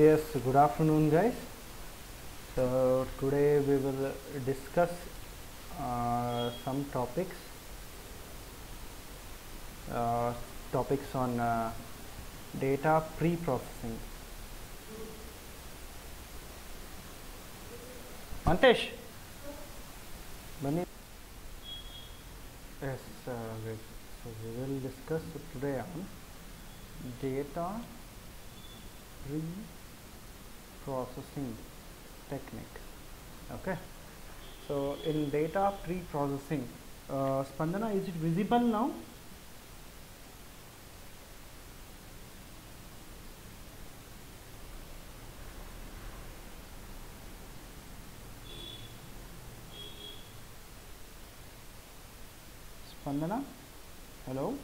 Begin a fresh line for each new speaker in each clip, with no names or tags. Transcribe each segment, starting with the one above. yes good afternoon guys so today we will discuss uh, some topics uh, topics on uh, data pre-processing Mantesh yes uh, so we will discuss today on data pre processing technique okay so in data pre-processing uh, Spandana is it visible now Spandana hello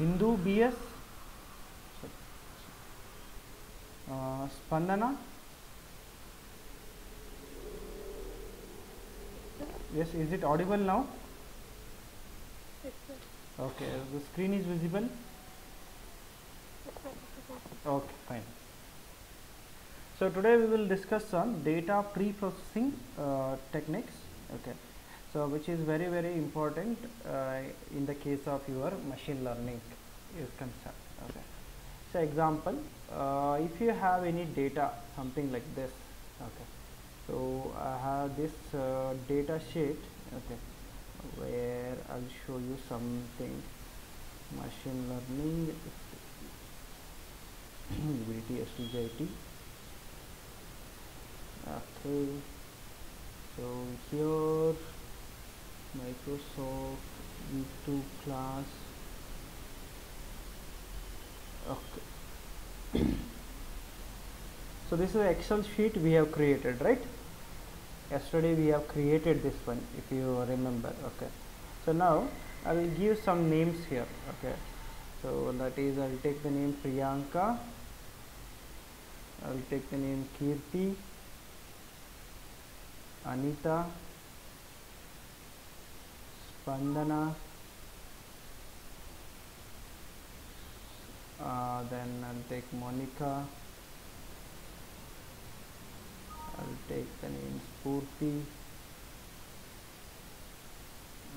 Sindhu BS, uh, Spandana, yes, is it audible now? Okay, the screen is visible. Okay, fine. So today we will discuss on data pre-processing uh, techniques. Okay so which is very very important uh, in the case of your machine learning is concerned okay so example uh, if you have any data something like this okay so I have this uh, data sheet okay where I'll show you something machine learning VT STJT okay so here Microsoft YouTube class okay so this is excel sheet we have created right yesterday we have created this one if you remember okay so now I will give some names here okay so that is I will take the name Priyanka I will take the name Kirti Anita Vandana uh, then I'll take Monica I'll take the name Spurti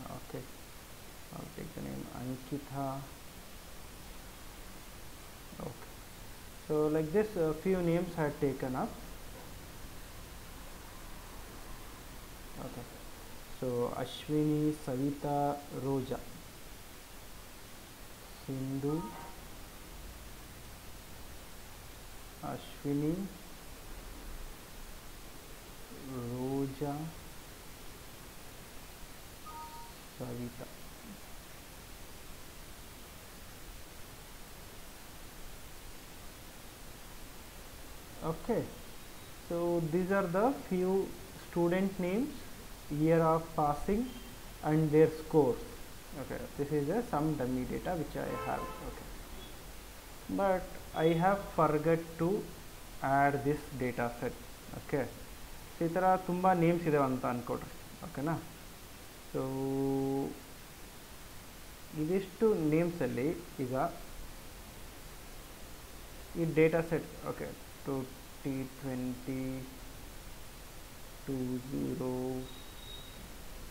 okay I'll take the name Ankita okay so like this a few names had taken up so Ashwini Savita Roja Sindhu Ashwini Roja Savita okay so these are the few student names year of passing and their scores okay this is a some dummy data which I have okay but I have forget to add this data set okay so itara thumba names ಇದಾವೆ anta ಅಂದ್ಕೊಡ್ರಿ okay na so idishtu names alli iga ee data set okay to t20 20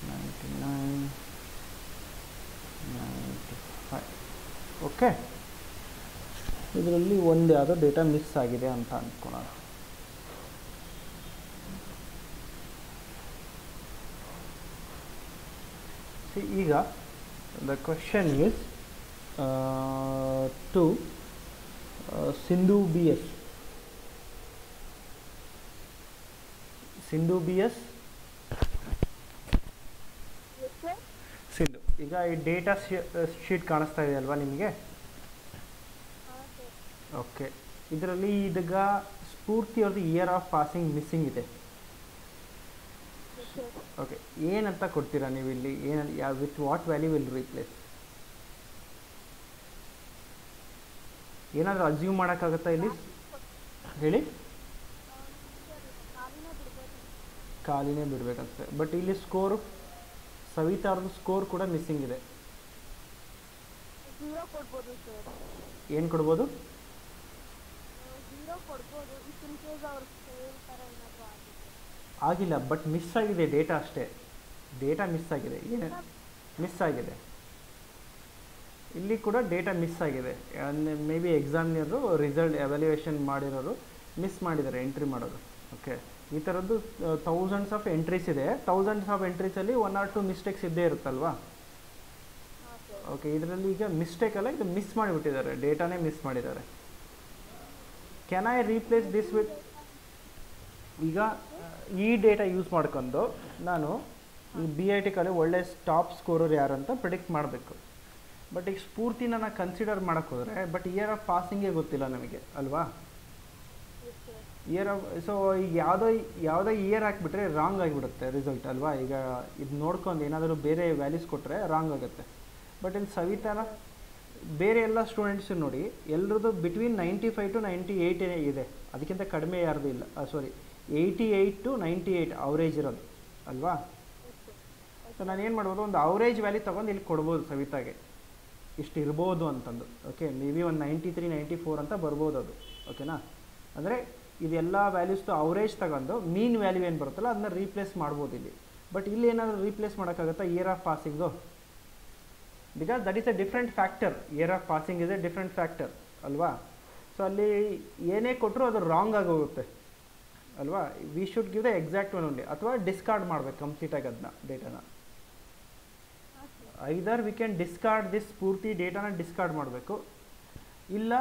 99 95 okay ಇದರಲ್ಲಿ ಒಂದು ಯಾವುದೋ data miss ಆಗಿದೆ ಅಂತ ಅಂದ್ಕೊಳ್ಳೋಣ ಈಗ the question is to Sindhu B S Sindhu B S Siddu ಈಗ ಈ ಡೇಟಾ ಶೀಟ್ ಕಾಣಿಸ್ತಾ ಇದೆ ಅಲ್ವಾ ನಿಮಗೆ ಓಕೆ ಇದರಲ್ಲಿ ಇದೀಗ ಸ್ಫೂರ್ತಿ ಅವ್ರದ್ದು ಇಯರ್ ಆಫ್ ಪಾಸಿಂಗ್ ಮಿಸ್ಸಿಂಗ್ ಇದೆ ಓಕೆ ಏನಂತ ಕೊಡ್ತೀರಾ ನೀವು ಇಲ್ಲಿ ಏನ with what value will replace ಏನಾದರೂ ಅಸ್ಯೂಮ್ ಮಾಡೋಕ್ಕಾಗತ್ತಾ ಇಲ್ಲಿ ಹೇಳಿ ಖಾಲಿನೇ ಬಿಡಬೇಕಂತೆ ಬಟ್ ಇಲ್ಲಿ ಸ್ಕೋರು ಸವಿತಾ ಅವ್ರದ್ದು ಸ್ಕೋರ್ ಕೂಡ ಮಿಸ್ಸಿಂಗ್ ಇದೆ ಏನು ಕೊಡ್ಬೋದು ಆಗಿಲ್ಲ ಬಟ್ ಮಿಸ್ ಆಗಿದೆ ಡೇಟಾ ಅಷ್ಟೇ ಡೇಟಾ ಮಿಸ್ ಆಗಿದೆ ಏನು ಮಿಸ್ ಆಗಿದೆ ಇಲ್ಲಿ ಕೂಡ ಡೇಟಾ ಮಿಸ್ ಆಗಿದೆ maybe examiner result evaluation ಮಾಡಿರೋರು ಮಿಸ್ ಮಾಡಿದ್ದಾರೆ ಎಂಟ್ರಿ ಮಾಡೋದು ಓಕೆ ಈ ಥರದ್ದು ಥೌಸಂಡ್ಸ್ ಆಫ್ ಎಂಟ್ರೀಸ್ ಇದೆ ಥೌಸಂಡ್ಸ್ ಆಫ್ ಎಂಟ್ರೀಸಲ್ಲಿ ಒನ್ ಆರ್ ಟು ಮಿಸ್ಟೇಕ್ಸ್ ಇದ್ದೇ ಇರುತ್ತಲ್ವಾ ಓಕೆ ಇದರಲ್ಲಿ ಈಗ ಮಿಸ್ಟೇಕ್ ಅಲ್ಲ ಇದು ಮಿಸ್ ಮಾಡಿಬಿಟ್ಟಿದ್ದಾರೆ ಡೇಟಾನೇ ಮಿಸ್ ಮಾಡಿದ್ದಾರೆ can I replace this with ಈಗ ಈ ಡೇಟಾ ಯೂಸ್ ಮಾಡ್ಕೊಂಡು ನಾನು ಈ ಬಿ ಐ ಟಿ ಕಲ್ಲಿ ಒಳ್ಳೆ ಟಾಪ್ ಸ್ಕೋರರ್ ಯಾರು ಅಂತ ಪ್ರಿಡಿಕ್ಟ್ ಮಾಡಬೇಕು ಬಟ್ ಈಗ ಸ್ಫೂರ್ತಿನ ನಾನು ಕನ್ಸಿಡರ್ ಮಾಡೋಕ್ಕೋದ್ರೆ ಬಟ್ ಇಯರ್ ಆಫ್ ಪಾಸಿಂಗೇ ಗೊತ್ತಿಲ್ಲ ನಮಗೆ ಅಲ್ವಾ ಇಯರ್ ಸೊ ಈಗ ಯಾವುದೋ ಯಾವುದೋ ಇಯರ್ ಹಾಕ್ಬಿಟ್ರೆ ರಾಂಗ್ ಆಗಿಬಿಡುತ್ತೆ ರಿಸಲ್ಟ್ ಅಲ್ವಾ ಈಗ ಇದು ನೋಡ್ಕೊಂಡು ಏನಾದರೂ ಬೇರೆ ವ್ಯಾಲ್ಯೂಸ್ ಕೊಟ್ಟರೆ ರಾಂಗ್ ಆಗುತ್ತೆ ಬಟ್ ಇಲ್ಲಿ ಸವಿತಾನ ಬೇರೆ ಎಲ್ಲ ಸ್ಟೂಡೆಂಟ್ಸ್ ನೋಡಿ ಎಲ್ಲರದು between ninety five to ninety eight ಇದೆ ಅದಕ್ಕಿಂತ ಕಡಿಮೆ ಯಾರ್ದು ಇಲ್ಲ sorry eighty eight to ninety eight average ಇರೋದು ಅಲ್ವಾ ಸೊ ನಾನು ಏನು ಮಾಡ್ಬೋದು ಒಂದು ಅವರೇಜ್ ವ್ಯಾಲ್ಯೂ ತೊಗೊಂಡು ಇಲ್ಲಿ ಕೊಡ್ಬೋದು ಸವಿತಾಗೆ ಇಷ್ಟು ಇರ್ಬೋದು ಅಂತಂದು ಓಕೆ ಮೇ ಬಿ ಒಂದು ನೈಂಟಿ ತ್ರೀ ನೈಂಟಿ ಫೋರ್ ಅಂತ ಬರ್ಬೋದು ಅದು ಓಕೆನಾ ಅಂದರೆ ಇದೆಲ್ಲ ವ್ಯಾಲ್ಯೂಸ್ದು ಅವರೇಜ್ ತಗೊಂಡು ಮೀನ್ ವ್ಯಾಲ್ಯೂ ಏನು ಬರುತ್ತಲ್ಲ ಅದನ್ನ ರೀಪ್ಲೇಸ್ ಮಾಡ್ಬೋದು ಇಲ್ಲಿ ಬಟ್ ಇಲ್ಲಿ ಏನಾದರೂ ರೀಪ್ಲೇಸ್ ಮಾಡೋಕ್ಕಾಗುತ್ತಾ ಇಯರ್ ಆಫ್ ಪಾಸಿಂಗ್ದು because that is a different factor year of passing is a different factor ಅಲ್ವಾ ಸೊ ಅಲ್ಲಿ ಏನೇ ಕೊಟ್ಟರು ಅದು ರಾಂಗ್ ಆಗೋಗುತ್ತೆ ಅಲ್ವಾ we should give the exact one only ಅಥವಾ ಡಿಸ್ಕಾರ್ಡ್ ಮಾಡಬೇಕು ಕಂಪ್ಲೀಟಾಗಿ ಅದನ್ನ ಡೇಟಾನ either we can discard this ಪೂರ್ತಿ ಡೇಟಾನ ಡಿಸ್ಕಾರ್ಡ್ ಮಾಡಬೇಕು ಇಲ್ಲ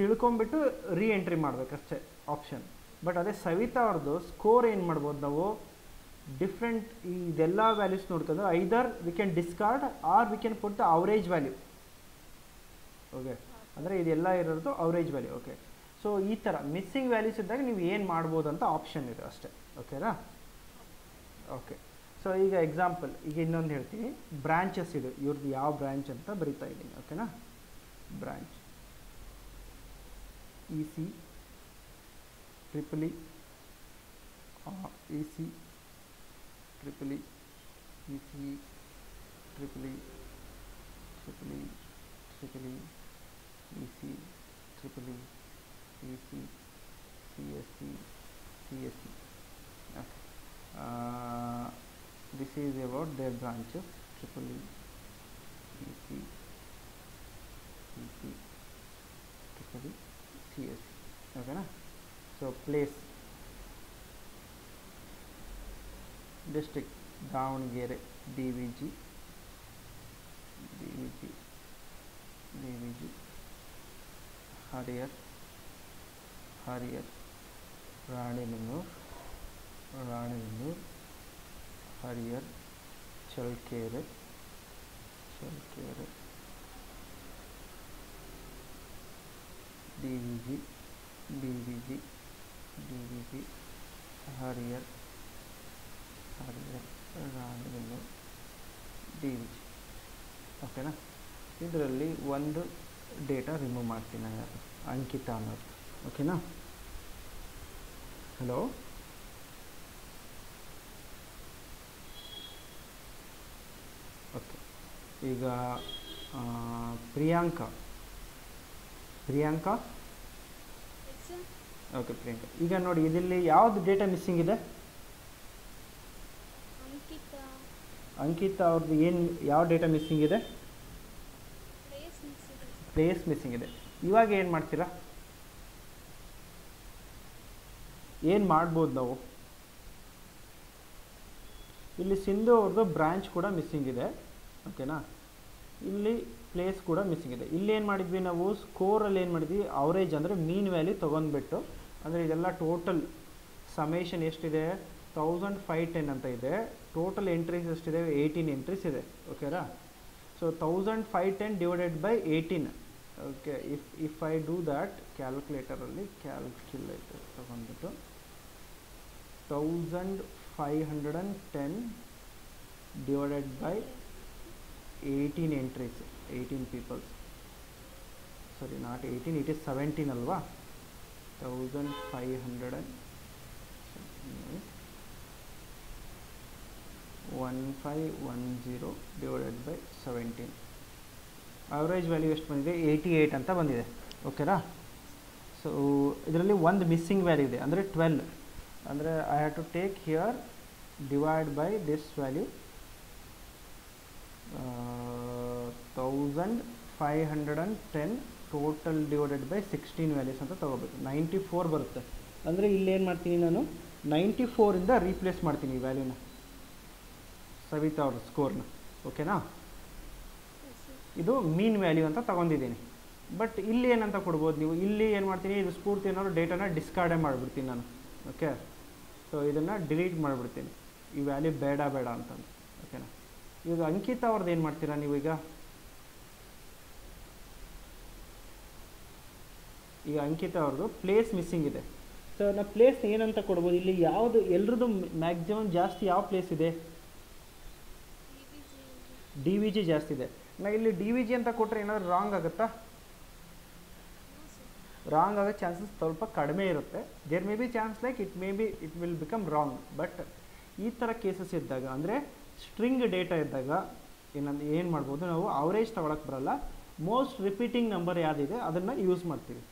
ತಿಳ್ಕೊಂಬಿಟ್ಟು ರೀಎಂಟ್ರಿ ಎಂಟ್ರಿ ಅಷ್ಟೇ ಆಪ್ಷನ್ ಬಟ್ ಅದೇ ಸವಿತಾ ಅವ್ರದ್ದು ಸ್ಕೋರ್ ಏನು ಮಾಡ್ಬೋದು ನಾವು ಡಿಫ್ರೆಂಟ್ ಇದೆಲ್ಲ ವ್ಯಾಲ್ಯೂಸ್ ನೋಡ್ಕೊಂಡು either we can discard or we can put the average value okay ಅಂದರೆ ಇದೆಲ್ಲ ಇರೋದು ಅವರೇಜ್ ವ್ಯಾಲ್ಯೂ ಓಕೆ ಸೊ ಈ ಥರ ಮಿಸ್ಸಿಂಗ್ ವ್ಯಾಲ್ಯೂಸ್ ಇದ್ದಾಗ ನೀವು ಏನು ಮಾಡ್ಬೋದು ಅಂತ ಆಪ್ಷನ್ ಇದೆ ಅಷ್ಟೇ ಓಕೆನಾ ಓಕೆ ಸೊ ಈಗ ಎಕ್ಸಾಂಪಲ್ ಈಗ ಇನ್ನೊಂದು ಹೇಳ್ತೀನಿ ಬ್ರ್ಯಾಂಚಸ್ ಇದು ಇವ್ರದ್ದು ಯಾವ ಬ್ರ್ಯಾಂಚ್ ಅಂತ ಬರಿತಾ ಇದ್ದೀನಿ ಓಕೆನಾ branch E C triple E or uh, EC triple E EC
triple E triple E triple E
EC triple E EC CSC CSC okay. Uh, this is about their branches triple E EC EC triple E CSC okay na so place district Davangere DVG DVG DVG Harrier Harrier Raninur Raninur Harrier Chalkere Chalkere DVG DVG D P ಹರಿಯರ್ ಹರಿಯರ್ ರಾಣಿಯನ್ನು D V ಓಕೆನಾ ಇದರಲ್ಲಿ ಒಂದು data remove ಮಾಡ್ತೀನಿ ನಾನು ಅಂಕಿತ ಅನ್ನೋದು ಓಕೆನಾ hello okay ಈಗ Priyanka Priyanka okay Priyanka ಈಗ ನೋಡಿ ಇದರಲ್ಲಿ ಯಾವ್ದು ಡೇಟಾ ಮಿಸ್ಸಿಂಗ್ ಇದೆ ಅಂಕಿತಾ ಅವ್ರದ್ದು ಏನು ಯಾವ ಡೇಟಾ ಮಿಸ್ಸಿಂಗ್ ಇದೆ ಪ್ಲೇಸ್ ಮಿಸ್ಸಿಂಗ್ ಇದೆ ಇವಾಗ ಏನು ಮಾಡ್ತೀರಾ ಏನು ಮಾಡ್ಬೋದು ನಾವು ಇಲ್ಲಿ ಸಿಂಧು ಅವ್ರದ್ದು ಬ್ರಾಂಚ್ ಕೂಡ ಮಿಸ್ಸಿಂಗ್ ಇದೆ ಓಕೆನಾ ಇಲ್ಲಿ ಪ್ಲೇಸ್ ಕೂಡ ಮಿಸ್ಸಿಂಗ್ ಇದೆ ಇಲ್ಲಿ ಏನು ಮಾಡಿದ್ವಿ ನಾವು ಸ್ಕೋರಲ್ಲಿ ಏನು ಮಾಡಿದ್ವಿ ಅವರೇಜ್ ಅಂದರೆ ಮೀನ್ ವ್ಯಾಲ್ಯೂ ತೊಗೊಂಡ್ಬಿಟ್ಟು ಅಂದರೆ ಇದೆಲ್ಲ ಟೋಟಲ್ ಸಮೇಷನ್ ಎಷ್ಟಿದೆ ತೌಸಂಡ್ ಫೈವ್ ಟೆನ್ ಅಂತ ಇದೆ ಟೋಟಲ್ ಎಂಟ್ರೀಸ್ ಎಷ್ಟಿದೆ ಏಯ್ಟೀನ್ ಎಂಟ್ರೀಸ್ ಇದೆ ಓಕೆರಾ so thousand five ten divided by eighteen okay if if I do that ಕ್ಯಾಲ್ಕುಲೇಟರಲ್ಲಿ ಕ್ಯಾಲ್ಕ್ಯುಲೇಟರ್ ತಗೊಂಡ್ಬಿಟ್ಟು thousand five hundred and ten divided by eighteen entries eighteen peoples ಸರಿ not eighteen it is seventeen ಅಲ್ವಾ ದೊಡ್ಡದು 500 ਐ 1510 / 17 average value ಎಷ್ಟು ಬಂದಿದೆ 88 ಅಂತ ಬಂದಿದೆ ಓಕೆನಾ ಸೋ ಇದರಲ್ಲಿ ಒಂದು మిస్సిಂಗ್ ವ್ಯಾಲ್ಯೂ ಇದೆ ಅಂದ್ರೆ 12 ಅಂದ್ರೆ I have to take here divide by this value 1510 total divided by sixteen values ಅಂತ ತೊಗೋಬೇಕು ನೈಂಟಿ ಫೋರ್ ಬರುತ್ತೆ ಅಂದರೆ ಇಲ್ಲೇನು ಮಾಡ್ತೀನಿ ನಾನು ನೈಂಟಿ ಫೋರಿಂದ ರೀಪ್ಲೇಸ್ ಮಾಡ್ತೀನಿ ಈ ವ್ಯಾಲ್ಯೂನ ಸವಿತಾ ಅವ್ರ ಸ್ಕೋರ್ನ ಓಕೆನಾ ಇದು ಮೀನ್ ವ್ಯಾಲ್ಯೂ ಅಂತ ತೊಗೊಂಡಿದ್ದೀನಿ ಬಟ್ ಇಲ್ಲಿ ಏನಂತ ಕೊಡ್ಬೋದು ನೀವು ಇಲ್ಲಿ ಏನು ಮಾಡ್ತೀನಿ ಇದು ಸ್ಫೂರ್ತಿ ಅನ್ನೋರು ಡೇಟಾನ ಡಿಸ್ಕಾರ್ಡೇ ಮಾಡಿಬಿಡ್ತೀನಿ ನಾನು ಓಕೆ ಸೊ ಇದನ್ನು ಡಿಲೀಟ್ ಮಾಡಿಬಿಡ್ತೀನಿ ಈ ವ್ಯಾಲ್ಯೂ ಬೇಡ ಬೇಡ ಅಂತಂದು ಓಕೆನಾ ಈಗ ಅಂಕಿತ ಅವ್ರದ್ದು ಏನು ಮಾಡ್ತೀರಾ ನೀವೀಗ ಈಗ ಅಂಕಿತ ಅವ್ರದ್ದು ಪ್ಲೇಸ್ ಮಿಸ್ಸಿಂಗ್ ಇದೆ ಸೊ ನಾವು ಪ್ಲೇಸ್ ಏನಂತ ಕೊಡ್ಬೋದು ಇಲ್ಲಿ ಯಾವುದು ಎಲ್ರದ್ದು ಮ್ಯಾಕ್ಸಿಮಮ್ ಜಾಸ್ತಿ ಯಾವ ಪ್ಲೇಸ್ ಇದೆ ಡಿ ವಿ ಜಿ ಜಾಸ್ತಿ ಇದೆ ನಾ ಇಲ್ಲಿ ಡಿ ವಿ ಜಿ ಅಂತ ಕೊಟ್ಟರೆ ಏನಾದರೂ ರಾಂಗ್ ಆಗುತ್ತಾ ರಾಂಗ್ ಆಗೋ ಚಾನ್ಸಸ್ ಸ್ವಲ್ಪ ಕಡಿಮೆ ಇರುತ್ತೆ there may be chance like it may be it will become wrong but ಈ ಥರ ಕೇಸಸ್ ಇದ್ದಾಗ ಅಂದರೆ ಸ್ಟ್ರಿಂಗ್ ಡೇಟಾ ಇದ್ದಾಗ ಏನಂದ್ರೆ ಏನು ಮಾಡ್ಬೋದು ನಾವು ಅವರೇಜ್ ತೊಗೊಳಕ್ಕೆ ಬರಲ್ಲ ಮೋಸ್ಟ್ ರಿಪೀಟಿಂಗ್ ನಂಬರ್ ಯಾವುದಿದೆ ಅದನ್ನು ಯೂಸ್ ಮಾಡ್ತೀವಿ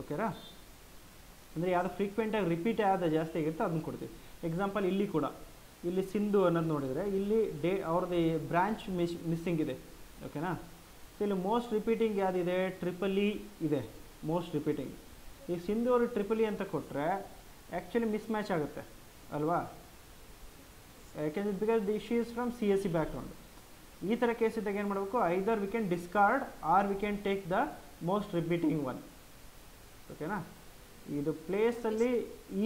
ಓಕೆನಾ ಅಂದರೆ ಯಾವುದು ಫ್ರೀಕ್ವೆಂಟಾಗಿ ರಿಪೀಟ್ ಆದ ಜಾಸ್ತಿ ಆಗಿರುತ್ತೆ ಅದನ್ನು ಕೊಡ್ತೀವಿ ಎಕ್ಸಾಂಪಲ್ ಇಲ್ಲಿ ಕೂಡ ಇಲ್ಲಿ ಸಿಂಧು ಅನ್ನೋದು ನೋಡಿದರೆ ಇಲ್ಲಿ ಡೇ ಅವ್ರದ್ದು ಬ್ರಾಂಚ್ ಮಿಸ್ ಮಿಸ್ಸಿಂಗ್ ಇದೆ ಓಕೆನಾ ಸೊ ಇಲ್ಲಿ ಮೋಸ್ಟ್ ರಿಪೀಟಿಂಗ್ ಯಾವುದಿದೆ ಟ್ರಿಪಲ್ ಇ ಇದೆ ಮೋಸ್ಟ್ ರಿಪೀಟಿಂಗ್ ಈ ಸಿಂಧು ಅವರು ಟ್ರಿಪಲ್ ಇ ಅಂತ ಕೊಟ್ಟರೆ ಆ್ಯಕ್ಚುಲಿ ಮಿಸ್ ಮ್ಯಾಚ್ ಆಗುತ್ತೆ ಅಲ್ವಾ ಯಾಕೆಂದ್ರೆ because the is from C S C background ಈ ಥರ ಕೇಸ್ ಇದ್ದಾಗ ಏನು ಮಾಡಬೇಕು either we can discard or we can take the most repeating one ಓಕೆನಾ ಇದು ಪ್ಲೇಸಲ್ಲಿ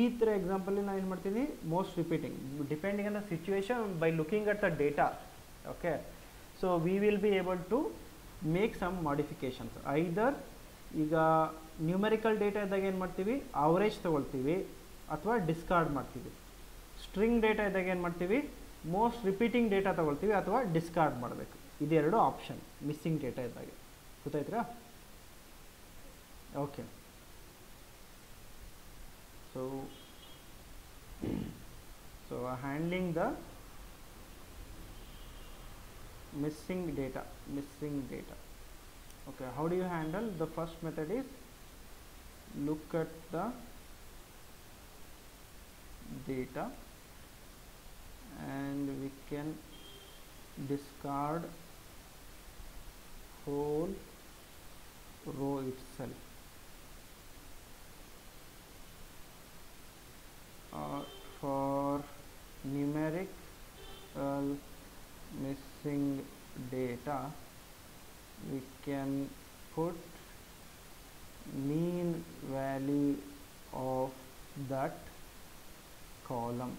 ಈ ಥರ ಎಕ್ಸಾಂಪಲ್ಲಿ ನಾನು ಏನು ಮಾಡ್ತೀನಿ most repeating depending on the situation by looking at the data okay so we will be able to make some modifications either ಈಗ ನ್ಯೂಮರಿಕಲ್ ಡೇಟಾ ಇದ್ದಾಗ ಏನು ಮಾಡ್ತೀವಿ ಅವರೇಜ್ ತೊಗೊಳ್ತೀವಿ ಅಥವಾ ಡಿಸ್ಕಾರ್ಡ್ ಮಾಡ್ತೀವಿ ಸ್ಟ್ರಿಂಗ್ ಡೇಟಾ ಇದ್ದಾಗ ಏನು ಮಾಡ್ತೀವಿ ಮೋಸ್ಟ್ ರಿಪೀಟಿಂಗ್ ಡೇಟಾ ತೊಗೊಳ್ತೀವಿ ಅಥವಾ ಡಿಸ್ಕಾರ್ಡ್ ಮಾಡಬೇಕು ಇದೆರಡು ಆಪ್ಷನ್ ಮಿಸ್ಸಿಂಗ್ ಡೇಟಾ ಇದ್ದಾಗೆ ಗೊತ್ತಾಯ್ತೀರಾ okay so so uh, handling the missing data missing data okay how do you handle the first method is look at the data and we can discard whole row itself uh, for numeric uh, missing data we can put mean value of that column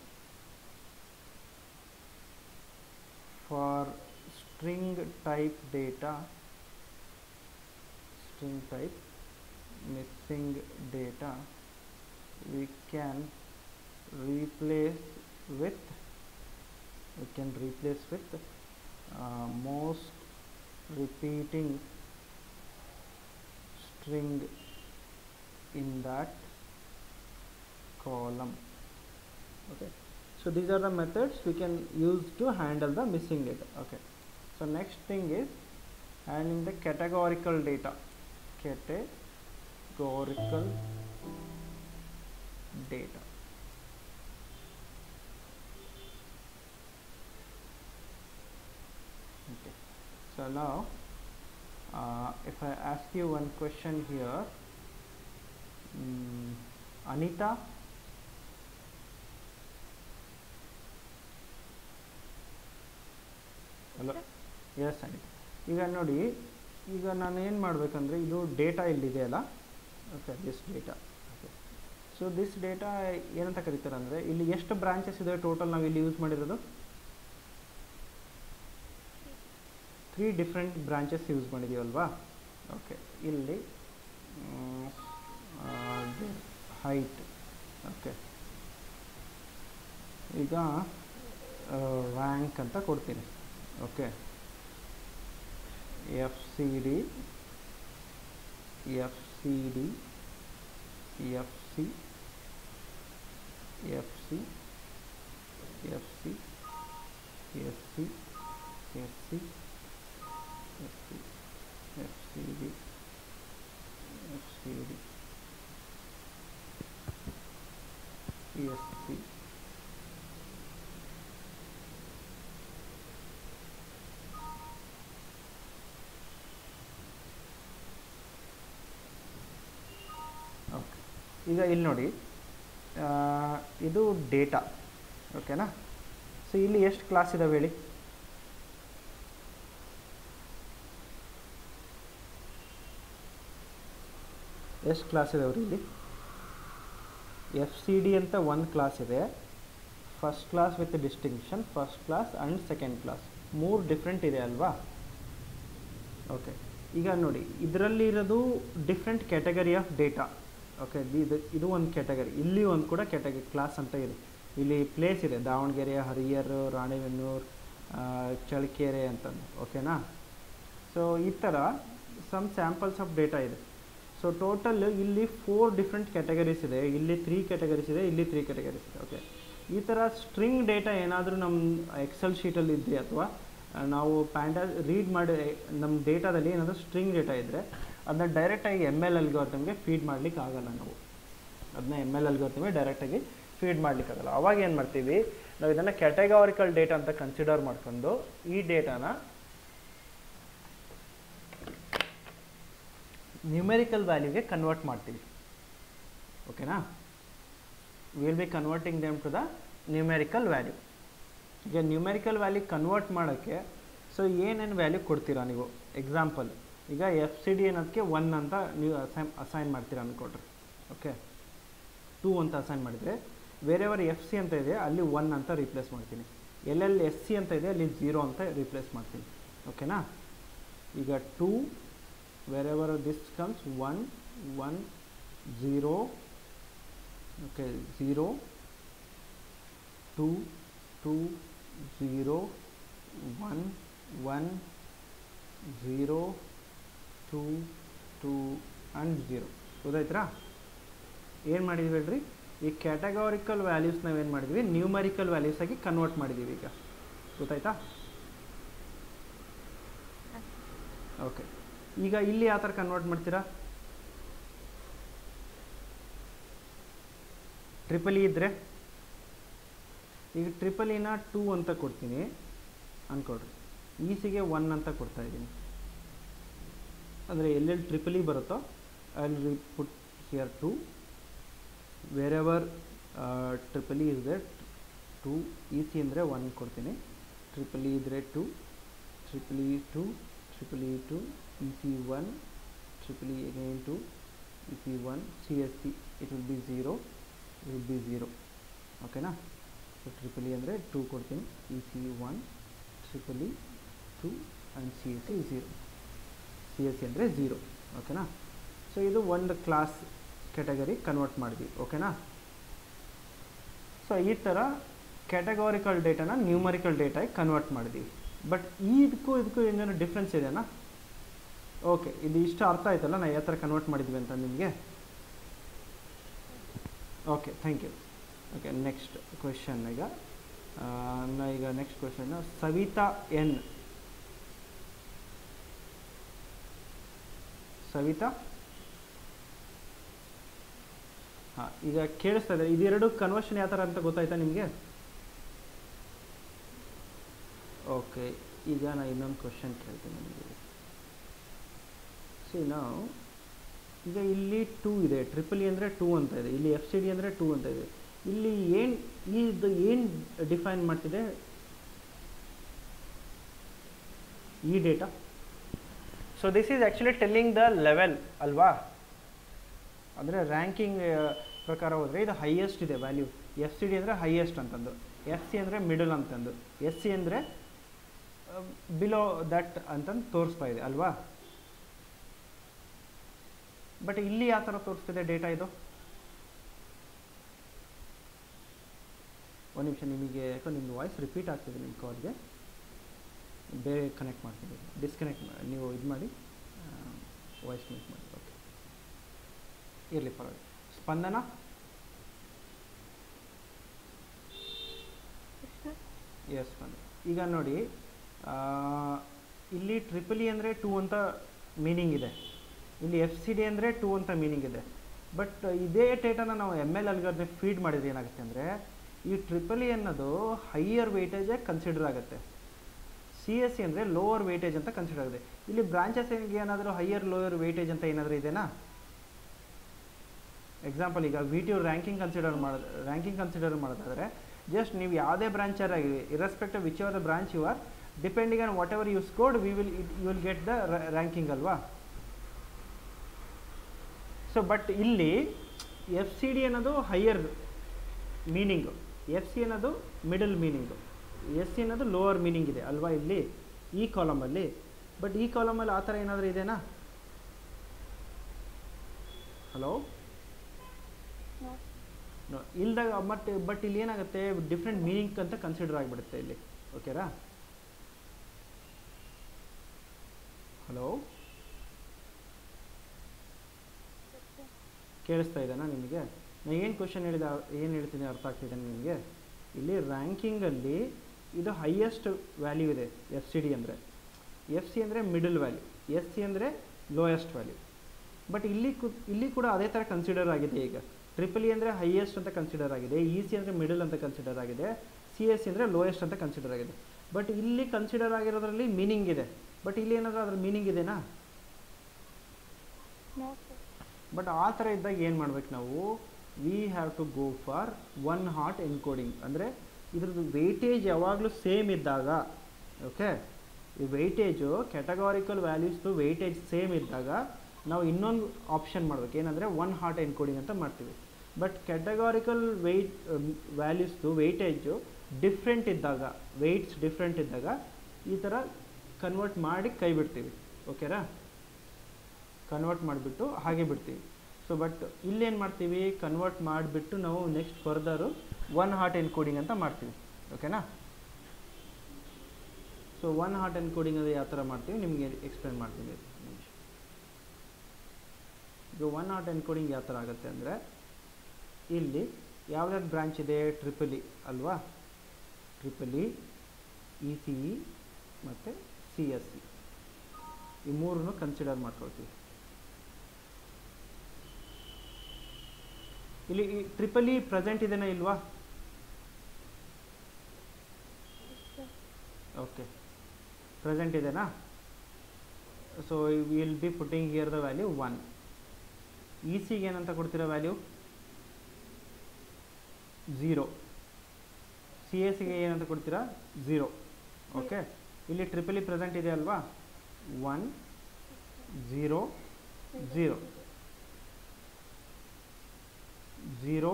for string type data string type missing data we can replace with we can replace with uh, most repeating string in that column okay so these are the methods we can use to handle the missing data okay so next thing is handling the categorical data categorical data to allow uh, if I ask you one question here mm, Anita hello yes ಆಗಿ ಈಗ ನೋಡಿ ಈಗ ನಾನು ಏನು ಮಾಡಬೇಕಂದ್ರೆ ಇದು data ಇಲ್ಲಿದೆ ಅಲ್ಲ okay this data okay so this data ಏನಂತ ಕರಿತಾರೆ ಅಂದರೆ ಇಲ್ಲಿ ಎಷ್ಟು ಬ್ರಾಂಚಸ್ ಇದೆ ಟೋಟಲ್ ನಾವು ಇಲ್ಲಿ ಯೂಸ್ ಮಾಡಿರೋದು three different branches use ಮಾಡಿದೀವಲ್ವಾ ಓಕೆ ಇಲ್ಲಿ ಆ ಜೈಟ್ ಓಕೆ ಈಗ ಆ 랭크 ಅಂತ ಕೊಡ್ತೀನಿ okay FCD ಎएफसीಡಿ ಸಿएफसी ಎएफसी ಎएफसी
ಎएफसी fcd fcd
okay ಈಗ ಇಲ್ಲಿ ನೋಡಿ ಇದು ಡೇಟಾ ಓಕೆನಾ ಸೊ ಇಲ್ಲಿ ಎಷ್ಟು ಕ್ಲಾಸ್ ಇದಾವೆ ಹೇಳಿ ಎಷ್ಟು ಕ್ಲಾಸ್ ರೀ ಇಲ್ಲಿ ಎಫ್ ಸಿ ಡಿ ಅಂತ ಒಂದು ಕ್ಲಾಸ್ ಇದೆ first class with distinction first class and second class ಮೂರು ಡಿಫ್ರೆಂಟ್ ಇದೆ ಅಲ್ವಾ ಓಕೆ ಈಗ ನೋಡಿ ಇದರಲ್ಲಿ ಇರೋದು different category of data okay ಇದು ಇದು ಒಂದು ಕ್ಯಾಟಗರಿ ಇಲ್ಲಿ ಒಂದು ಕೂಡ ಕ್ಯಾಟಗರಿ ಕ್ಲಾಸ್ ಅಂತ ಇದೆ ಇಲ್ಲಿ ಪ್ಲೇಸ್ ಇದೆ ದಾವಣಗೆರೆ ಹರಿಯರ್ ರಾಣೆಬೆನ್ನೂರು ಚಳಕೆರೆ ಅಂತಂದು ಓಕೆನಾ ಸೊ ಈ ಥರ ಸಮ್ ಸ್ಯಾಂಪಲ್ಸ್ ಆಫ್ ಡೇಟಾ ಇದೆ ಸೊ ಟೋಟಲ್ ಇಲ್ಲಿ ಫೋರ್ ಡಿಫ್ರೆಂಟ್ ಕ್ಯಾಟಗರೀಸ್ ಇದೆ ಇಲ್ಲಿ ತ್ರೀ ಕ್ಯಾಟಗರೀಸ್ ಇದೆ ಇಲ್ಲಿ ತ್ರೀ ಕ್ಯಾಟಗರೀಸ್ ಇದೆ ಓಕೆ ಈ ಥರ ಸ್ಟ್ರಿಂಗ್ ಡೇಟಾ ಏನಾದರೂ ನಮ್ಮ ಎಕ್ಸೆಲ್ ಶೀಟಲ್ಲಿ ಇದ್ದರೆ ಅಥವಾ ನಾವು ಪ್ಯಾಂಡಾ ರೀಡ್ ಮಾಡಿ ನಮ್ಮ ಡೇಟಾದಲ್ಲಿ ಏನಾದರೂ ಸ್ಟ್ರಿಂಗ್ ಡೇಟಾ ಇದ್ದರೆ ಅದನ್ನ ಡೈರೆಕ್ಟಾಗಿ ಎಮ್ ಎಲ್ ಅಲ್ಗೋರ್ತಮ್ಗೆ ಫೀಡ್ ಮಾಡಲಿಕ್ಕೆ ಆಗಲ್ಲ ನಾವು ಅದನ್ನ ಎಮ್ ಎಲ್ ಅಲ್ಗೋರ್ತಮ್ಗೆ ಡೈರೆಕ್ಟಾಗಿ ಫೀಡ್ ಮಾಡಲಿಕ್ಕಾಗಲ್ಲ ಅವಾಗ ಏನು ಮಾಡ್ತೀವಿ ನಾವು ಇದನ್ನು ಕ್ಯಾಟಗಾರಿಕಲ್ ಡೇಟಾ ಅಂತ ಕನ್ಸಿಡರ್ ಮಾಡ್ಕೊಂಡು ಈ ಡೇಟಾನ ನ್ಯೂಮೆರಿಕಲ್ ವ್ಯಾಲ್ಯೂಗೆ ಕನ್ವರ್ಟ್ ಮಾಡ್ತೀವಿ ಓಕೆನಾ will be converting them to the numerical value ಈಗ ನ್ಯೂಮೆರಿಕಲ್ ವ್ಯಾಲ್ಯೂ ಕನ್ವರ್ಟ್ ಮಾಡೋಕ್ಕೆ ಸೊ ಏನೇನು ವ್ಯಾಲ್ಯೂ ಕೊಡ್ತೀರಾ ನೀವು ಎಕ್ಸಾಂಪಲ್ ಈಗ ಎಫ್ ಸಿ ಡಿ ಅನ್ನೋದಕ್ಕೆ ಒನ್ ಅಂತ ನೀವು ಅಸೈನ್ ಅಸೈನ್ ಮಾಡ್ತೀರಾ ಅಂದ್ಕೊಟ್ರಿ ಓಕೆ ಟೂ ಅಂತ ಅಸೈನ್ ಮಾಡಿದರೆ ಬೇರೆಯವರು ಎಫ್ ಸಿ ಅಂತ ಇದೆ ಅಲ್ಲಿ ಒನ್ ಅಂತ ರಿಪ್ಲೇಸ್ ಮಾಡ್ತೀನಿ ಎಲ್ಲೆಲ್ಲಿ ಎಸ್ ಸಿ ಅಂತ ಇದೆ ಅಲ್ಲಿ ಜೀರೋ ಅಂತ ರಿಪ್ಲೇಸ್ ಮಾಡ್ತೀನಿ ಓಕೆನಾ ಈಗ two wherever this comes 1 1 0 okay 0 2 2 0 1 1 0 2 2 and 0 ಗೊತ್ತಾಯ್ತಾ ಏನು ಮಾಡಿದ್ವಿ ಹೇಳ್ರಿ ಈ ಕ್ಯಾಟಗಾರಿಕಲ್ ವ್ಯಾಲ್ಯೂಸ್ ನಾವೇನು ಮಾಡಿದ್ವಿ ನ್ಯೂಮರಿಕಲ್ ವ್ಯಾಲ್ಯೂಸ್ ಆಗಿ ಕನ್ವರ್ಟ್ ಮಾಡಿದ್ದೀವಿ ಈಗ ಗೊತ್ತಾಯ್ತಾ ಓಕೆ ಈಗ ಇಲ್ಲಿ ಯಾವ ಥರ ಕನ್ವರ್ಟ್ ಮಾಡ್ತೀರಾ ಟ್ರಿಪಲ್ ಇ e ಇದ್ದರೆ ಈಗ ಟ್ರಿಪಲ್ ಇನ ಟೂ ಅಂತ ಕೊಡ್ತೀನಿ ಅಂದ್ಕೊಡ್ರಿ ಈ e ಸಿಗೆ ಒನ್ ಅಂತ ಕೊಡ್ತಾ ಇದ್ದೀನಿ ಅಂದರೆ ಎಲ್ಲೆಲ್ಲಿ ಟ್ರಿಪಲ್ ಇ e ಬರುತ್ತೋ ಅಲ್ಲಿ put here two wherever triple E ಇದ್ದರೆ ಟು ಇ ಸಿ ಅಂದರೆ ಒನ್ ಕೊಡ್ತೀನಿ ಟ್ರಿಪಲ್ ಇ ಇದ್ದರೆ two triple E two triple E two E one EP1 triple E again C EP1 C it will be 0 it will be 0 ಓಕೆನಾ so triple E ಅಂದರೆ two ಕೊಡ್ತೀನಿ E C one triple E two and C S C zero C S C ಅಂದರೆ zero ಓಕೆನಾ so ಇದು ಒಂದು class category convert ಮಾಡಿದ್ವಿ ಓಕೆನಾ so ಈ ಥರ ಕ್ಯಾಟಗಾರಿಕಲ್ ಡೇಟಾನ ನ್ಯೂಮರಿಕಲ್ ಡೇಟಾಗಿ ಕನ್ವರ್ಟ್ ಮಾಡಿದ್ವಿ ಬಟ್ ಇದಕ್ಕೂ ಇದಕ್ಕೂ ಏನೇನು ಡಿಫ್ರೆನ್ಸ್ ಇದೆಯಾ ಓಕೆ ಇದು ಇಷ್ಟು ಅರ್ಥ ಆಯ್ತಲ್ಲ ನಾ ಯಾವ ಥರ ಕನ್ವರ್ಟ್ ಮಾಡಿದ್ವಿ ಅಂತ ನಿಮಗೆ okay thank you okay next question ಈಗ ನಾ ಈಗ ನೆಕ್ಸ್ಟ್ ಕ್ವೆಶನ್ ಸವಿತಾ ಎನ್ ಸವಿತಾ ಹಾಂ ಈಗ ಕೇಳಿಸ್ತಾ ಇದೆ ಇದೆರಡು ಕನ್ವರ್ಷನ್ ಯಾವ ಥರ ಅಂತ ಗೊತ್ತಾಯ್ತಾ ನಿಮಗೆ ಓಕೆ ಈಗ ನಾನು ಇನ್ನೊಂದು ಕ್ವೆಶನ್ ಕೇಳ್ತೀನಿ ನಿಮಗೆ ಸಿ ನಾವು ಈಗ ಇಲ್ಲಿ ಟೂ ಇದೆ ಟ್ರಿಪಲ್ ಇ ಅಂದರೆ ಟೂ ಅಂತ ಇದೆ ಇಲ್ಲಿ ಎಫ್ ಸಿ ಡಿ ಅಂದರೆ ಟೂ ಅಂತ ಇದೆ ಇಲ್ಲಿ ಏನು ಇದು ಏನು ಡಿಫೈನ್ ಮಾಡ್ತಿದೆ ಈ data so this is actually telling the level ಅಲ್ವಾ ಅಂದರೆ ರ್ಯಾಂಕಿಂಗ್ ಪ್ರಕಾರ ಹೋದರೆ ಇದು ಹೈಯೆಸ್ಟ್ ಇದೆ ವ್ಯಾಲ್ಯೂ ಎಫ್ ಸಿ ಡಿ ಅಂದರೆ ಹೈಯೆಸ್ಟ್ ಅಂತಂದು ಎಫ್ ಸಿ ಅಂದರೆ ಮಿಡಲ್ ಅಂತಂದು ಎಸ್ ಸಿ ಅಂದರೆ ಬಿಲೋ ದಟ್ ಅಂತಂದು ತೋರಿಸ್ತಾ ಇದೆ ಅಲ್ವಾ ಬಟ್ ಇಲ್ಲಿ ಯಾವ ಥರ ತೋರಿಸ್ತಿದೆ ಡೇಟಾ ಇದು ಒಂದು ನಿಮಿಷ ನಿಮಗೆ ಯಾಕೋ ನಿಮ್ಮದು ವಾಯ್ಸ್ ರಿಪೀಟ್ ಆಗ್ತಿದೆ ನಿಮ್ಮ ಕಾಲ್ಗೆ ಬೇರೆ ಕನೆಕ್ಟ್ ಮಾಡ್ತೀನಿ ಡಿಸ್ಕನೆಕ್ಟ್ ನೀವು ಇದು ಮಾಡಿ ವಾಯ್ಸ್ ಮ್ಯೂಟ್ ಮಾಡಿ ಓಕೆ ಇರಲಿ ಪರವಾಗಿಲ್ಲ ಸ್ಪಂದನ ಎಸ್ ಬಂದ ಈಗ ನೋಡಿ ಇಲ್ಲಿ ಟ್ರಿಪಲಿ ಅಂದರೆ ಟೂ ಅಂತ ಮೀನಿಂಗ್ ಇದೆ ಇಲ್ಲಿ ಎಫ್ ಸಿ ಡಿ ಅಂದರೆ ಟೂ ಅಂತ ಮೀನಿಂಗ್ ಇದೆ ಬಟ್ uh, ಇದೇ ಡೇಟಾನ ನಾವು ಎಮ್ ಎಲ್ ಎಲ್ಗಾದ್ರೆ ಫೀಡ್ ಮಾಡಿದ್ರೆ ಏನಾಗುತ್ತೆ ಅಂದರೆ ಈ ಟ್ರಿಪಲ್ ಇ e ಅನ್ನೋದು ಹೈಯರ್ ವೇಟೇಜೇ ಕನ್ಸಿಡರ್ ಆಗುತ್ತೆ ಸಿ ಎಸ್ ಸಿ ಅಂದರೆ ಲೋವರ್ ವೇಟೇಜ್ ಅಂತ ಕನ್ಸಿಡರ್ ಆಗುತ್ತೆ ಇಲ್ಲಿ ಬ್ರಾಂಚಸ್ ಏನಾದರೂ ಹೈಯರ್ ಲೋಯರ್ ವೇಟೇಜ್ ಅಂತ ಏನಾದರೂ ಇದೆಯಾ ಎಕ್ಸಾಂಪಲ್ ಈಗ ವಿ ಟಿ ರ್ಯಾಂಕಿಂಗ್ ಕನ್ಸಿಡರ್ ಮಾಡೋದು ರ್ಯಾಂಕಿಂಗ್ ಕನ್ಸಿಡರ್ ಮಾಡೋದಾದರೆ ಜಸ್ಟ್ ನೀವು ಯಾವುದೇ ಬ್ರಾಂಚರ್ ಆಗಿ irrespective which are the branch you are depending on whatever you scored we will you will get the ranking ಅಲ್ವಾ ಸೊ ಬಟ್ ಇಲ್ಲಿ ಎಫ್ ಸಿ ಡಿ ಅನ್ನೋದು higher meaning F C ಅನ್ನೋದು middle meaning S C ಅನ್ನೋದು lower meaning ಇದೆ ಅಲ್ವಾ ಇಲ್ಲಿ ಈ ಕಾಲಮಲ್ಲಿ but ಈ ಕಾಲಮಲ್ಲಿ ಆ ಥರ ಏನಾದರೂ ಇದೆಯಾ ಹಲೋ ಇಲ್ದಾಗ ಬಟ್ ಬಟ್ ಇಲ್ಲಿ ಏನಾಗುತ್ತೆ ಡಿಫ್ರೆಂಟ್ ಮೀನಿಂಗ್ ಅಂತ ಕನ್ಸಿಡರ್ ಆಗಿಬಿಡುತ್ತೆ ಇಲ್ಲಿ ಓಕೆರಾ ಹಲೋ ಕೇಳಿಸ್ತಾ ಇದ್ದಾನ ನಿಮಗೆ ನಾನು ಏನು ಕ್ವಶನ್ ಹೇಳಿದ ಏನು ಹೇಳ್ತೀನಿ ಅರ್ಥ ಆಗ್ತಿದೆ ನಿಮಗೆ ಇಲ್ಲಿ ರ್ಯಾಂಕಿಂಗಲ್ಲಿ ಇದು ಹೈಯೆಸ್ಟ್ ವ್ಯಾಲ್ಯೂ ಇದೆ ಎಫ್ ಸಿ ಡಿ ಅಂದರೆ ಎಫ್ ಸಿ ಅಂದರೆ ಮಿಡಲ್ ವ್ಯಾಲ್ಯೂ ಎಸ್ ಸಿ ಅಂದರೆ ಲೋಯೆಸ್ಟ್ ವ್ಯಾಲ್ಯೂ ಬಟ್ ಇಲ್ಲಿ ಇಲ್ಲಿ ಕೂಡ ಅದೇ ಥರ ಕನ್ಸಿಡರ್ ಆಗಿದೆ ಈಗ ಟ್ರಿಪಲ್ ಇ ಅಂದರೆ ಹೈಯೆಸ್ಟ್ ಅಂತ ಕನ್ಸಿಡರ್ ಆಗಿದೆ ಇ ಸಿ ಅಂದರೆ ಮಿಡಲ್ ಅಂತ ಕನ್ಸಿಡರ್ ಆಗಿದೆ ಸಿ ಎಸ್ ಸಿ ಅಂದರೆ ಲೋಯೆಸ್ಟ್ ಅಂತ ಕನ್ಸಿಡರ್ ಆಗಿದೆ ಬಟ್ ಇಲ್ಲಿ ಕನ್ಸಿಡರ್ ಆಗಿರೋದ್ರಲ್ಲಿ ಮೀನಿಂಗ್ ಇದೆ ಬಟ್ ಇಲ್ಲಿ ಏನಾದರೂ ಅದ್ರ ಮೀನಿಂಗ್ ಇದೆನಾ ಬಟ್ ಆ ಥರ ಇದ್ದಾಗ ಏನು ಮಾಡ್ಬೇಕು ನಾವು we have to go for one hot encoding ಅಂದರೆ ಇದ್ರದ್ದು ವೆಯ್ಟೇಜ್ ಯಾವಾಗಲೂ ಸೇಮ್ ಇದ್ದಾಗ ಓಕೆ ಈ ವೆಯ್ಟೇಜು ಕ್ಯಾಟಗಾರಿಕಲ್ ವ್ಯಾಲ್ಯೂಸ್ದು ವೆಯ್ಟೇಜ್ ಸೇಮ್ ಇದ್ದಾಗ ನಾವು ಇನ್ನೊಂದು ಆಪ್ಷನ್ ಮಾಡ್ಬೇಕು ಏನಂದರೆ ಒನ್ ಹಾಟ್ ಎನ್ಕೋಡಿಂಗ್ ಅಂತ ಮಾಡ್ತೀವಿ ಬಟ್ ಕ್ಯಾಟಗಾರಿಕಲ್ ವೆಯ್ಟ್ ವ್ಯಾಲ್ಯೂಸ್ದು ವೆಯ್ಟೇಜು ಡಿಫ್ರೆಂಟ್ ಇದ್ದಾಗ ವೆಯ್ಟ್ಸ್ ಡಿಫ್ರೆಂಟ್ ಇದ್ದಾಗ ಈ ಥರ ಕನ್ವರ್ಟ್ ಮಾಡಿ ಕೈ ಬಿಡ್ತೀವಿ ಓಕೆನಾ ಕನ್ವರ್ಟ್ ಮಾಡಿಬಿಟ್ಟು ಹಾಗೆ ಬಿಡ್ತೀವಿ ಸೊ ಬಟ್ ಇಲ್ಲೇನು ಮಾಡ್ತೀವಿ ಕನ್ವರ್ಟ್ ಮಾಡಿಬಿಟ್ಟು ನಾವು next further one hot coding ಅಂತ ಮಾಡ್ತೀವಿ ಓಕೆನಾ ಸೊ ಒನ್ ಹಾರ್ಟ್ ಎನ್ಕೋಡಿಂಗ್ ಅದು ಯಾವ ಥರ ಮಾಡ್ತೀವಿ ನಿಮಗೆ ಎಕ್ಸ್ಪ್ಲೇನ್ ಮಾಡ್ತೀನಿ ಇದು ಒನ್ ಹಾರ್ಟ್ ಕೋಡಿಂಗ್ ಯಾವ ಥರ ಆಗುತ್ತೆ ಅಂದರೆ ಇಲ್ಲಿ ಯಾವ್ದಾದ್ರು ಬ್ರಾಂಚ್ ಇದೆ ಟ್ರಿಪಲ್ ಇ ಅಲ್ವಾ triple E E C E ಮತ್ತು ಸಿ ಎಸ್ ಸಿ ಈ ಮೂರನ್ನು ಕನ್ಸಿಡರ್ ಮಾಡ್ಕೊಳ್ತೀವಿ ಇಲ್ಲಿ ಟ್ರಿಪಲ್ ಇ ಪ್ರೆಸೆಂಟ್ ಇದೆಯಾ ಇಲ್ವಾ ಓಕೆ ಪ್ರೆಸೆಂಟ್ ಇದೆಯಾ so will be putting here the value one E ಸಿಗೆ ಏನಂತ ಕೊಡ್ತೀರಾ ವ್ಯಾಲ್ಯೂ ಝೀರೋ ಸಿ ಎ ಸಿಗೆ ಏನಂತ ಕೊಡ್ತೀರಾ ಝೀರೋ ಓಕೆ ಇಲ್ಲಿ ಟ್ರಿಪಲ್ ಇ ಪ್ರೆಸೆಂಟ್ ಇದೆ ಅಲ್ವಾ one zero zero 0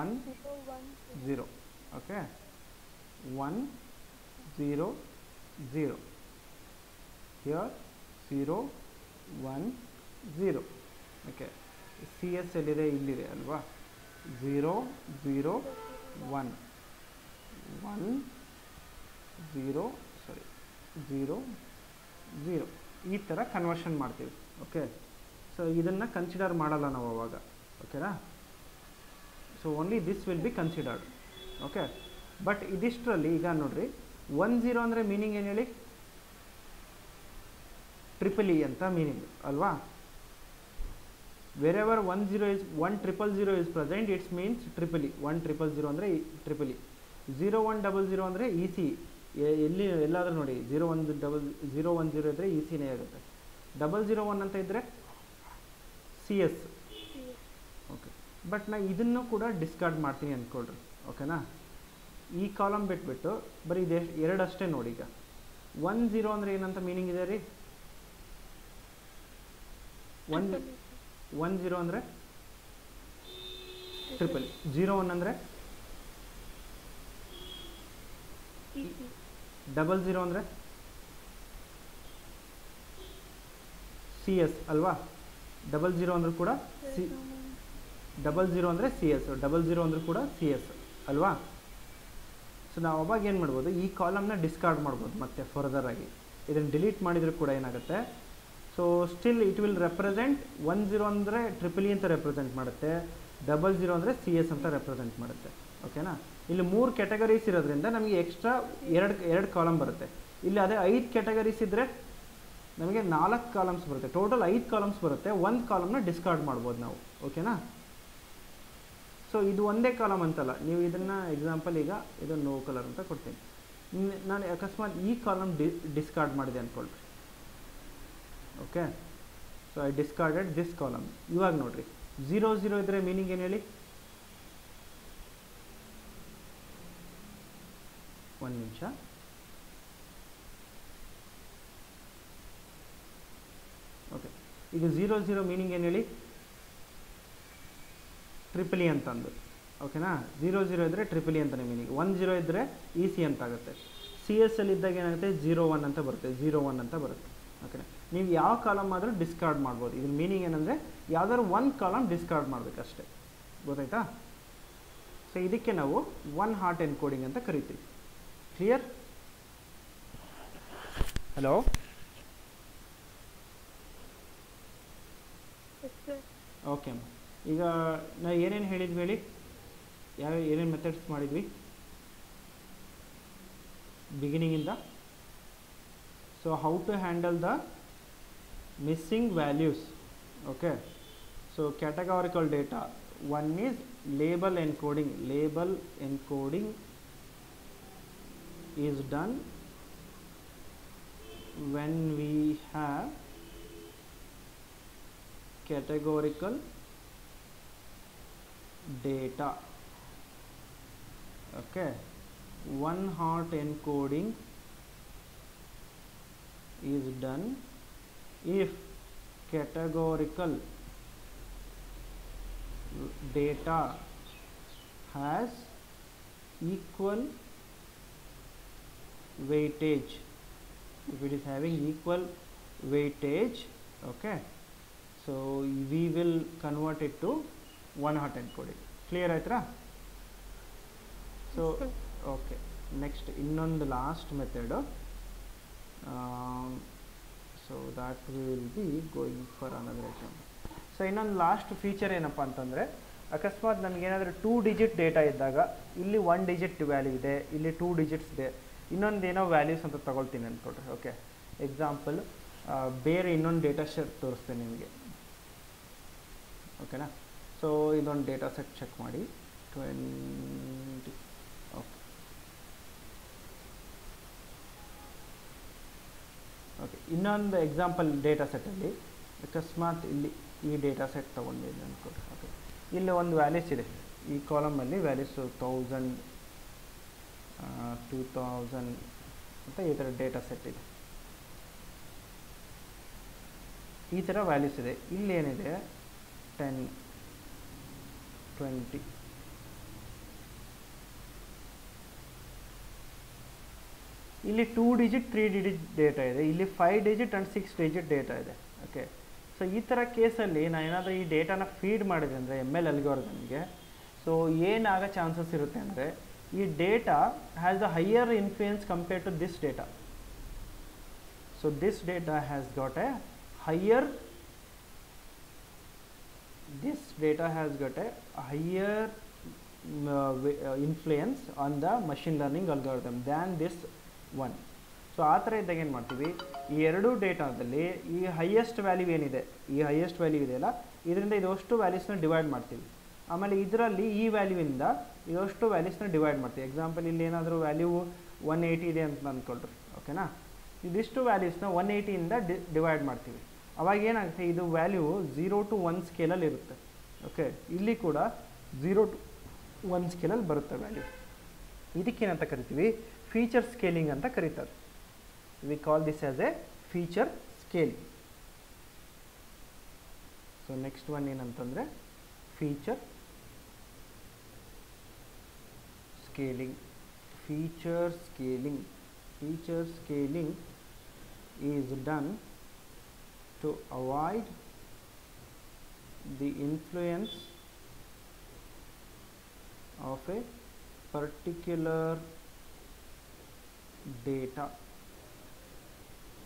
one 0 okay 1 0 zero here zero one zero okay C S ಎಲ್ಲಿದೆ ಇಲ್ಲಿದೆ ಅಲ್ವಾ zero zero one one zero sorry zero zero ಈ ಥರ ಕನ್ವರ್ಷನ್ ಮಾಡ್ತೀವಿ ಓಕೆ ಸೊ ಇದನ್ನು ಕನ್ಸಿಡರ್ ಮಾಡೋಲ್ಲ ನಾವು ಅವಾಗ ಓಕೆನಾ so only this will be considered okay but ಇದಿಷ್ಟರಲ್ಲಿ ಈಗ ನೋಡ್ರಿ ಒನ್ ಝೀರೋ ಅಂದರೆ ಮೀನಿಂಗ್ ಏನು ಹೇಳಿ ಟ್ರಿಪಲ್ ಇ e ಅಂತ ಮೀನಿಂಗ್ ಅಲ್ವಾ wherever one zero is one triple zero is present it's means triple E one triple zero ಅಂದರೆ triple E zero one double zero ಅಂದರೆ ಇ ಸಿ ಎಲ್ಲಿ ಎಲ್ಲಾದರೂ ನೋಡಿ zero one double zero one zero ಇದ್ದರೆ E ಸಿನೇ ಆಗುತ್ತೆ double zero one ಅಂತ ಇದ್ದರೆ ಸಿ ಎಸ್ ಬಟ್ ನಾ ಇದನ್ನು ಕೂಡ ಡಿಸ್ಕಾರ್ಡ್ ಮಾಡ್ತೀನಿ ಅಂದ್ಕೊಳ್ರಿ ಓಕೆನಾ ಈ ಕಾಲಮ್ ಬಿಟ್ಬಿಟ್ಟು ಬರೀ ಇದೆ ಎರಡಷ್ಟೇ ನೋಡಿ ಈಗ ಒನ್ ಝೀರೋ ಅಂದರೆ ಏನಂತ ಮೀನಿಂಗ್ ಇದೆ ರೀ ಒನ್ ಒನ್ ಝೀರೋ ಅಂದರೆ ಟ್ರಿಪಲ್ ಜೀರೋ ಒನ್ ಅಂದರೆ ಡಬಲ್ ಝೀರೋ ಅಂದರೆ ಸಿ ಎಸ್ ಅಲ್ವಾ ಡಬಲ್ ಜೀರೋ ಅಂದರೂ ಕೂಡ ಸಿ ಡಬಲ್ ಜೀರೋ ಅಂದರೆ ಸಿ ಎಸ್ ಡಬಲ್ ಜೀರೋ ಅಂದರೂ ಕೂಡ ಸಿ ಎಸ್ ಅಲ್ವಾ ಸೊ ನಾವು ಅವಾಗ ಏನು ಮಾಡ್ಬೋದು ಈ ಕಾಲಮ್ನ ಡಿಸ್ಕಾರ್ಡ್ ಮಾಡ್ಬೋದು ಮತ್ತೆ ಫರ್ದರ್ ಆಗಿ ಇದನ್ನು ಡಿಲೀಟ್ ಮಾಡಿದರೂ ಕೂಡ ಏನಾಗುತ್ತೆ so still it will represent one zero ಅಂದರೆ ಟ್ರಿಪಲಿ ಅಂತ ರೆಪ್ರೆಸೆಂಟ್ ಮಾಡುತ್ತೆ ಡಬಲ್ ಜೀರೋ ಅಂದರೆ ಸಿ ಎಸ್ ಅಂತ ರೆಪ್ರೆಸೆಂಟ್ ಮಾಡುತ್ತೆ ಓಕೆನಾ ಇಲ್ಲಿ ಮೂರು ಕ್ಯಾಟಗರೀಸ್ ಇರೋದ್ರಿಂದ ನಮಗೆ ಎಕ್ಸ್ಟ್ರಾ ಎರಡು ಎರಡು ಕಾಲಮ್ ಬರುತ್ತೆ ಇಲ್ಲಿ ಅದೇ ಐದು ಕ್ಯಾಟಗರೀಸ್ ಇದ್ದರೆ ನಮಗೆ ನಾಲ್ಕು ಕಾಲಮ್ಸ್ ಬರುತ್ತೆ ಟೋಟಲ್ ಐದು ಕಾಲಮ್ಸ್ ಬರುತ್ತೆ ಒಂದು ಕಾಲಮ್ನ ಡಿಸ್ಕಾರ್ಡ್ ಮಾಡ್ಬೋದು ನಾವು ಓಕೆನಾ ಸೊ ಇದು ಒಂದೇ ಕಾಲಮ್ ಅಂತಲ್ಲ ನೀವು ಇದನ್ನು ಎಕ್ಸಾಂಪಲ್ ಈಗ ಇದನ್ನು ನೋ ಕಲರ್ ಅಂತ ಕೊಡ್ತೀನಿ ನಾನು ಅಕಸ್ಮಾತ್ ಈ ಕಾಲಮ್ ಡಿ ಡಿಸ್ಕಾರ್ಡ್ ಮಾಡಿದೆ ಅಂದ್ಕೊಳ್ರಿ okay so I discarded this column ಇವಾಗ ನೋಡಿರಿ ಝೀರೋ ಝೀರೋ ಇದ್ರೆ ಮೀನಿಂಗ್ ಏನು ಹೇಳಿ ಒಂದು ನಿಮಿಷ ಓಕೆ ಈಗ ಝೀರೋ ಝೀರೋ ಮೀನಿಂಗ್ ಏನು ಹೇಳಿ ಟ್ರಿಪಲಿ ಇ e ಅಂತಂದು ಓಕೆನಾ ಜೀರೋ ಜೀರೋ ಇದ್ದರೆ ಟ್ರಿಪಲಿ ಇ ಅಂತಲೇ ಮೀನಿಂಗ್ ಒನ್ ಜೀರೋ ಇದ್ದರೆ ಇ ಸಿ ಅಂತಾಗುತ್ತೆ ಸಿ ಎಸ್ ಅಲ್ಲಿ ಇದ್ದಾಗ ಏನಾಗುತ್ತೆ ಜೀರೋ ಒನ್ ಅಂತ ಬರುತ್ತೆ ಜೀರೋ ಒನ್ ಅಂತ ಬರುತ್ತೆ ಓಕೆನಾ ನೀವು ಯಾವ ಕಾಲಮ್ ಆದರೂ ಡಿಸ್ಕಾರ್ಡ್ ಮಾಡ್ಬೋದು ಇದ್ರ ಮೀನಿಂಗ್ ಏನಂದರೆ ಯಾವ್ದಾದ್ರು ಒನ್ ಕಾಲಮ್ ಡಿಸ್ಕಾರ್ಡ್ ಮಾಡಬೇಕಷ್ಟೇ ಗೊತ್ತಾಯ್ತಾ ಸೊ ಇದಕ್ಕೆ ನಾವು ಒನ್ ಹಾರ್ಟ್ ಎನ್ ಕೋಡಿಂಗ್ ಅಂತ ಕರಿತೀವಿ ಕ್ಲಿಯರ್ ಹಲೋ ಓಕೆ ಅಮ್ಮ ಇಗ ನಾವು 얘는 ಏನು ಹೇಳಿದ್ವಿ ಹೇಳಿ 얘는 ಏನು ಮೆಥಡ್ಸ್ ಮಾಡಿದ್ವಿ ಬಿಗಿನಿಂಗ್ ಇಂದ so how to handle the missing values okay so categorical data 1 is label encoding label encoding is done when we have categorical data okay one hot encoding is done if categorical data has equal weightage if it is having equal weightage okay so we will convert it to one hot ಕೊಡಿ clear ಆಯ್ತಾ so okay next ಇನ್ನೊಂದು last method so that will be going for another example so ಇನ್ನೊಂದು last feature ಏನಪ್ಪ ಅಂತಂದರೆ ಅಕಸ್ಮಾತ್ ನನಗೇನಾದರೂ two digit data ಇದ್ದಾಗ ಇಲ್ಲಿ ಒನ್ ಡಿಜಿಟ್ ವ್ಯಾಲ್ಯೂ ಇದೆ ಇಲ್ಲಿ ಟೂ ಡಿಜಿಟ್ಸ್ ಇದೆ ಇನ್ನೊಂದೇನೋ ವ್ಯಾಲ್ಯೂಸ್ ಅಂತ ತೊಗೊಳ್ತೀನಿ ಅಂದ್ಕೊಡ್ರಿ ಓಕೆ ಎಕ್ಸಾಂಪಲ್ ಬೇರೆ ಇನ್ನೊಂದು ಡೇಟಾ ಶೇರ್ ತೋರಿಸ್ತೇನೆ ನಿಮಗೆ ಓಕೆನಾ ಸೊ ಇದೊಂದು ಡೇಟಾ ಸೆಟ್ ಚೆಕ್ ಮಾಡಿ ಟ್ವೆಂಟಿ ಓಕೆ ಓಕೆ ಇನ್ನೊಂದು ಎಕ್ಸಾಂಪಲ್ ಡೇಟಾ ಸೆಟ್ಟಲ್ಲಿ ಅಕಸ್ಮಾತ್ ಇಲ್ಲಿ ಈ ಡೇಟಾ ಸೆಟ್ ತೊಗೊಂಡಿದ್ದೆ ಅಂದ್ಕೊಡಿ ಓಕೆ ಇಲ್ಲಿ ಒಂದು ವ್ಯಾಲ್ಯೂಸ್ ಇದೆ ಈ ಕಾಲಮಲ್ಲಿ ವ್ಯಾಲ್ಯೂಸು ತೌಸಂಡ್ ಟೂ ತೌಸಂಡ್ ಅಂತ ಈ ಥರ ಡೇಟಾ ಸೆಟ್ ಇದೆ ಈ ಥರ ವ್ಯಾಲ್ಯೂಸ್ ಇದೆ ಇಲ್ಲಿ ಏನಿದೆ ಟೆನ್ 20 ಇಲ್ಲಿ two digit three digit data ಇದೆ ಇಲ್ಲಿ five digit and six digit data ಇದೆ ಓಕೆ ಸೊ ಈ ಥರ ಕೇಸಲ್ಲಿ ನಾನು ಏನಾದರೂ ಈ ಡೇಟಾನ ಫೀಡ್ ಮಾಡಿದೆ ಅಂದರೆ ಎಮ್ ಎಲ್ ಎಲ್ಗೋರ್ಗನ್ಗೆ ಸೊ ಏನಾಗೋ ಚಾನ್ಸಸ್ ಇರುತ್ತೆ ಅಂದರೆ ಈ data has the higher influence compare to this data so this data has got a higher this data has got a higher influence on the machine learning algorithm than this one so ಆ ಥರ ಇದ್ದಾಗ ಏನು ಮಾಡ್ತೀವಿ ಈ ಎರಡೂ ಡೇಟಾದಲ್ಲಿ ಈ highest value ಏನಿದೆ ಈ ಹೈಯೆಸ್ಟ್ ವ್ಯಾಲ್ಯೂ ಇದೆಯಲ್ಲ ಇದರಿಂದ ಇದಷ್ಟು ವ್ಯಾಲ್ಯೂಸ್ನ ಡಿವೈಡ್ ಮಾಡ್ತೀವಿ ಆಮೇಲೆ ಇದರಲ್ಲಿ ಈ ಇಂದ ಇದಷ್ಟು ವ್ಯಾಲ್ಯೂಸ್ನ ಡಿವೈಡ್ ಮಾಡ್ತೀವಿ ಎಕ್ಸಾಂಪಲ್ ಇಲ್ಲಿ ಏನಾದರೂ ವ್ಯಾಲ್ಯೂ ಒನ್ ಏಯ್ಟಿ ಇದೆ ಅಂತ ಅಂದ್ಕೊಳ್ರಿ ಓಕೆನಾ ಇದಿಷ್ಟು ವ್ಯಾಲ್ಯೂಸ್ನ ಒನ್ ಏಯ್ಟಿಯಿಂದ ಡಿ ಡಿವೈಡ್ ಮಾಡ್ತೀವಿ ಅವಾಗ ಏನಾಗುತ್ತೆ ಇದು ವ್ಯಾಲ್ಯೂ ಝೀರೋ ಟು ಒನ್ ಸ್ಕೇಲಲ್ಲಿ ಇರುತ್ತೆ ಓಕೆ ಇಲ್ಲಿ ಕೂಡ ಝೀರೋ ಟು ಒನ್ ಸ್ಕೇಲಲ್ಲಿ ಬರುತ್ತೆ ವ್ಯಾಲ್ಯೂ ಇದಕ್ಕೇನಂತ ಕರಿತೀವಿ ಫೀಚರ್ ಸ್ಕೇಲಿಂಗ್ ಅಂತ ಕರೀತಾರೆ we call this as a feature scaling so next one ಏನಂತಂದರೆ feature scaling feature scaling feature scaling is done to avoid the influence of a particular data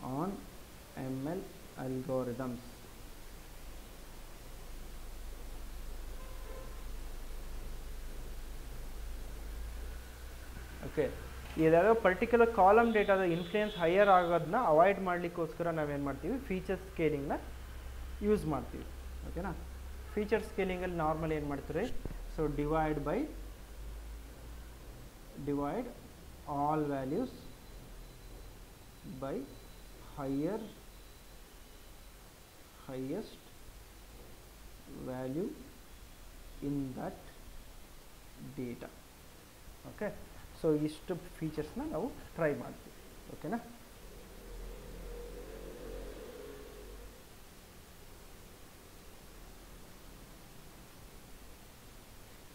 on ML algorithms. Okay. ஏதாவது particular column data the influence higher ಆಗೋದನ್ನ avoid ಮಾಡ್ಲಿಕ್ಕೆಸ್ಕರ ನಾವು ಏನು ಮಾಡ್ತೀವಿ feature scaling ನಾ use ಮಾಡ್ತೀವಿ ಓಕೆನಾ ફીચર ಸ್ಕೇಲಿಂಗ್ ಅಲ್ಲಿ நார்ಮಲ್ ಏನು ಮಾಡ್ತಾರೆ so divide by divide all values by higher highest value in that data okay so ಇಷ್ಟು ಫೀಚರ್ಸ್ನ ನಾವು ಟ್ರೈ ಮಾಡ್ತೀವಿ ಓಕೆನಾ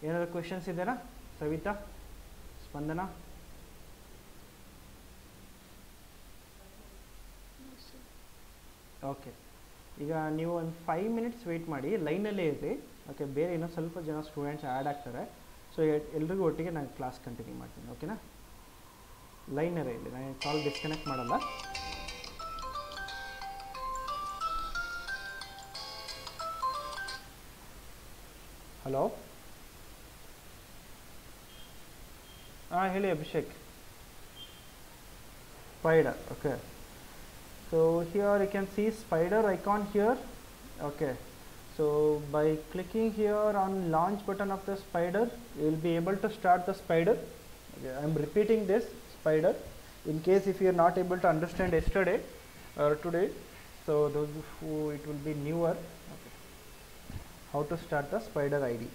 ಏನಾದರೂ ಕ್ವೆಶನ್ಸ್ ಇದೆಯಾ ಸವಿತಾ ಸ್ಪಂದನಾ ಓಕೆ ಈಗ ನೀವು ಒಂದು ಫೈವ್ ಮಿನಿಟ್ಸ್ ವೆಯ್ಟ್ ಮಾಡಿ ಲೈನಲ್ಲೇ ಇರಿ ಓಕೆ ಬೇರೆ ಇನ್ನೊಂದು ಸ್ವಲ್ಪ ಜನ ಸ್ಟೂಡೆಂಟ್ಸ್ ಆ್ಯಡ್ ಆಗ್ತಾರೆ ಸೊ ಎಲ್ರಿಗೂ ಒಟ್ಟಿಗೆ ನಾನು ಕ್ಲಾಸ್ ಕಂಟಿನ್ಯೂ ಮಾಡ್ತೀನಿ ಓಕೆನಾ ಲೈನರೇ ಇಲ್ಲಿ ನಾನು ಕಾಲ್ ಡಿಸ್ಕನೆಕ್ಟ್ ಮಾಡಲ್ಲ ಹಲೋ ಹಾಂ ಹೇಳಿ Abhishek spider okay so here you can see spider icon here okay so by clicking here on launch button of the spider you will be able to start the spider I am repeating this spider in case if you are not able to understand yesterday or today so those who it will be newer okay. how to start the spider ID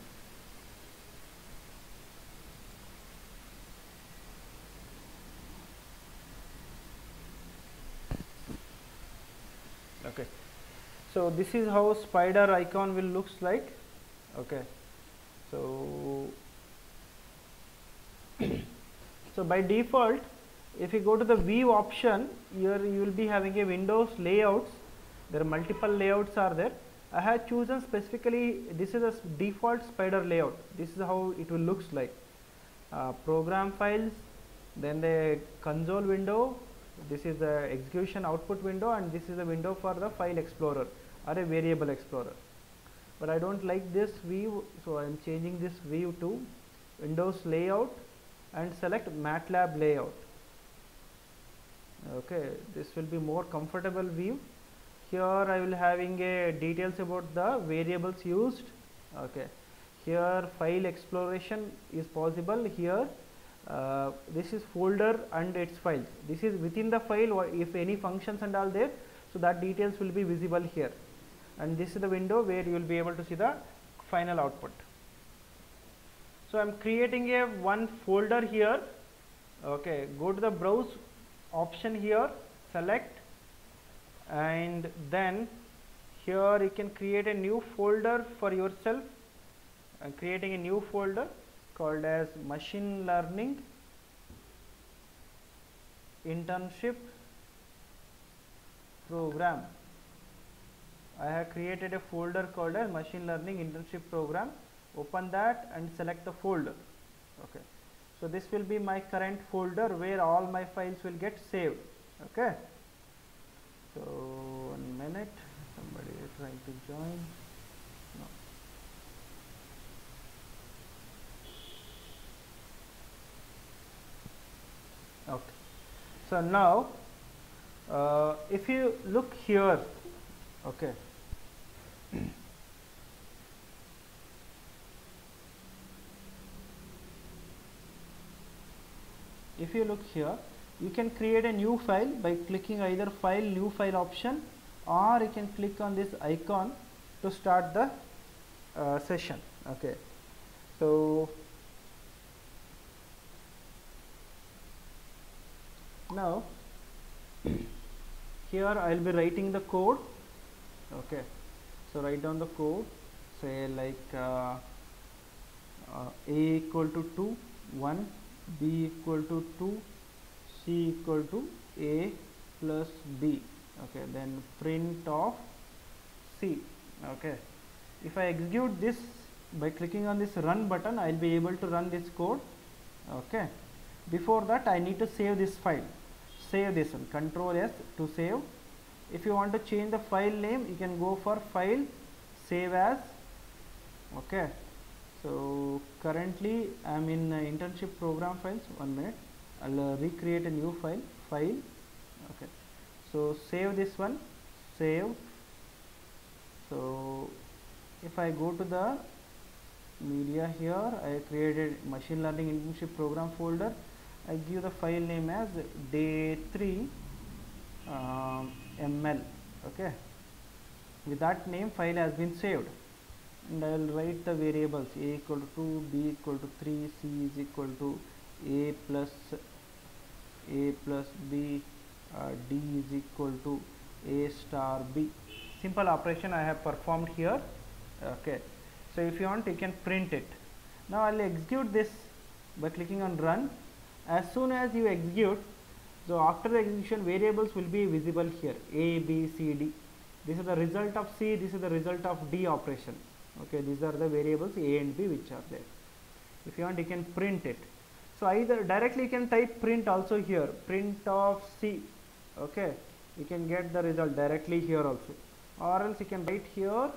so this is how spider icon will looks like okay so so by default if you go to the view option here you will be having a windows layouts there are multiple layouts are there I have chosen specifically this is a default spider layout this is how it will looks like uh, program files then the console window this is the execution output window and this is the window for the file explorer or a variable explorer but I don't like this view so I am changing this view to Windows layout and select MATLAB layout okay this will be more comfortable view here I will having a details about the variables used okay here file exploration is possible here uh, this is folder and its files this is within the file if any functions and all there so that details will be visible here and this is the window where you will be able to see the final output. So I am creating a one folder here. Okay, go to the browse option here, select and then here you can create a new folder for yourself. I'm creating a new folder called as machine learning internship program. I have created a folder called as machine learning internship program open that and select the folder okay so this will be my current folder where all my files will get saved okay so one minute somebody is trying to join no. okay so now uh, if you look here okay if you look here, you can create a new file by clicking either file new file option or you can click on this icon to start the uh, session. Okay. So, now here I will be writing the code okay so write down the code say like uh, uh, a equal to 2 1 b equal to 2 c equal to a plus b okay then print of c okay if i execute this by clicking on this run button i'll be able to run this code okay before that i need to save this file save this one control s to save if you want to change the file name you can go for file save as okay so currently I am in uh, internship program files one minute I'll uh, recreate a new file file okay so save this one save so if I go to the media here I created machine learning internship program folder I give the file name as day 3 um, ml okay with that name file has been saved and I will write the variables a equal to 2 b equal to 3 c is equal to a plus a plus b uh, d is equal to a star b simple operation I have performed here okay so if you want you can print it now I will execute this by clicking on run as soon as you execute so after the execution variables will be visible here A, B, C, D. This is the result of C, this is the result of D operation. Okay, these are the variables A and B which are there. If you want you can print it. So either directly you can type print also here, print of C. Okay, you can get the result directly here also. Or else you can write here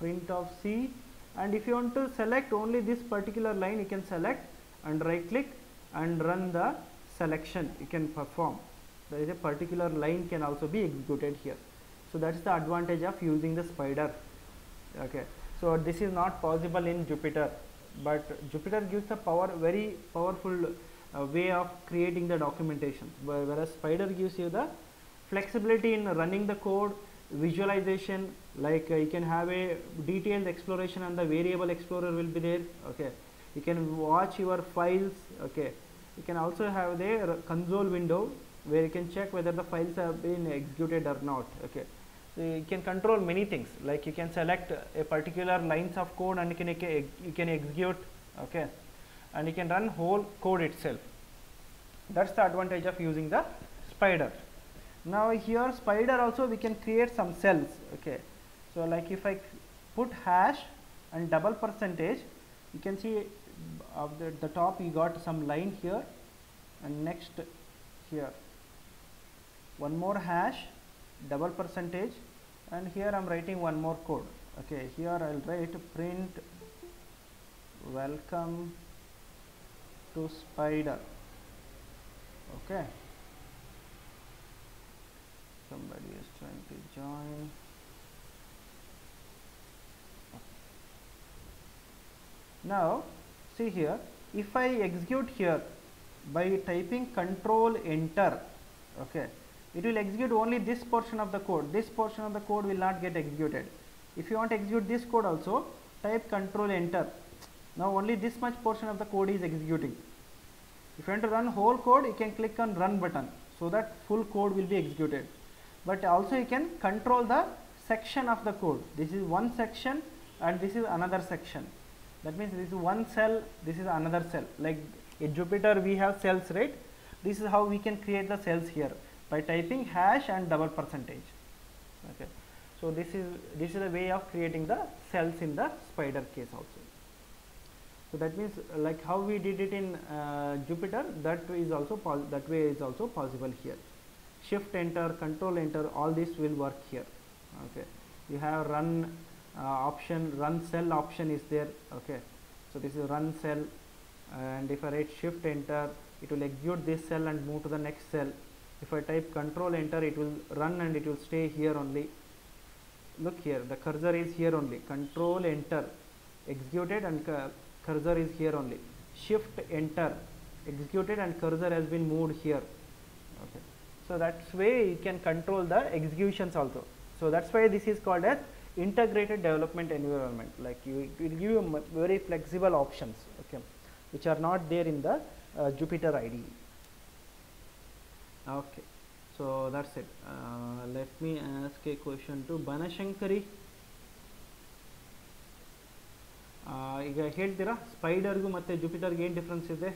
print of C and if you want to select only this particular line you can select and right click and run the selection you can perform there is a particular line can also be executed here so that's the advantage of using the spider okay so this is not possible in jupyter but jupyter gives a power very powerful uh, way of creating the documentation whereas spider gives you the flexibility in running the code visualization like uh, you can have a detailed exploration and the variable explorer will be there okay you can watch your files okay you can also have the console window where you can check whether the files have been executed or not okay so you can control many things like you can select a particular lines of code and you can you can execute okay and you can run whole code itself that's the advantage of using the spider now here spider also we can create some cells okay so like if i put hash and double percentage you can see of the, the top you got some line here and next here one more hash double percentage and here I'm writing one more code okay here I'll write print welcome to spider okay somebody is trying to join now see here if I execute here by typing control enter okay it will execute only this portion of the code this portion of the code will not get executed if you want to execute this code also type control enter now only this much portion of the code is executing if you want to run whole code you can click on run button so that full code will be executed but also you can control the section of the code this is one section and this is another section that means this is one cell this is another cell like in Jupiter we have cells right this is how we can create the cells here by typing hash and double percentage okay so this is this is a way of creating the cells in the spider case also so that means like how we did it in uh, Jupiter that is also that way is also possible here shift enter control enter all this will work here okay you have run uh, option run cell option is there okay so this is run cell and if I write shift enter it will execute this cell and move to the next cell if I type control enter it will run and it will stay here only look here the cursor is here only control enter executed and cursor is here only shift enter executed and cursor has been moved here okay so that's way you can control the executions also so that's why this is called as integrated development environment like you it will give you very flexible options okay which are not there in the uh, Jupyter IDE okay so that's it uh, let me ask a question to Banashankari uh, ಈಗ ಹೇಳ್ತೀರಾ ಸ್ಪೈಡರ್ಗೂ ಮತ್ತು ಜುಪಿಟರ್ಗೆ ಏನು difference ಇದೆ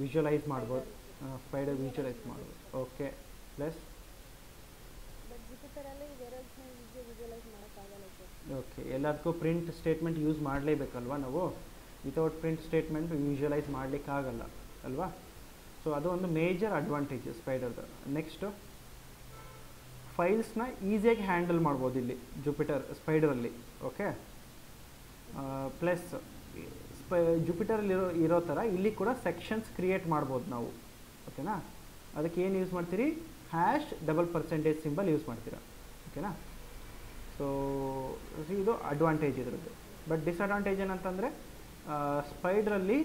visualise ಮಾಡ್ಬೋದು Spyder visualise ಮಾಡ್ಬೋದು okay plus okay ಎಲ್ಲದಕ್ಕೂ print statement use ಮಾಡಲೇಬೇಕಲ್ವಾ ನಾವು ವಿತೌಟ್ ಪ್ರಿಂಟ್ ಸ್ಟೇಟ್ಮೆಂಟ್ ವಿಜುವಲೈಸ್ ಮಾಡಲಿಕ್ಕಾಗಲ್ಲ ಅಲ್ವಾ ಸೊ ಅದು ಒಂದು ಮೇಜರ್ ಅಡ್ವಾಂಟೇಜ್ ಸ್ಪೈಡರ್ದು ನೆಕ್ಸ್ಟು ಫೈಲ್ಸ್ನ ಈಸಿಯಾಗಿ ಹ್ಯಾಂಡಲ್ ಮಾಡ್ಬೋದು ಇಲ್ಲಿ ಜುಪಿಟರ್ ಸ್ಪೈಡರಲ್ಲಿ ಓಕೆ ಪ್ಲಸ್ ಜುಪಿಟರಲ್ಲಿ ಇರೋ ಇರೋ ಥರ ಇಲ್ಲಿ ಕೂಡ ಸೆಕ್ಷನ್ಸ್ ಕ್ರಿಯೇಟ್ ಮಾಡ್ಬೋದು ನಾವು ಓಕೆನಾ ಅದಕ್ಕೆ ಏನು ಯೂಸ್ ಮಾಡ್ತೀರಿ hash double percentage symbol use ಮಾಡ್ತೀರಾ ಓಕೆನಾ ಸೊ ಇದು ಅಡ್ವಾಂಟೇಜ್ ಇದ್ರದ್ದು ಬಟ್ ಡಿಸ್ಅಡ್ವಾಂಟೇಜ್ ಏನಂತಂದರೆ ಸ್ಪೈಡ್ರಲ್ಲಿ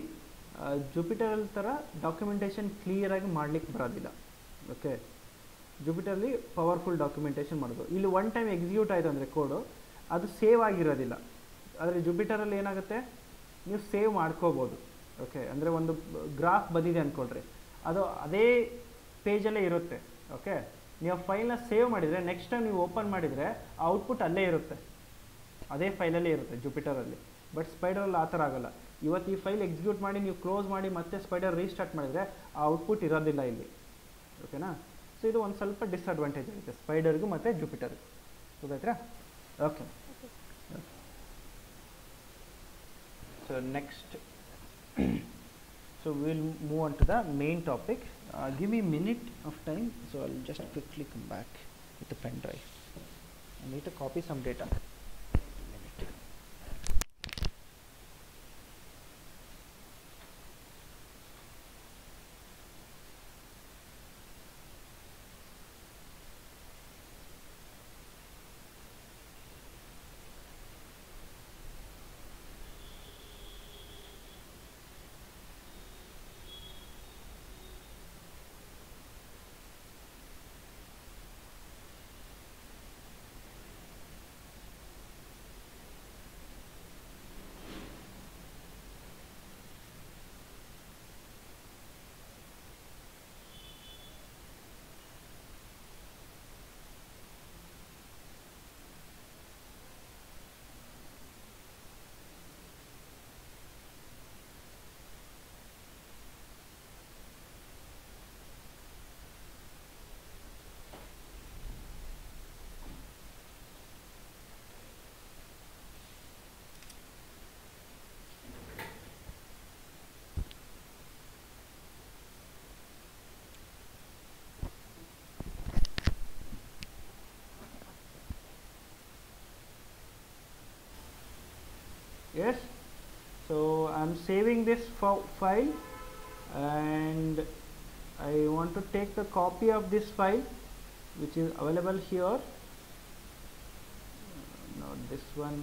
ಜುಪಿಟರಲ್ಲಿ ಥರ ಡಾಕ್ಯುಮೆಂಟೇಷನ್ ಕ್ಲಿಯರಾಗಿ ಮಾಡಲಿಕ್ಕೆ ಬರೋದಿಲ್ಲ ಓಕೆ ಜುಪಿಟರಲ್ಲಿ ಪವರ್ಫುಲ್ ಡಾಕ್ಯುಮೆಂಟೇಷನ್ ಮಾಡೋದು ಇಲ್ಲಿ ಒನ್ ಟೈಮ್ ಎಕ್ಸಿಕ್ಯೂಟ್ ಆಯಿತು ಅಂದರೆ ಕೋಡು ಅದು ಸೇವ್ ಆಗಿರೋದಿಲ್ಲ ಆದರೆ ಜುಪಿಟರಲ್ಲಿ ಏನಾಗುತ್ತೆ ನೀವು ಸೇವ್ ಮಾಡ್ಕೋಬೋದು ಓಕೆ ಅಂದರೆ ಒಂದು ಗ್ರಾಫ್ ಬಂದಿದೆ ಅಂದ್ಕೊಳ್ರಿ ಅದು ಅದೇ ಪೇಜಲ್ಲೇ ಇರುತ್ತೆ ಓಕೆ ನೀವು ಫೈಲ್ನ ಸೇವ್ ಮಾಡಿದರೆ ನೆಕ್ಸ್ಟ್ ಟೈಮ್ ನೀವು ಓಪನ್ ಮಾಡಿದರೆ ಔಟ್ಪುಟ್ ಅಲ್ಲೇ ಇರುತ್ತೆ ಅದೇ ಫೈಲಲ್ಲೇ ಇರುತ್ತೆ ಜುಪಿಟರಲ್ಲಿ ಬಟ್ ಸ್ಪೈಡರಲ್ಲಿ ಆ ಥರ ಆಗೋಲ್ಲ ಇವತ್ತು ಈ ಫೈಲ್ ಎಕ್ಸಿಕ್ಯೂಟ್ ಮಾಡಿ ನೀವು ಕ್ಲೋಸ್ ಮಾಡಿ ಮತ್ತೆ ಸ್ಪೈಡರ್ ರೀಸ್ಟಾರ್ಟ್ ಮಾಡಿದರೆ ಆ ಔಟ್ಪುಟ್ ಇರೋದಿಲ್ಲ ಇಲ್ಲಿ ಓಕೆನಾ ಸೊ ಇದು ಒಂದು ಸ್ವಲ್ಪ ಡಿಸ್ಅಡ್ವಾಂಟೇಜ್ ಆಗುತ್ತೆ ಸ್ಪೈಡರ್ಗೂ ಮತ್ತು ಜುಪಿಟರ್ಗೂ ಗೊತ್ತಾಯ್ತಾ okay so next so we'll move on to the main topic uh, give me a minute of time so I'll just quickly come back with the pen drive I need to copy some data I'm saving this file and I want to take the copy of this file which is available here uh, not this one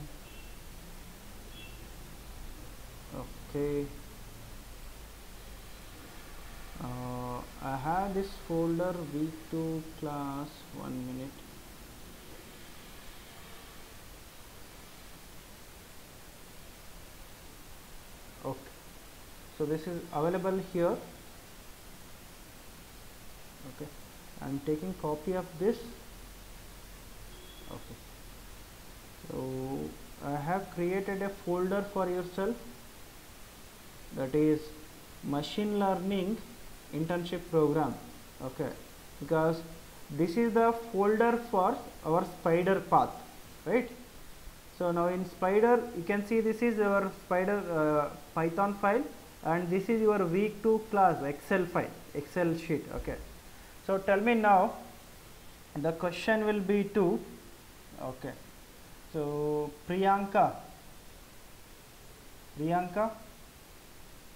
okay uh, I have this folder week 2 class one minute so this is available here okay I'm taking copy of this okay so I have created a folder for yourself that is machine learning internship program okay because this is the folder for our spider path right so now in spider you can see this is our spider uh, python file and this is your week 2 class excel file excel sheet okay so tell me now the question will be to okay so priyanka priyanka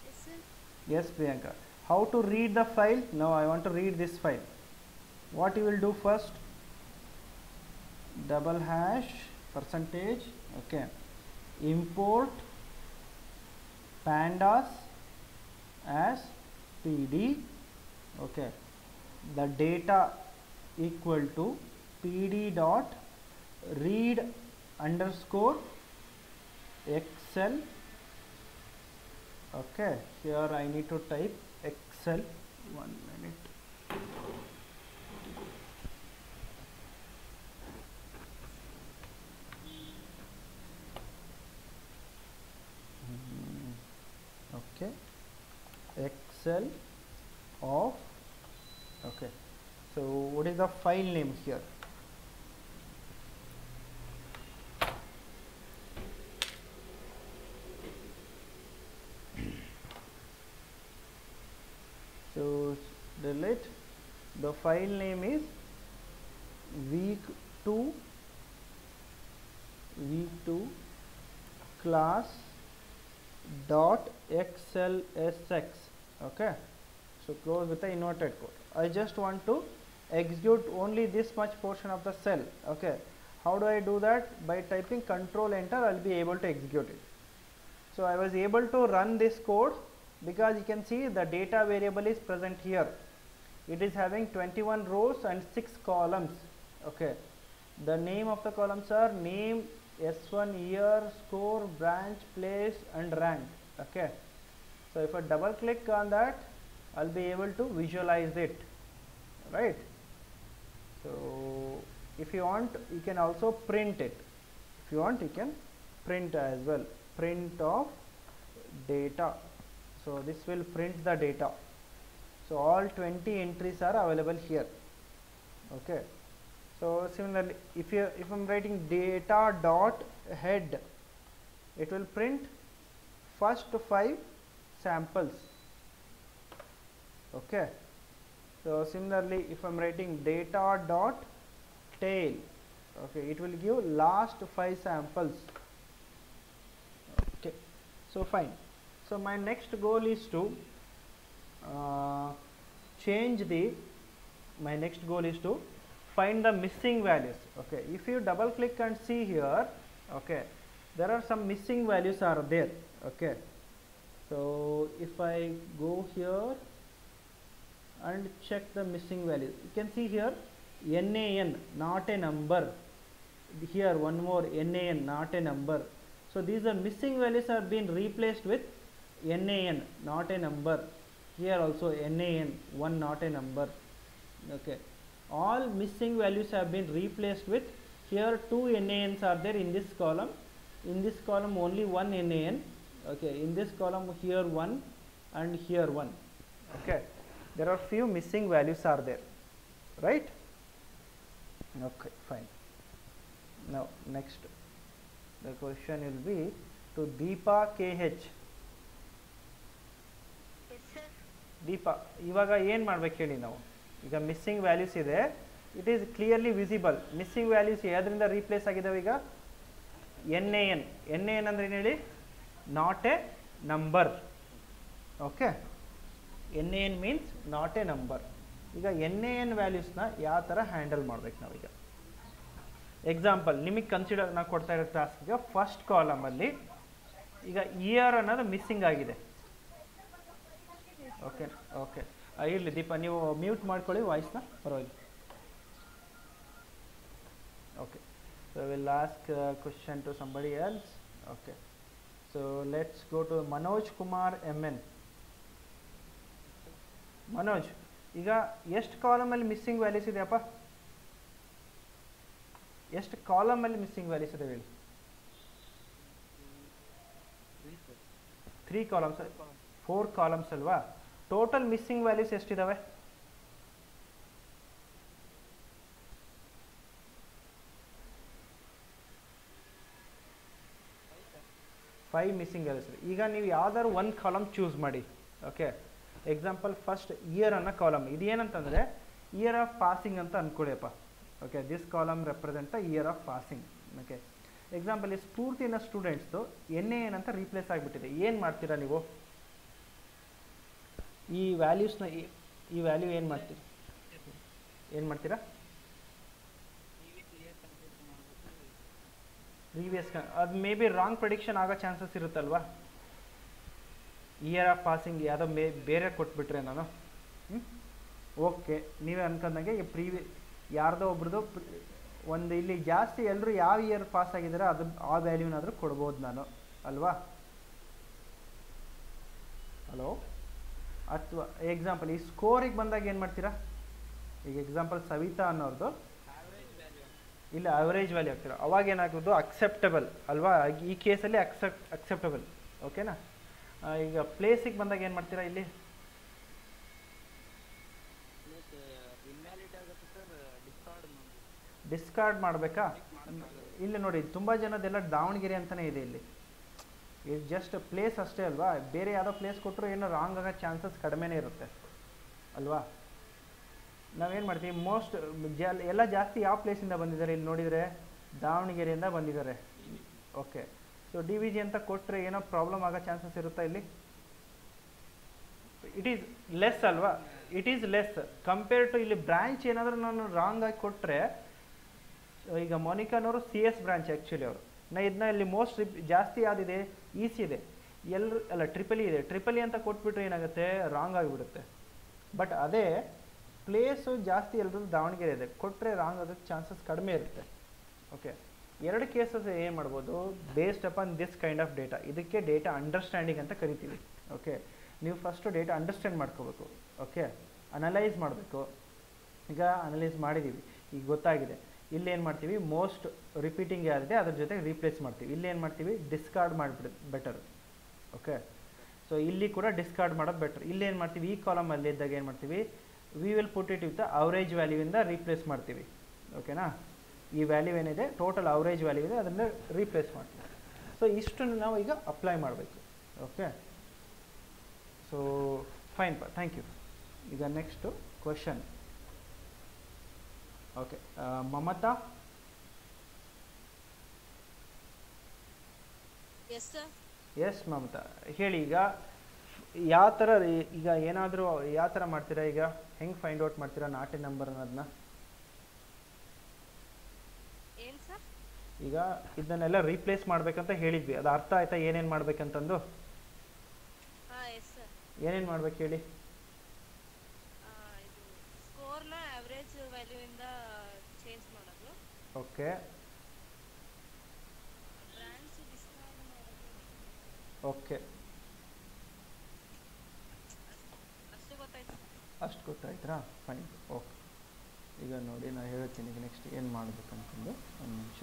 yes, sir. yes priyanka how to read the file now i want to read this file what you will do first double hash percentage okay import pandas as PD okay the data equal to PD dot read underscore Excel okay here I need to type Excel one excel of okay so what is the file name here so delete the file name is week 2 week 2 class dot xlsx okay so close with the inverted quote i just want to execute only this much portion of the cell okay how do i do that by typing control enter i'll be able to execute it so i was able to run this code because you can see the data variable is present here it is having 21 rows and 6 columns okay the name of the columns are name s1 year score branch place and rank okay so, if I double click on that, I will be able to visualize it, right. So, if you want, you can also print it. If you want, you can print as well, print of data. So, this will print the data. So, all 20 entries are available here, okay. So, similarly, if you if I am writing data dot head, it will print first 5 samples okay so similarly if i'm writing data dot tail okay it will give last five samples okay so fine so my next goal is to uh, change the my next goal is to find the missing values okay if you double click and see here okay there are some missing values are there okay so if I go here and check the missing values you can see here NAN not a number here one more NAN not a number so these are missing values are being replaced with NAN not a number here also NAN one not a number okay all missing values have been replaced with here two NANs are there in this column in this column only one NAN okay in this column here 1 and here 1 okay there are few missing values are there right okay fine now next the question will be to deepa kh Deepa ಇವಾಗ ಏನು ಮಾಡ್ಬೇಕು ಹೇಳಿ ನಾವು ಈಗ missing values ಇದೆ it is clearly visible missing values ಯಾವುದರಿಂದ replace ಆಗಿದ್ದಾವೆ ಈಗ N A N N A N ಅಂದರೆ ಏನು ಹೇಳಿ not a number okay N means not a number ಈಗ ಎ ಎನ್ ವ್ಯಾಲ್ಯೂಸ್ನ ಯಾವ ಥರ ಹ್ಯಾಂಡಲ್ ಮಾಡ್ಬೇಕು ನಾವೀಗ ಎಕ್ಸಾಂಪಲ್ ನಿಮಗೆ ಕನ್ಸಿಡರ್ ನಾವು ಕೊಡ್ತಾ ಇರೋ ಟಾಸ್ಕ್ಗೆ ಫಸ್ಟ್ ಕಾಲಮಲ್ಲಿ ಈಗ ಇಯರ್ ಅನ್ನೋದು ಮಿಸ್ಸಿಂಗ್ ಆಗಿದೆ ಓಕೆ ಓಕೆ ಇರಲಿ ದೀಪ ನೀವು ಮ್ಯೂಟ್ ಮಾಡ್ಕೊಳ್ಳಿ ವಾಯ್ಸ್ನ ಪರವಾಗಿ okay so will ask question to somebody else okay So let's go to Manoj Kumar MN. Manoj ಈಗ ಎಷ್ಟು ಕಾಲಮಲ್ಲಿ ಮಿಸ್ಸಿಂಗ್ ವ್ಯಾಲ್ಯೂಸ್ ಇದೆಯಪ್ಪ ಎಷ್ಟು ಕಾಲಮಲ್ಲಿ ಮಿಸ್ಸಿಂಗ್ ವ್ಯಾಲ್ಯೂಸ್ ಇದೆ ಹೇಳಿ ತ್ರೀ ಕಾಲಮ್ಸ್ ಫೋರ್ ಕಾಲಮ್ಸ್ ಅಲ್ವಾ ಟೋಟಲ್ ಮಿಸ್ಸಿಂಗ್ ವ್ಯಾಲ್ಯೂಸ್ ಎಷ್ಟಿದಾವೆ ಫೈವ್ ಮಿಸ್ಸಿಂಗ್ ಎಲ್ಸ್ ಈಗ ನೀವು ಯಾವ್ದಾದ್ರು ಒಂದು ಕಾಲಮ್ ಚೂಸ್ ಮಾಡಿ ಓಕೆ ಎಕ್ಸಾಂಪಲ್ ಫಸ್ಟ್ ಇಯರ್ ಅನ್ನೋ ಕಾಲಮ್ ಇದೇನಂತಂದರೆ ಇಯರ್ ಆಫ್ ಪಾಸಿಂಗ್ ಅಂತ ಅಂದ್ಕೊಳ್ಳಿಯಪ್ಪ okay this column represent the year of passing okay example ಈ ಸ್ಫೂರ್ತಿನ ಸ್ಟೂಡೆಂಟ್ಸ್ದು ಎನ್ ಎ ಏನಂತ ರೀಪ್ಲೇಸ್ ಆಗಿಬಿಟ್ಟಿದೆ ಏನು ಮಾಡ್ತೀರಾ ನೀವು ಈ ವ್ಯಾಲ್ಯೂಸ್ನ ಈ ವ್ಯಾಲ್ಯೂ ಏನು ಮಾಡ್ತೀರಿ ಏನು ಮಾಡ್ತೀರಾ ಪ್ರೀವಿಯಸ್ ಅದು ಮೇ ಬಿ ರಾಂಗ್ ಪ್ರೊಡಿಕ್ಷನ್ ಆಗೋ ಚಾನ್ಸಸ್ ಇರುತ್ತಲ್ವಾ ಇಯರ್ ಆಫ್ ಪಾಸಿಂಗ್ ಯಾವುದೋ ಮೇ ಬೇರೆ ಕೊಟ್ಬಿಟ್ರೆ ನಾನು ಓಕೆ ನೀವೇ ಅನ್ಕೊಂಡಂಗೆ ಈ ಪ್ರೀವಿ ಯಾರ್ದೋ ಒಬ್ರದ್ದು ಒಂದು ಇಲ್ಲಿ ಜಾಸ್ತಿ ಎಲ್ಲರೂ ಯಾವ ಇಯರ್ ಪಾಸ್ ಆಗಿದ್ದಾರೆ ಅದು ಆ ವ್ಯಾಲ್ಯೂನಾದರೂ ಕೊಡ್ಬೋದು ನಾನು ಅಲ್ವಾ ಹಲೋ ಅಥವಾ ಎಕ್ಸಾಂಪಲ್ ಈ ಸ್ಕೋರಿಗೆ ಬಂದಾಗ ಏನು ಮಾಡ್ತೀರಾ ಈಗ ಎಕ್ಸಾಂಪಲ್ ಸವಿತಾ ಅನ್ನೋರ್ದು ಇಲ್ಲಿ ಅವರೇಜ್ ವ್ಯಾಲ್ಯೂ ಆಗ್ತಿಲ್ಲ ಅವಾಗ ಏನಾಗೋದು ಅಕ್ಸೆಪ್ಟಬಲ್ ಅಲ್ವಾ ಈ ಕೇಸಲ್ಲಿ ಅಕ್ಸೆಪ್ಟ್ ಅಕ್ಸೆಪ್ಟಬಲ್ ಓಕೆನಾ ಈಗ ಪ್ಲೇಸಿಗೆ ಬಂದಾಗ ಏನು ಮಾಡ್ತೀರಾ ಇಲ್ಲಿ ಡಿಸ್ಕಾರ್ಡ್ ಮಾಡಬೇಕಾ ಇಲ್ಲಿ ನೋಡಿ ತುಂಬ ಜನದೆಲ್ಲ ದಾವಣಗೆರೆ ಅಂತಲೇ ಇದೆ ಇಲ್ಲಿ ಇದು ಜಸ್ಟ್ ಪ್ಲೇಸ್ ಅಷ್ಟೇ ಅಲ್ವಾ ಬೇರೆ ಯಾವುದೋ ಪ್ಲೇಸ್ ಕೊಟ್ಟರು ಏನೋ ರಾಂಗ್ ಆಗೋ ಚಾನ್ಸಸ್ ಕಡಿಮೆನೇ ಇರುತ್ತೆ ಅಲ್ವಾ ನಾವೇನು ಮಾಡ್ತೀವಿ ಮೋಸ್ಟ್ ಜಲ್ ಎಲ್ಲ ಜಾಸ್ತಿ ಯಾವ ಪ್ಲೇಸಿಂದ ಬಂದಿದ್ದಾರೆ ಇಲ್ಲಿ ನೋಡಿದರೆ ದಾವಣಗೆರೆಯಿಂದ ಬಂದಿದ್ದಾರೆ okay so D V G ಅಂತ ಕೊಟ್ಟರೆ ಏನೋ ಪ್ರಾಬ್ಲಮ್ ಆಗೋ ಚಾನ್ಸಸ್ ಇರುತ್ತಾ ಇಲ್ಲಿ ಇಟ್ ಈಸ್ ಲೆಸ್ ಅಲ್ವಾ it is less compare to ಇಲ್ಲಿ ಬ್ರಾಂಚ್ ಏನಾದರೂ ನಾನು ರಾಂಗ್ ಆಗಿ ಕೊಟ್ಟರೆ ಈಗ ಮೋನಿಕಾನವರು ಸಿ ಎಸ್ ಬ್ರಾಂಚ್ ಆ್ಯಕ್ಚುಲಿ ಅವರು ನಾ ಇದನ್ನ ಇಲ್ಲಿ ಮೋಸ್ಟ್ ಜಾಸ್ತಿ ಆದಿದೆ ಈಸಿ e ಸಿ ಇದೆ ಎಲ್ಲರೂ ಅಲ್ಲ ಟ್ರಿಪಲಿ e ಇದೆ ಟ್ರಿಪಲಿ e ಅಂತ ಕೊಟ್ಬಿಟ್ರೆ ಏನಾಗುತ್ತೆ ರಾಂಗ್ ಆಗಿಬಿಡುತ್ತೆ ಬಟ್ ಅದೇ ಪ್ಲೇಸು ಜಾಸ್ತಿ ಎಲ್ಲರೂ ದಾವಣಗೆರೆ ಇದೆ ಕೊಟ್ಟರೆ ರಾಂಗ್ ಅದಕ್ಕೆ ಚಾನ್ಸಸ್ ಕಡಿಮೆ ಇರುತ್ತೆ ಓಕೆ ಎರಡು ಕೇಸಸ್ ಏನು ಮಾಡ್ಬೋದು based upon this kind of data ಇದಕ್ಕೆ ಡೇಟಾ ಅಂಡರ್ಸ್ಟ್ಯಾಂಡಿಂಗ್ ಅಂತ ಕರಿತೀವಿ ಓಕೆ ನೀವು ಫಸ್ಟು ಡೇಟಾ ಅಂಡರ್ಸ್ಟ್ಯಾಂಡ್ ಮಾಡ್ಕೋಬೇಕು ಓಕೆ ಅನಲೈಸ್ ಮಾಡಬೇಕು ಈಗ ಅನಲೈಸ್ ಮಾಡಿದ್ದೀವಿ ಈಗ ಗೊತ್ತಾಗಿದೆ ಇಲ್ಲೇನು ಮಾಡ್ತೀವಿ ಮೋಸ್ಟ್ ರಿಪೀಟಿಂಗ್ ಯಾರಿದೆ ಅದ್ರ ಜೊತೆಗೆ ರೀಪ್ಲೇಸ್ ಮಾಡ್ತೀವಿ ಇಲ್ಲೇನು ಮಾಡ್ತೀವಿ ಡಿಸ್ಕಾರ್ಡ್ ಮಾಡಿಬಿಡ ಬೆಟರ್ ಓಕೆ ಸೊ ಇಲ್ಲಿ ಕೂಡ ಡಿಸ್ಕಾರ್ಡ್ ಮಾಡೋದು ಬೆಟರ್ ಇಲ್ಲೇನು ಮಾಡ್ತೀವಿ ಈ ಕಾಲಮಲ್ಲಿದ್ದಾಗ ಏನು ಮಾಡ್ತೀವಿ we will put it with average ಇಂದ ರೀಪ್ಲೇಸ್ ಮಾಡ್ತೀವಿ ಓಕೆನಾ ಈ ವ್ಯಾಲ್ಯೂ ಏನಿದೆ ಟೋಟಲ್ ಅವರೇಜ್ ವ್ಯಾಲ್ಯೂ ಇದೆ ಅದನ್ನು ರೀಪ್ಲೇಸ್ ಮಾಡ್ತೀವಿ ಸೊ ಇಷ್ಟನ್ನು ನಾವು ಈಗ ಅಪ್ಲೈ ಮಾಡಬೇಕು ಓಕೆ ಸೊ ಫೈನ್ ಪ ಥ್ಯಾಂಕ್ ಯು ಈಗ next question okay Mamata S Mamata ಹೇಳಿ ಈಗ ಯಾವ ಥರ ಈಗ ಏನಾದರೂ ಯಾವ ಥರ ಮಾಡ್ತೀರಾ ಈಗ ಹೆಂಗೆ ಫೈಂಡ್ ಔಟ್ ಮಾಡ್ತೀರಾ ನಾಟಿ ನಂಬರ್ ಅನ್ನೋದನ್ನ ಈಗ ಇದನ್ನೆಲ್ಲ ರೀಪ್ಲೇಸ್ ಮಾಡ್ಬೇಕಂತ ಹೇಳಿದ್ವಿ ಅದು ಅರ್ಥ ಆಯ್ತಾ ಏನೇನು ಮಾಡ್ಬೇಕಂತಂದು ಏನೇನು ಮಾಡ್ಬೇಕು ಹೇಳಿ ಓಕೆ ಓಕೆ ಅಷ್ಟು ಗೊತ್ತಾಯ್ತಾ ಫೈನ್ ಓಕೆ ಈಗ ನೋಡಿ ನಾನು ಹೇಳ್ತೀನಿ ಈಗ ನೆಕ್ಸ್ಟ್ ಏನು ಮಾಡಬೇಕು ಅಂದ್ಕೊಂಡು ಒಂದು ನಿಮಿಷ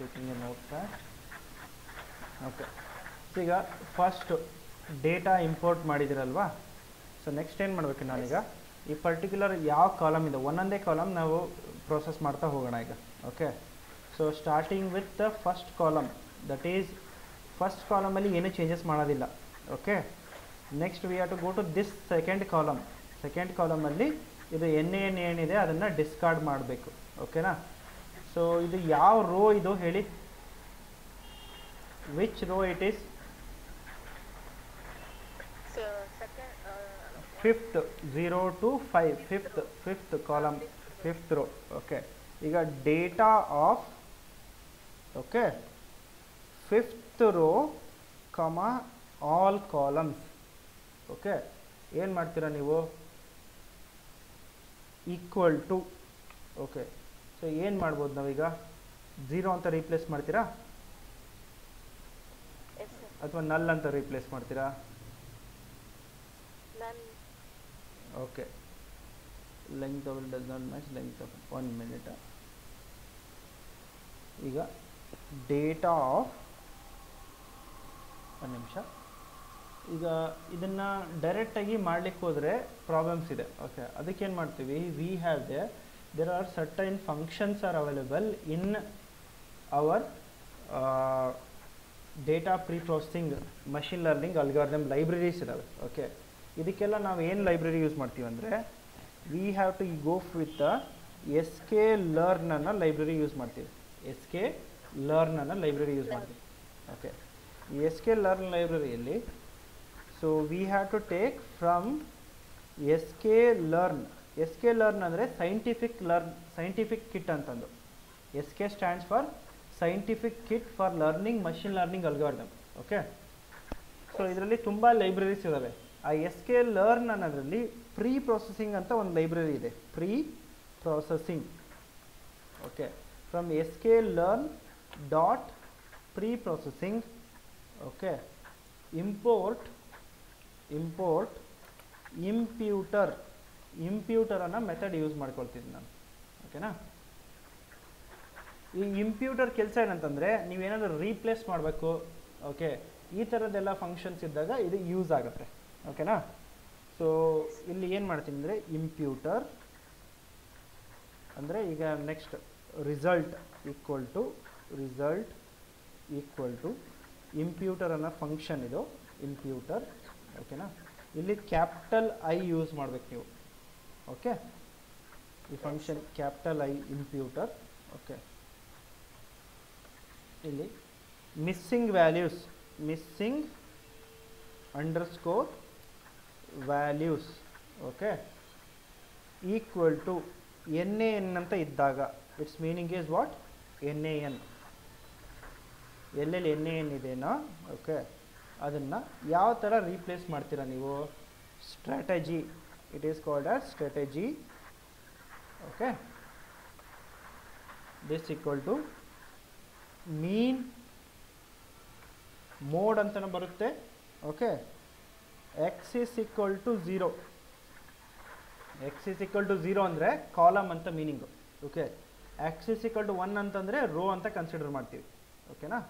taking a notepad ಓಕೆ ಈಗ ಫಸ್ಟು ಡೇಟಾ ಇಂಪೋರ್ಟ್ ಮಾಡಿದ್ದೀರಲ್ವಾ ಸೊ ನೆಕ್ಸ್ಟ್ ಏನು ಮಾಡಬೇಕು ನಾನೀಗ ಈ ಪರ್ಟಿಕ್ಯುಲರ್ ಯಾವ ಕಾಲಮ್ ಇದೆ ಒಂದೊಂದೇ ಕಾಲಮ್ ನಾವು ಪ್ರೋಸೆಸ್ ಮಾಡ್ತಾ ಹೋಗೋಣ ಈಗ okay so starting with the first column that is first ಕಾಲಮಲ್ಲಿ ಏನೂ ಚೇಂಜಸ್ ಮಾಡೋದಿಲ್ಲ okay next we are to go to this second column second ಕಾಲಮಲ್ಲಿ ಇದು ಎನ್ ಏನ್ ಏನಿದೆ ಅದನ್ನು ಡಿಸ್ಕಾರ್ಡ್ ಮಾಡಬೇಕು ಓಕೆನಾ ಸೊ ಇದು ಯಾವ ರೋ ಇದು ಹೇಳಿ which row it is fifth zero to five fifth fifth column fifth row okay ಈಗ data of okay fifth row comma all columns okay ಏನು ಮಾಡ್ತೀರಾ ನೀವು ಈಕ್ವಲ್ ಟು ಓಕೆ ಸೊ ಏನು ಮಾಡ್ಬೋದು ನಾವೀಗ ಝೀರೋ ಅಂತ ರೀಪ್ಲೇಸ್ ಮಾಡ್ತೀರಾ ಅಥವಾ ನಲ್ ಅಂತ ರೀಪ್ಲೇಸ್ ಮಾಡ್ತೀರಾ okay length of does not match length of one minute ಈಗ ಡೇಟಾ ಆಫ್ ಒಂದು ನಿಮಿಷ ಈಗ ಇದನ್ನು ಡೈರೆಕ್ಟಾಗಿ ಮಾಡಲಿಕ್ಕೆ ಹೋದರೆ ಪ್ರಾಬ್ಲಮ್ಸ್ ಇದೆ ಓಕೆ ಅದಕ್ಕೇನು ಮಾಡ್ತೀವಿ we have the there R certain functions are available in our uh, data preprocessing machine learning algorithm libraries ಇದ್ದಾವೆ ಓಕೆ ಇದಕ್ಕೆಲ್ಲ ನಾವು ಏನು ಲೈಬ್ರರಿ ಯೂಸ್ ಮಾಡ್ತೀವಿ ಅಂದರೆ we have to go with S K ಲರ್ನನ್ನು ಲೈಬ್ರರಿ ಯೂಸ್ ಮಾಡ್ತೀವಿ ಎಸ್ ಕೆ ಲರ್ನನ್ನು library use ಮಾಡ್ತೀವಿ ಓಕೆ ಎಸ್ ಕೆ ಲರ್ನ್ ಲೈಬ್ರರಿಯಲ್ಲಿ so we have to take from S K learn S K learn ಅಂದರೆ scientific learn scientific kit ಅಂತಂದು S K stands for scientific kit for learning machine learning algorithm okay so ಇದರಲ್ಲಿ ತುಂಬ libraries ಇದ್ದಾವೆ ಆ S K learn ಅನ್ನೋದರಲ್ಲಿ pre processing ಅಂತ ಒಂದು library ಇದೆ pre processing okay from S K learn dot pre processing okay import import imputer imputer ಅನ್ನೋ method use ಮಾಡ್ಕೊಳ್ತೀನಿ ನಾನು ಓಕೆನಾ ಈ ಇಂಪ್ಯೂಟರ್ ಕೆಲಸ ಏನಂತಂದರೆ ನೀವೇನಾದರೂ ರೀಪ್ಲೇಸ್ ಮಾಡಬೇಕು ಓಕೆ ಈ ಥರದ್ದೆಲ್ಲ ಫಂಕ್ಷನ್ಸ್ ಇದ್ದಾಗ ಇದು ಯೂಸ್ ಆಗುತ್ತೆ ಓಕೆನಾ ಸೊ ಇಲ್ಲಿ ಏನು ಮಾಡ್ತೀನಿ ಅಂದರೆ ಇಂಪ್ಯೂಟರ್ ಅಂದರೆ ಈಗ next result equal to result equal to imputer ಅನ್ನೋ ಫಂಕ್ಷನ್ ಇದು ಇಂಪ್ಯೂಟರ್ ಓಕೆನಾ ಇಲ್ಲಿ ಕ್ಯಾಪಿಟಲ್ ಐ ಯೂಸ್ ಮಾಡ್ಬೇಕು ನೀವು ಓಕೆ ಈ function capital I imputer okay ಇಲ್ಲಿ missing values missing underscore values okay equal to N A N ಅಂತ ಇದ್ದಾಗ it's meaning is what N A N ಎಲ್ಲೆಲ್ಲಿ ಎನ್ ಎ ಎನ್ ಇದೆನಾ ಓಕೆ ಅದನ್ನು ಯಾವ ಥರ ರೀಪ್ಲೇಸ್ ಮಾಡ್ತೀರಾ ನೀವು strategy it is called as strategy okay this equal to mean mode ಅಂತಲೇ ಬರುತ್ತೆ okay X is equal to zero X is equal to zero ಅಂದರೆ ಕಾಲಮ್ ಅಂತ meaning okay X is equal to one ಅಂತಂದರೆ row ಅಂತ consider ಮಾಡ್ತೀವಿ ಓಕೆನಾ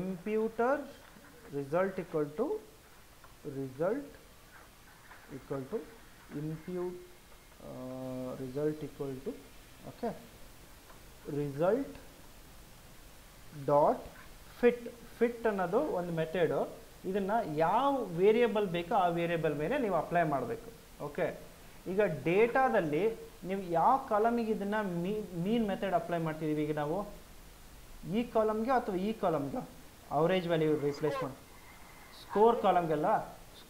imputer result equal to result equal to impute uh, result equal to okay result dot fit fit ಅನ್ನೋದು ಒಂದು method ಇದನ್ನು ಯಾವ ವೇರಿಯಬಲ್ ಬೇಕೋ ಆ ವೇರಿಯಬಲ್ ಮೇಲೆ ನೀವು ಅಪ್ಲೈ ಮಾಡಬೇಕು ಓಕೆ ಈಗ ಡೇಟಾದಲ್ಲಿ ನೀವು ಯಾವ ಕಾಲಮಿಗೆ ಇದನ್ನು ಮೀನ್ ಮೆಥಡ್ ಅಪ್ಲೈ ಮಾಡ್ತಿದ್ದೀವಿ ಈಗ ನಾವು ಈ ಕಾಲಮ್ಗೆ ಅಥವಾ ಈ ಕಾಲಮ್ಗೆ ಅವರೇಜ್ ವ್ಯಾಲ್ಯೂ ರಿಪ್ಲೇಸ್ ಮಾಡಿ ಸ್ಕೋರ್ ಕಾಲಮ್ಗೆಲ್ಲ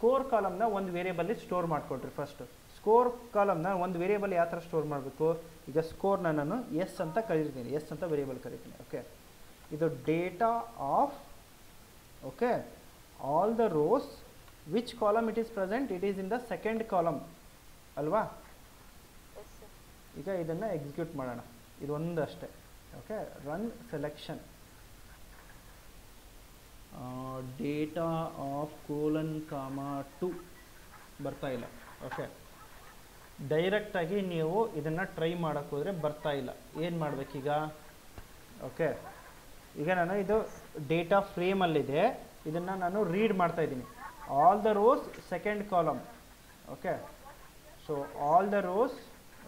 ಸ್ಕೋರ್ ಕಾಲಮ್ನ ಒಂದು ವೇರಿಯೇಬಲ್ಲಿ ಸ್ಟೋರ್ ಮಾಡಿಕೊಡ್ರಿ ಫಸ್ಟು ಸ್ಕೋರ್ ಕಾಲಮ್ನ ಒಂದು ವೇರಿಯೇಬಲ್ ಯಾವ ಥರ ಸ್ಟೋರ್ ಮಾಡಬೇಕು ಈಗ ಸ್ಕೋರ್ನ ನಾನು ಎಸ್ ಅಂತ ಕರೀತೀನಿ ಎಸ್ ಅಂತ ವೇರಿಯೇಬಲ್ ಕರಿತೀನಿ ಓಕೆ ಇದು data of okay all the rows which column it is present it is in the second column ಅಲ್ವಾ ಈಗ ಇದನ್ನು ಎಕ್ಸಿಕ್ಯೂಟ್ ಮಾಡೋಣ ಇದೊಂದಷ್ಟೇ okay run selection data of colon comma two ಬರ್ತಾ ಇಲ್ಲ ಓಕೆ ಡೈರೆಕ್ಟಾಗಿ ನೀವು ಇದನ್ನು ಟ್ರೈ ಮಾಡೋಕ್ಕೋದ್ರೆ ಬರ್ತಾ ಇಲ್ಲ ಏನು ಮಾಡಬೇಕೀಗ ಓಕೆ ಈಗ ನಾನು ಇದು ಡೇಟಾ ಫ್ರೇಮಲ್ಲಿದೆ ಇದನ್ನು ನಾನು ರೀಡ್ ಮಾಡ್ತಾ ಇದ್ದೀನಿ all the rows second column okay so all the rows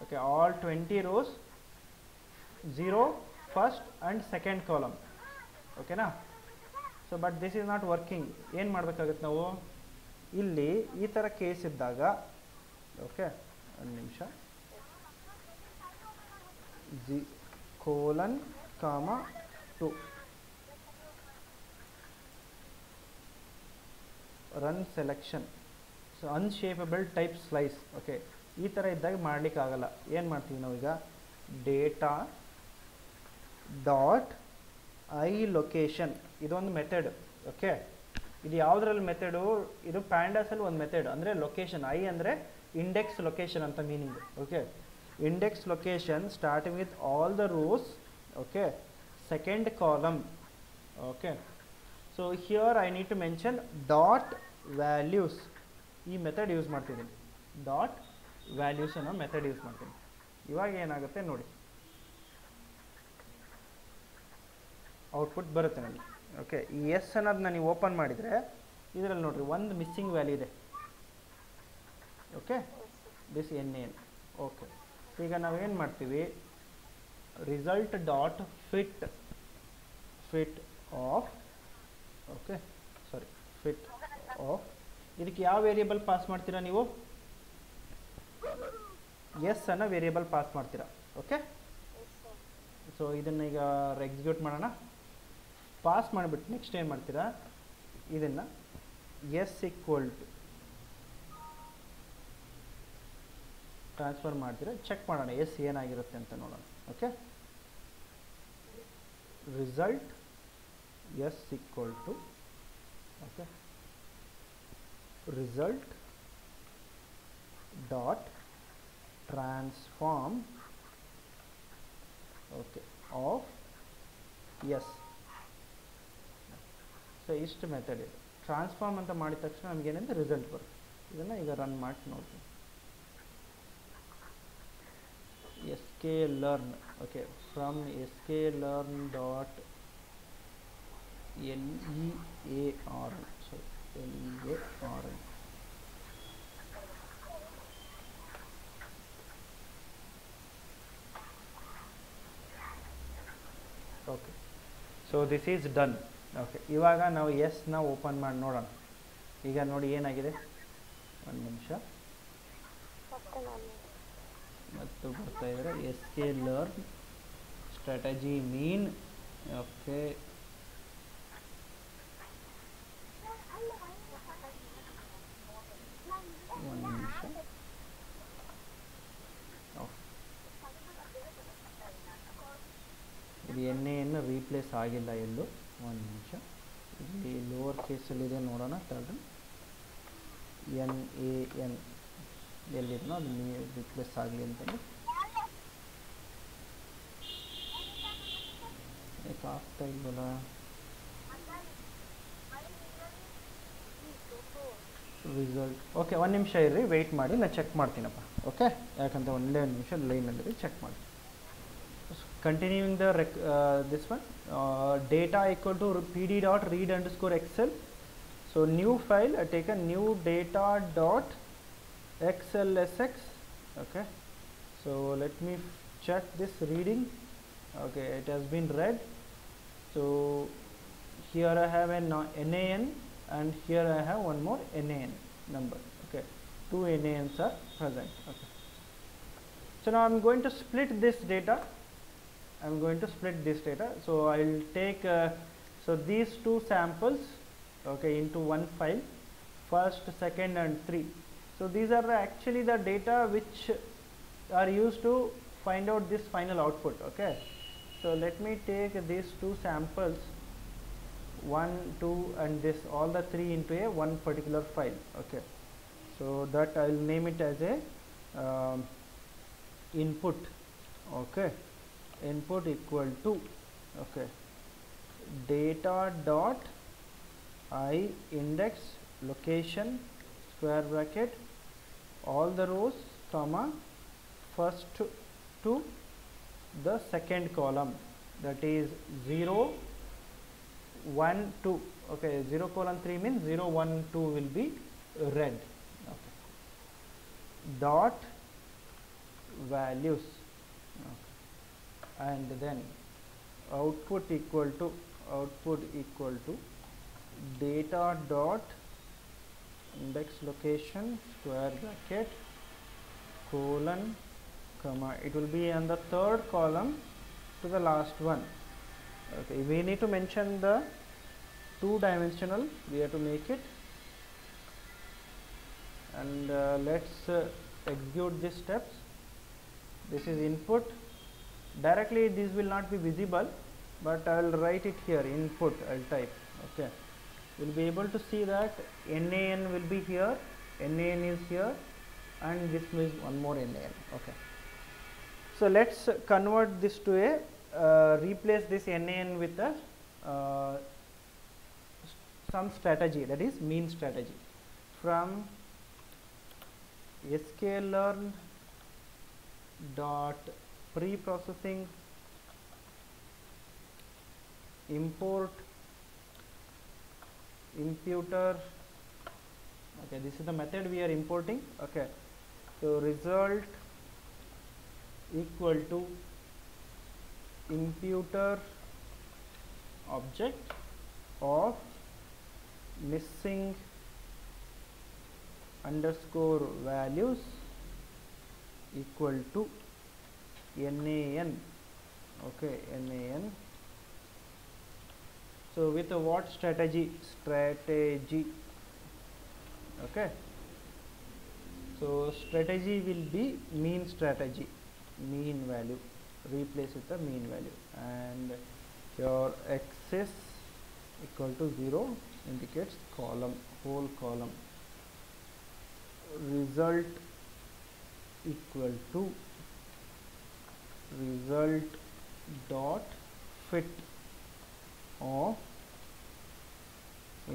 okay all twenty rows zero first and second column ಓಕೆನಾ so but this is not working ಏನು ಮಾಡಬೇಕಾಗತ್ತೆ ನಾವು ಇಲ್ಲಿ ಈ ಥರ ಕೇಸ್ ಇದ್ದಾಗ ಓಕೆ ಒಂದು ನಿಮಿಷ G colon comma two run selection so unhashable type slice okay ಈ ಥರ ಇದ್ದಾಗ ಮಾಡಲಿಕ್ಕಾಗಲ್ಲ ಏನು ಮಾಡ್ತೀವಿ ನಾವೀಗ ಡೇಟಾ ಡಾಟ್ ಐ ಲೊಕೇಶನ್ ಇದೊಂದು ಮೆಥಡ್ ಓಕೆ ಇದು ಯಾವುದ್ರಲ್ಲಿ ಮೆಥಡು ಇದು ಪ್ಯಾಂಡಾಸಲ್ಲಿ ಒಂದು ಮೆಥಡ್ ಅಂದರೆ ಲೊಕೇಶನ್ ಐ ಅಂದರೆ ಇಂಡೆಕ್ಸ್ ಲೊಕೇಶನ್ ಅಂತ meaning okay index location starting with all the rows okay second column okay so here I need to mention dot values ಈ ಮೆಥಡ್ ಯೂಸ್ ಮಾಡ್ತೀನಿ ಡಾಟ್ ವ್ಯಾಲ್ಯೂಸ್ ಅನ್ನೋ method use ಮಾಡ್ತೀನಿ ಇವಾಗ ಏನಾಗುತ್ತೆ ನೋಡಿ output ಬರುತ್ತೆ ನನಗೆ ಓಕೆ ಈ ಎಸ್ ಅನ್ನೋದನ್ನ ನೀವು ಓಪನ್ ಮಾಡಿದರೆ ಇದರಲ್ಲಿ ನೋಡಿರಿ ಒಂದು ಮಿಸ್ಸಿಂಗ್ ವ್ಯಾಲ್ಯೂ ಇದೆ okay this N N okay ಈಗ ನಾವೇನು ಮಾಡ್ತೀವಿ result dot fit fit of okay sorry fit of ಇದಕ್ಕೆ ಯಾವ ವೇರಿಯೇಬಲ್ ಪಾಸ್ ಮಾಡ್ತೀರಾ ನೀವು ಎಸ್ ಅನ್ನೋ ವೇರಿಯೇಬಲ್ ಪಾಸ್ ಮಾಡ್ತೀರಾ ಓಕೆ ಸೊ ಇದನ್ನ ಈಗ ಎಕ್ಸಿಕ್ಯೂಟ್ ಮಾಡೋಣ ಪಾಸ್ ಮಾಡಿಬಿಟ್ಟು ನೆಕ್ಸ್ಟ್ ಏನು ಮಾಡ್ತೀರಾ ಇದನ್ನು ಎಸ್ ಈಕ್ವಲ್ ಟು ಟ್ರಾನ್ಸ್ಫರ್ ಮಾಡ್ತೀರಾ ಚೆಕ್ ಮಾಡೋಣ ಎಸ್ ಏನಾಗಿರುತ್ತೆ ಅಂತ ನೋಡೋಣ okay result S equal to okay result dot transform okay of S so ಇಷ್ಟು ಮೆಥಡ್ ಇದೆ ಟ್ರಾನ್ಸ್ಫಾರ್ಮ್ ಅಂತ ಮಾಡಿದ ತಕ್ಷಣ ನಮಗೇನಂದ್ರೆ ರಿಸಲ್ಟ್ ಬರುತ್ತೆ ಇದನ್ನು ಈಗ ರನ್ ಮಾಡಿ ನೋಡ್ತೀನಿ S K learn okay from S K learn dot L E A R N so L E A R N okay so this is done okay ಇವಾಗ ನಾವು ಎಸ್ನ ಓಪನ್ ಮಾಡಿ ನೋಡೋಣ ಈಗ ನೋಡಿ ಏನಾಗಿದೆ ಒಂದು ನಿಮಿಷ ಮತ್ತು ಬರ್ತಾ ಇದ್ರೆ S K learn strategy mean okay ಒಂದು ನಿಮಿಷ ಇದು ಎಣ್ಣೆಯನ್ನು ರೀಪ್ಲೇಸ್ ಆಗಿಲ್ಲ ಎಲ್ಲೂ ಒಂದು ನಿಮಿಷ ಇಲ್ಲಿ ಲೋವರ್ ಕೇಸಲ್ಲಿದೆ ನೋಡೋಣ ತಡ್ರಿ ಎನ್ ಎ ಎನ್ ಎಲ್ಲಿರೋ ಅದು ರಿಪ್ಲೇಸ್ ಆಗಲಿ ಅಂತಂದರೆ ಆಗ್ತಾ ಇಲ್ವಲ್ಲ ರಿಸಲ್ಟ್ ಓಕೆ ಒಂದು ನಿಮಿಷ ಇರ್ರಿ ವೆಯ್ಟ್ ಮಾಡಿ ನಾನು ಚೆಕ್ ಮಾಡ್ತೀನಪ್ಪ ಓಕೆ ಯಾಕಂತ ಒಂದೇ ಒಂದು ನಿಮಿಷ ಲೈನಲ್ಲಿ ಚೆಕ್ ಮಾಡಿ continuing the rec, uh, this one uh, data equal to pd dot read underscore excel so new file I take a new data dot xlsx okay so let me check this reading okay it has been read so here I have an NAN uh, and here I have one more NAN number okay two NANs are present okay so now I'm going to split this data I am going to split this data. So, I will take uh, so these two samples okay, into one file first, second and three. So, these are actually the data which are used to find out this final output. Okay. So, let me take these two samples 1, 2 and this all the three into a one particular file. Okay. So, that I will name it as a um, input. Okay input equal to okay data dot i index location square bracket all the rows comma first to, the second column that is 0 1 2 okay 0 colon 3 means 0 1 2 will be red okay. dot values and then output equal to output equal to data dot index location square bracket colon comma it will be on the third column to the last one okay we need to mention the two dimensional we have to make it and uh, let's uh, execute these steps this is input directly this will not be visible but I will write it here input I will type okay you will be able to see that NAN will be here NAN is here and this is one more NAN okay so let us convert this to a uh, replace this NAN with a uh, some strategy that is mean strategy from sklearn dot pre-processing import imputer okay this is the method we are importing okay so result equal to imputer object of missing underscore values equal to NAN okay NAN so with what strategy strategy okay so strategy will be mean strategy mean value replace with the mean value and your excess equal to 0 indicates column whole column result equal to result dot fit of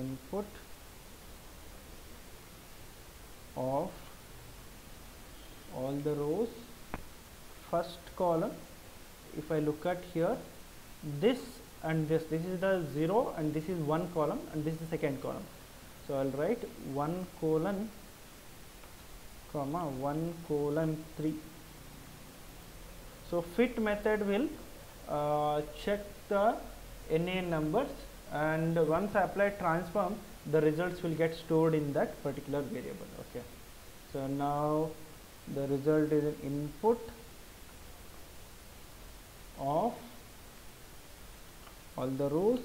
input of all the rows first column if I look at here this and this this is the 0 and this is one column and this is the second column so I'll write 1 colon comma 1 colon 3 so fit method will uh, check the NA numbers and once I apply transform the results will get stored in that particular variable. Okay. So now the result is an input of all the rows.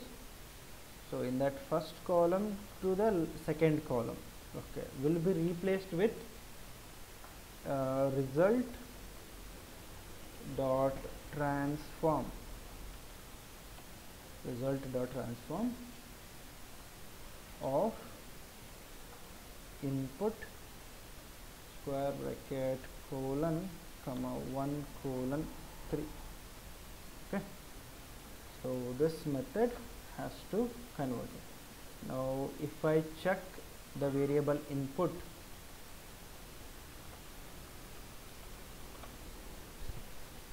So in that first column to the second column okay, will be replaced with uh, result dot transform result dot transform of input square bracket colon comma 1 colon 3 okay so this method has to convert it now if i check the variable input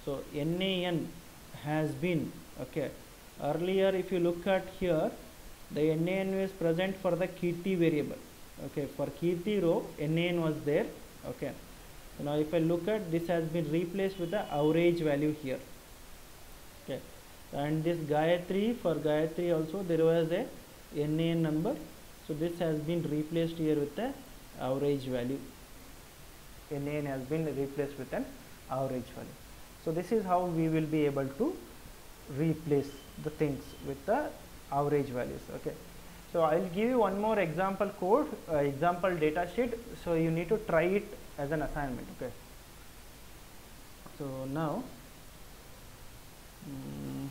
so NaN has been okay earlier if you look at here the NaN is present for the K T variable okay for K T row NaN was there okay so now if I look at this has been replaced with the average value here okay and this Gayatri for Gayatri also there was a NaN number so this has been replaced here with the average value NaN has been replaced with an average value so, this is how we will be able to replace the things with the average values. Okay. So, I will give you one more example code, uh, example data sheet. So, you need to try it as an assignment. Okay. So, now mm,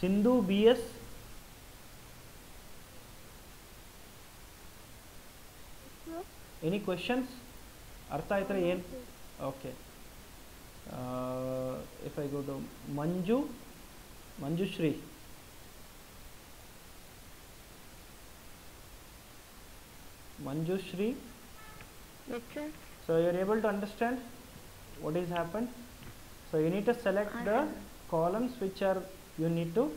Sindhu BS any questions ಅರ್ಥ ಆಯ್ತಾ ಏನು okay uh, if I go to Manju Manjushri Manjushri okay. so you are able to understand what is happened so you need to select the columns which are you need to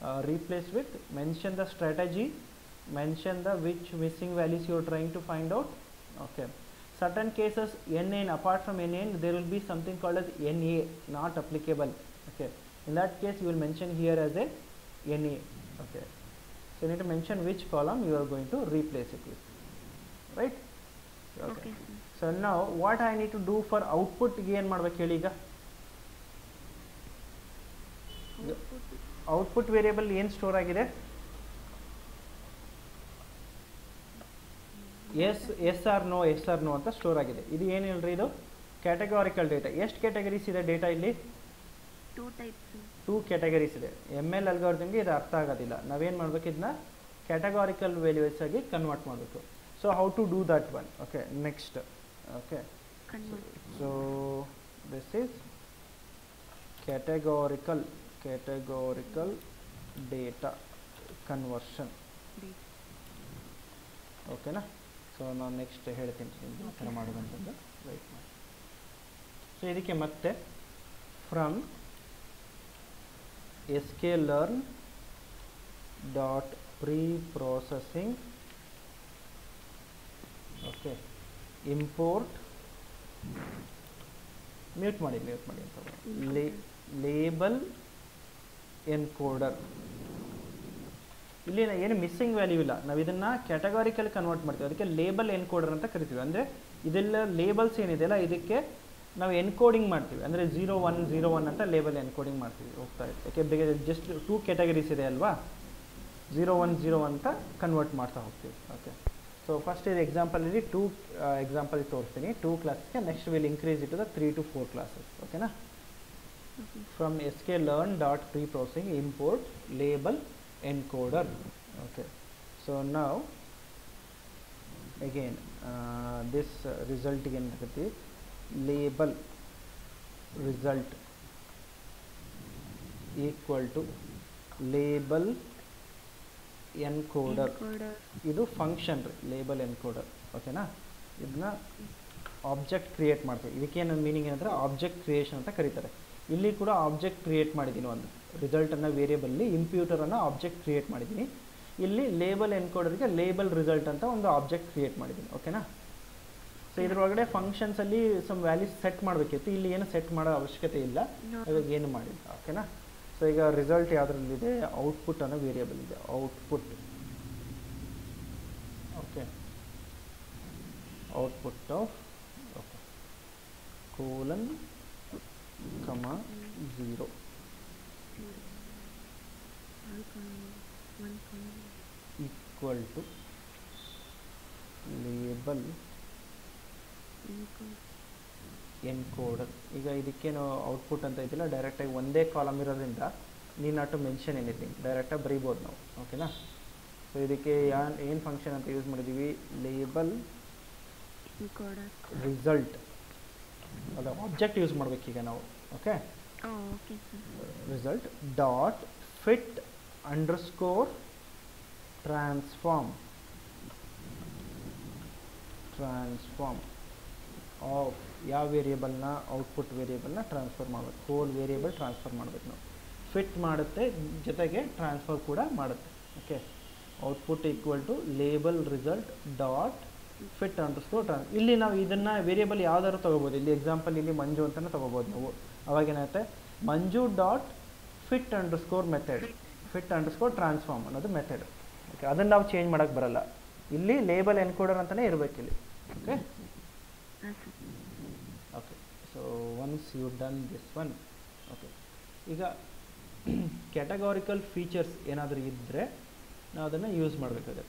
uh, replace with mention the strategy mention the which missing values you are trying to find out okay certain cases NN apart from NN there will be something called as NA not applicable okay in that case you will mention here as a NA okay so you need to mention which column you are going to replace it with right okay, okay so now what I need to do for output ge en ಮಾಡಬೇಕು ಹೇಳಿ ಈಗ output variable en store agide S S R no S R no ಅಂತ store ಆಗಿದೆ ಇದು ಏನು ಹೇಳ್ರಿ ಇದು categorical data ಎಷ್ಟು ಕ್ಯಾಟಗರೀಸ್ ಇದೆ ಡೇಟಾ ಇಲ್ಲಿ ಟೂ ಕ್ಯಾಟಗರೀಸ್ ಇದೆ ಎಮ್ ಎಲ್ ಅಲ್ಗಾರ್ದಮ್ಗೆ ಇದು ಅರ್ಥ ಆಗೋದಿಲ್ಲ ನಾವೇನು ಮಾಡಬೇಕು ಇದನ್ನ ಕ್ಯಾಟಗಾರಿಕಲ್ ವ್ಯಾಲ್ಯೂಸ್ ಆಗಿ ಕನ್ವರ್ಟ್ ಮಾಡಬೇಕು so how to do that one okay next okay so this is categorical categorical data conversion ಓಕೆನಾ సో నా నెక్స్ట్ హెల్ప్ ఇన్ కంటిన్యూ కరమడుగు అంతా వెయిట్ సో ఇదకి మట్ from scaler dot preprocessing okay import మెట్ మరి మెట్ మరి లేబుల్ ఎన్ కోడర్ ಇಲ್ಲಿ ಏನು ಮಿಸ್ಸಿಂಗ್ ವ್ಯಾಲ್ಯೂ ಇಲ್ಲ ನಾವು ಇದನ್ನು ಕ್ಯಾಟಗಾರಿಕಲ್ಲಿ ಕನ್ವರ್ಟ್ ಮಾಡ್ತೀವಿ ಅದಕ್ಕೆ ಲೇಬಲ್ ಎನ್ಕೋಡರ್ ಅಂತ ಕರಿತೀವಿ ಅಂದರೆ ಇದೆಲ್ಲ ಲೇಬಲ್ಸ್ ಏನಿದೆಯಲ್ಲ ಇದಕ್ಕೆ ನಾವು ಎನ್ಕೋಡಿಂಗ್ ಮಾಡ್ತೀವಿ ಅಂದರೆ ಝೀರೋ ಒನ್ ಝೀರೋ ಒನ್ ಅಂತ ಲೇಬಲ್ ಎನ್ಕೋಡಿಂಗ್ ಮಾಡ್ತೀವಿ ಹೋಗ್ತಾ ಇರುತ್ತೆ ಯಾಕೆ ಜಸ್ಟ್ ಟೂ ಕ್ಯಾಟಗರೀಸ್ ಇದೆ ಅಲ್ವಾ ಝೀರೋ ಒನ್ ಜೀರೋ ಅಂತ ಕನ್ವರ್ಟ್ ಮಾಡ್ತಾ ಹೋಗ್ತೀವಿ ಓಕೆ ಸೊ ಫಸ್ಟ್ ಇದು ಎಕ್ಸಾಂಪಲಲ್ಲಿ ಟೂ ಎಕ್ಸಾಂಪಲ್ ತೋರಿಸ್ತೀನಿ ಟೂ ಕ್ಲಾಸ್ಗೆ next will increase it the three to four classes ಓಕೆನಾ from S K learn dot pre processing import label encoder okay so now again uh, this uh, result again label result equal to label coder ಇದು function ರೀ label encoder ಓಕೆನಾ ಇದನ್ನ object create ಮಾಡ್ತೀವಿ ಇದಕ್ಕೇನು meaning ಏನಂದ್ರೆ object creation ಅಂತ ಕರೀತಾರೆ ಇಲ್ಲಿ ಕೂಡ ಆಬ್ಜೆಕ್ಟ್ ಕ್ರಿಯೇಟ್ ಮಾಡಿದ್ದೀನಿ ಒಂದು ರಿಸಲ್ಟ್ ಅನ್ನೋ ವೇರಿಯೇಬಲ್ಲಿ ಇಂಪ್ಯೂಟರ್ ಅನ್ನೋ ಆಬ್ಜೆಕ್ಟ್ ಕ್ರಿಯೇಟ್ ಮಾಡಿದ್ದೀನಿ ಇಲ್ಲಿ ಲೇಬಲ್ ಎನ್ಕೋಡರ್ಗೆ ಲೇಬಲ್ ರಿಸಲ್ಟ್ ಅಂತ ಒಂದು ಆಬ್ಜೆಕ್ಟ್ ಕ್ರಿಯೇಟ್ ಮಾಡಿದ್ದೀನಿ ಓಕೆನಾ ಸೊ ಇದ್ರೊಳಗಡೆ ಅಲ್ಲಿ ಸಮ್ ವ್ಯಾಲ್ಯೂಸ್ ಸೆಟ್ ಮಾಡಬೇಕಿತ್ತು ಇಲ್ಲಿ ಏನು ಸೆಟ್ ಮಾಡೋ ಅವಶ್ಯಕತೆ ಇಲ್ಲ ಇವಾಗ ಏನು ಮಾಡಿಲ್ಲ ಓಕೆನಾ ಸೊ ಈಗ ರಿಸಲ್ಟ್ ಯಾವುದ್ರಲ್ಲಿದೆ ಔಟ್ಪುಟ್ ಅನ್ನೋ ವೇರಿಯಬಲ್ ಇದೆ output okay output of okay colon comma zero equal to label encoder ಈಗ ಇದಕ್ಕೇನು ಔಟ್ಪುಟ್ ಅಂತ ಇದೆಯಲ್ಲ ಡೈರೆಕ್ಟಾಗಿ ಒಂದೇ ಕಾಲಮ್ ಇರೋದ್ರಿಂದ need not to mention anything ಡೈರೆಕ್ಟಾಗಿ ಬರೀಬೋದು ನಾವು ಓಕೆನಾ ಸೊ ಇದಕ್ಕೆ ಏನು ಫಂಕ್ಷನ್ ಅಂತ ಯೂಸ್ ಮಾಡಿದ್ದೀವಿ ಲೇಬಲ್ ರಿಸಲ್ಟ್ ಅದ ಆಬ್ಜೆಕ್ಟ್ ಯೂಸ್ ಈಗ ನಾವು okay result dot fit underscore transform transform of ಯಾವ ವೇರಿಯೇಬಲ್ನ ಔಟ್ಪುಟ್ ವೇರಿಯೇಬಲ್ನ ಟ್ರಾನ್ಸ್ಫರ್ ಮಾಡಬೇಕು ಹೋಲ್ ವೇರಿಯೇಬಲ್ ಟ್ರಾನ್ಸ್ಫರ್ ಮಾಡಬೇಕು ನಾವು ಫಿಟ್ ಮಾಡುತ್ತೆ ಜೊತೆಗೆ ಟ್ರಾನ್ಸ್ಫರ್ ಕೂಡ ಮಾಡುತ್ತೆ okay output equal to label result dot fit score ಟ್ರಾನ್ಸ್ ಇಲ್ಲಿ ನಾವು ಇದನ್ನು ವೇರಿಯೇಬಲ್ ಯಾವ್ದಾದ್ರು ತೊಗೋಬೋದು ಇಲ್ಲಿ ಎಕ್ಸಾಂಪಲ್ ಇಲ್ಲಿ ಮಂಜು ಅಂತಲೇ ತೊಗೋಬೋದು ನಾವು ಏನಾಗುತ್ತೆ Manju dot fit underscore method fit underscore transform ಅನ್ನೋದು ಮೆಥಡ್ ಓಕೆ ಅದನ್ನು ನಾವು ಚೇಂಜ್ ಮಾಡೋಕೆ ಬರಲ್ಲ ಇಲ್ಲಿ ಲೇಬಲ್ ಎನ್ಕೋಡರ್ ಅಂತಲೇ ಇಲ್ಲಿ okay okay so once you done this one okay ಈಗ ಕ್ಯಾಟಗಾರಿಕಲ್ ಫೀಚರ್ಸ್ ಏನಾದರೂ ಇದ್ದರೆ ನಾವು ಅದನ್ನು ಯೂಸ್ ಮಾಡಬೇಕಾದ್ರೆ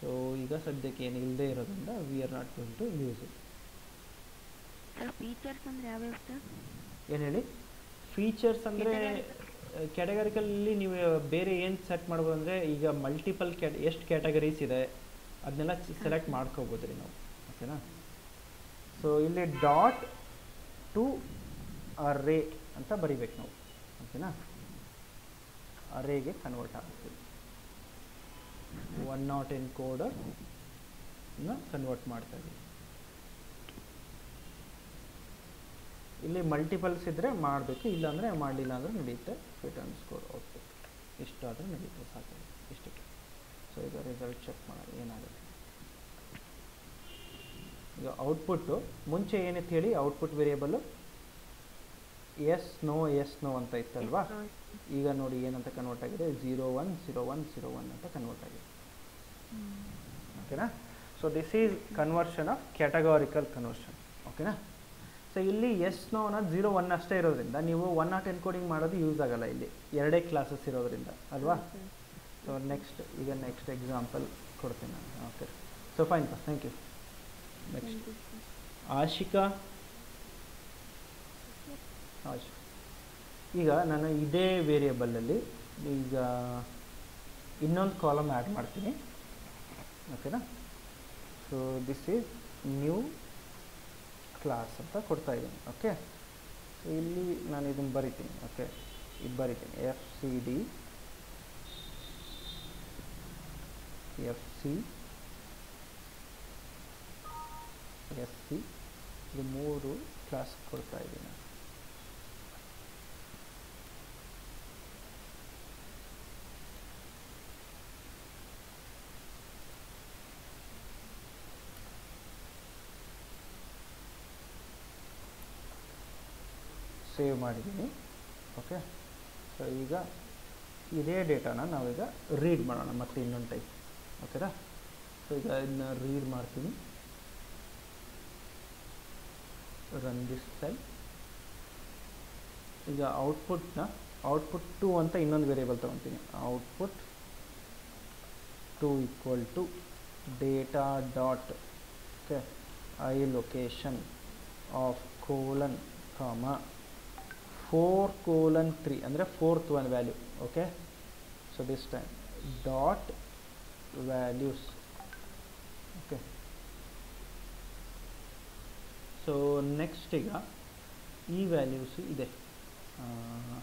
ಸೊ ಈಗ ಸದ್ಯಕ್ಕೆ ಏನು ಇಲ್ಲದೆ ಇರೋದ್ರಿಂದ we are not going to use it
features ಅಂದರೆ ಯಾವ್ಯಾವ
ಏನು ಹೇಳಿ ಫೀಚರ್ಸ್ ಅಂದರೆ ಕ್ಯಾಟಗರಿಕಲ್ಲಿ ನೀವು ಬೇರೆ ಏನು ಸೆಟ್ ಮಾಡ್ಬೋದು ಅಂದರೆ ಈಗ ಮಲ್ಟಿಪಲ್ ಕ್ಯಾಟ್ ಎಷ್ಟು ಕ್ಯಾಟಗರೀಸ್ ಇದೆ ಅದನ್ನೆಲ್ಲ ಸೆಲೆಕ್ಟ್ ಮಾಡ್ಕೋಬೋದು ರೀ ನಾವು ಓಕೆನಾ ಸೊ ಇಲ್ಲಿ ಡಾಟ್ ಟು ಅರೇ ಅಂತ ಬರಿಬೇಕು ನಾವು ಓಕೆನಾ ಅರೇಗೆ ಕನ್ವರ್ಟ್ ಆಗ್ತೀವಿ ಒನ್ ನಾಟ್ ಎನ್ ಕೋಡ್ನ ಕನ್ವರ್ಟ್ ಮಾಡ್ತಾ ಇದ್ದೀವಿ ಇಲ್ಲಿ ಮಲ್ಟಿಪಲ್ಸ್ ಇದ್ದರೆ ಮಾಡಬೇಕು ಇಲ್ಲಾಂದರೆ ಮಾಡಲಿಲ್ಲ ಅಂದರೆ ನಡೆಯುತ್ತೆ ರಿಟರ್ನ್ ಸ್ಕೋರ್ ಇಷ್ಟು ಇಷ್ಟಾದರೂ ನಡೆಯುತ್ತೆ ಸಾಕು ಇಷ್ಟಕ್ಕೆ ಸೊ ಈಗ ರಿಸಲ್ಟ್ ಚೆಕ್ ಮಾಡೋದು ಏನಾಗುತ್ತೆ ಈಗ ಔಟ್ಪುಟ್ಟು ಮುಂಚೆ ಏನಿತ್ತು ಹೇಳಿ output variable yes no yes no ಅಂತ ಇತ್ತಲ್ವಾ ಈಗ ನೋಡಿ ಏನಂತ ಕನ್ವರ್ಟ್ ಆಗಿದೆ zero one zero one zero one ಅಂತ ಕನ್ವರ್ಟ್ ಆಗಿದೆ ಓಕೆನಾ so this is conversion of categorical conversion ಓಕೆನಾ ಸೊ ಇಲ್ಲಿ ಎಸ್ ನೋ ಅನ್ನೋದು ಜೀರೋ ಒನ್ ಅಷ್ಟೇ ಇರೋದ್ರಿಂದ ನೀವು ಒನ್ ನಾಟ್ ಎನ್ಕೋಡಿಂಗ್ ಮಾಡೋದು ಯೂಸ್ ಆಗಲ್ಲ ಇಲ್ಲಿ ಎರಡೇ ಕ್ಲಾಸಸ್ ಇರೋದ್ರಿಂದ ಅಲ್ವಾ ಸೊ ನೆಕ್ಸ್ಟ್ ಈಗ ನೆಕ್ಸ್ಟ್ ಎಕ್ಸಾಂಪಲ್ ಕೊಡ್ತೀನಿ ನಾನು ಓಕೆ ಸೊ ಫೈನ್ ಪಾ thank you next Ashika Ashika ಈಗ ನಾನು ಇದೇ ವೇರಿಯೇಬಲಲ್ಲಿ ಈಗ ಇನ್ನೊಂದು ಕಾಲಮ್ ಆ್ಯಡ್ ಮಾಡ್ತೀನಿ ಓಕೆನಾ so this is new class ಅಂತ ಕೊಡ್ತಾ ಇದ್ದೀನಿ ಓಕೆ ಸೊ ಇಲ್ಲಿ ನಾನು ಇದನ್ನು ಬರಿತೀನಿ ಓಕೆ ಇದು ಬರಿತೀನಿ F C D F C S C ಇದು ಮೂರು ಕ್ಲಾಸ್ ಕೊಡ್ತಾ ಇದ್ದೀನಿ ಸೇವ್ ಮಾಡಿದ್ದೀನಿ ಓಕೆ ಸೊ ಈಗ ಇದೇ ಡೇಟಾನ ನಾವೀಗ ರೀಡ್ ಮಾಡೋಣ ಮತ್ತೆ ಇನ್ನೊಂದು ಟೈಪ್ ಓಕೆನಾ ಸೊ ಈಗ ಇದನ್ನ ರೀಡ್ ಮಾಡ್ತೀನಿ ರನ್ ದಿಸ್ ಸೆಲ್ ಈಗ ಔಟ್ಪುಟ್ನ ಔಟ್ಪುಟ್ ಟು ಅಂತ ಇನ್ನೊಂದು ವೇರಿಯೇಬಲ್ ತೊಗೊತೀನಿ output two equal to data dot okay I location of colon comma four colon three ಅಂದರೆ fourth one value okay so this time dot values okay so next ಈಗ ಈ e values ಇದೆ uh,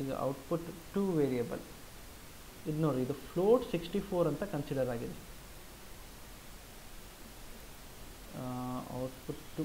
ಇದು output two variable ಇದು ನೋಡಿರಿ ಇದು float sixty four ಅಂತ consider ಆಗಿದೆ output uh, two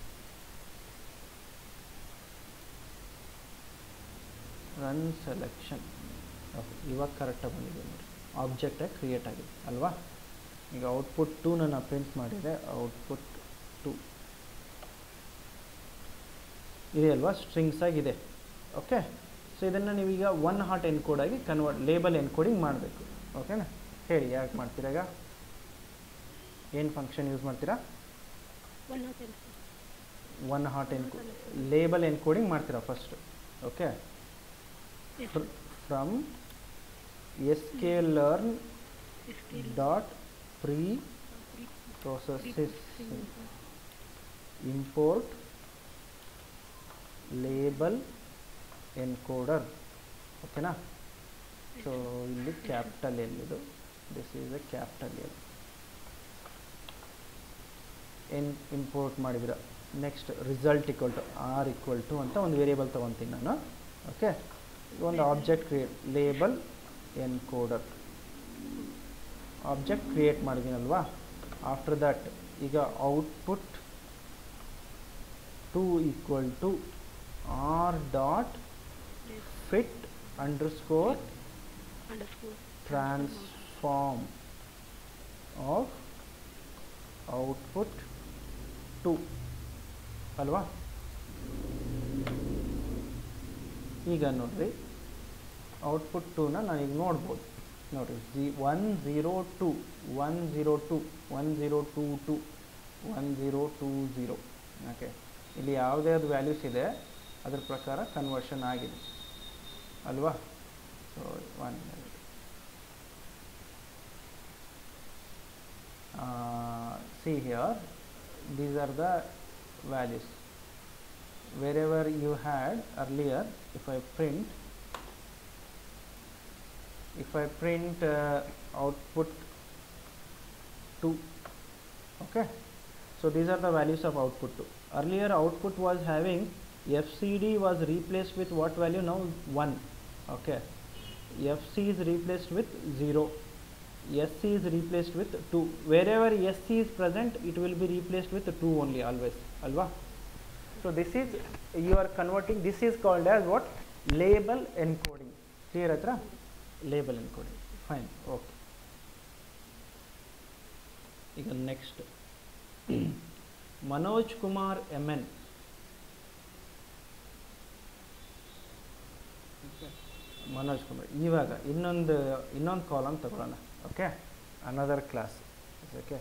run selection okay ಇವಾಗ ಕರೆಕ್ಟಾಗಿ ಬಂದಿದೆ ನೋಡಿ ಆಬ್ಜೆಕ್ಟಾಗಿ ಕ್ರಿಯೇಟ್ ಆಗಿದೆ ಅಲ್ವಾ ಈಗ ಔಟ್ಪುಟ್ ಟು ನಾನು ಪ್ರಿಂಟ್ ಮಾಡಿದೆ ಔಟ್ಪುಟ್ ಟು ಇದೆ ಅಲ್ವಾ ಸ್ಟ್ರಿಂಗ್ಸ್ ಆಗಿದೆ ಓಕೆ ಸೊ ಇದನ್ನು ನೀವೀಗ ಒನ್ ಹಾಟ್ ಎನ್ಕೋಡ್ ಆಗಿ ಕನ್ವರ್ಟ್ ಲೇಬಲ್ ಎನ್ಕೋಡಿಂಗ್ ಮಾಡಬೇಕು ಓಕೆನಾ ಹೇಳಿ ಯಾಕೆ ಮಾಡ್ತೀರಾಗ ಏನು ಫಂಕ್ಷನ್ ಯೂಸ್ ಮಾಡ್ತೀರಾ ಒನ್ ಹಾಟ್ ಎನ್ಕೋ ಲೇಬಲ್ ಎನ್ಕೋಡಿಂಗ್ ಮಾಡ್ತೀರಾ first okay fr from learn dot pre processes import label encoder ಓಕೆನಾ ಸೊ ಇಲ್ಲಿ ಕ್ಯಾಪಿಟಲ್ ಎಲ್ಲಿದು this is a capital L N import ಮಾಡಿದಿರ next result equal to R equal to ಅಂತ ಒಂದು variable ತೊಗೊತೀನಿ ನಾನು okay one object create label encoder object create marginal. After that iga output 2 equal to r dot fit underscore transform of output 2 alva ಈಗ ನೋಡ್ರಿ output ಟೂನ ನಾನು ಈಗ ನೋಡ್ಬೋದು ನೋಡಿರಿ ಜಿ one zero to one zero to one zero two two one zero two zero okay ಇಲ್ಲಿ ಯಾವುದೇ ಅದು ವ್ಯಾಲ್ಯೂಸ್ ಇದೆ ಅದ್ರ ಪ್ರಕಾರ ಕನ್ವರ್ಷನ್ ಆಗಿದೆ ಅಲ್ವಾ so one see here these are the values wherever you had earlier if I print if I print uh, output 2 okay so these are the values of output 2 earlier output was having FCD was replaced with what value now 1 okay FC is replaced with 0 SC is replaced with 2 wherever SC is present it will be replaced with 2 only always alwa So this is you are converting. This is called as what label encoding. Clear, Atra? Label encoding. Fine. Okay. ಈಗ next manoj kumar mn Manoj Kumar इवग in in column तक okay another class okay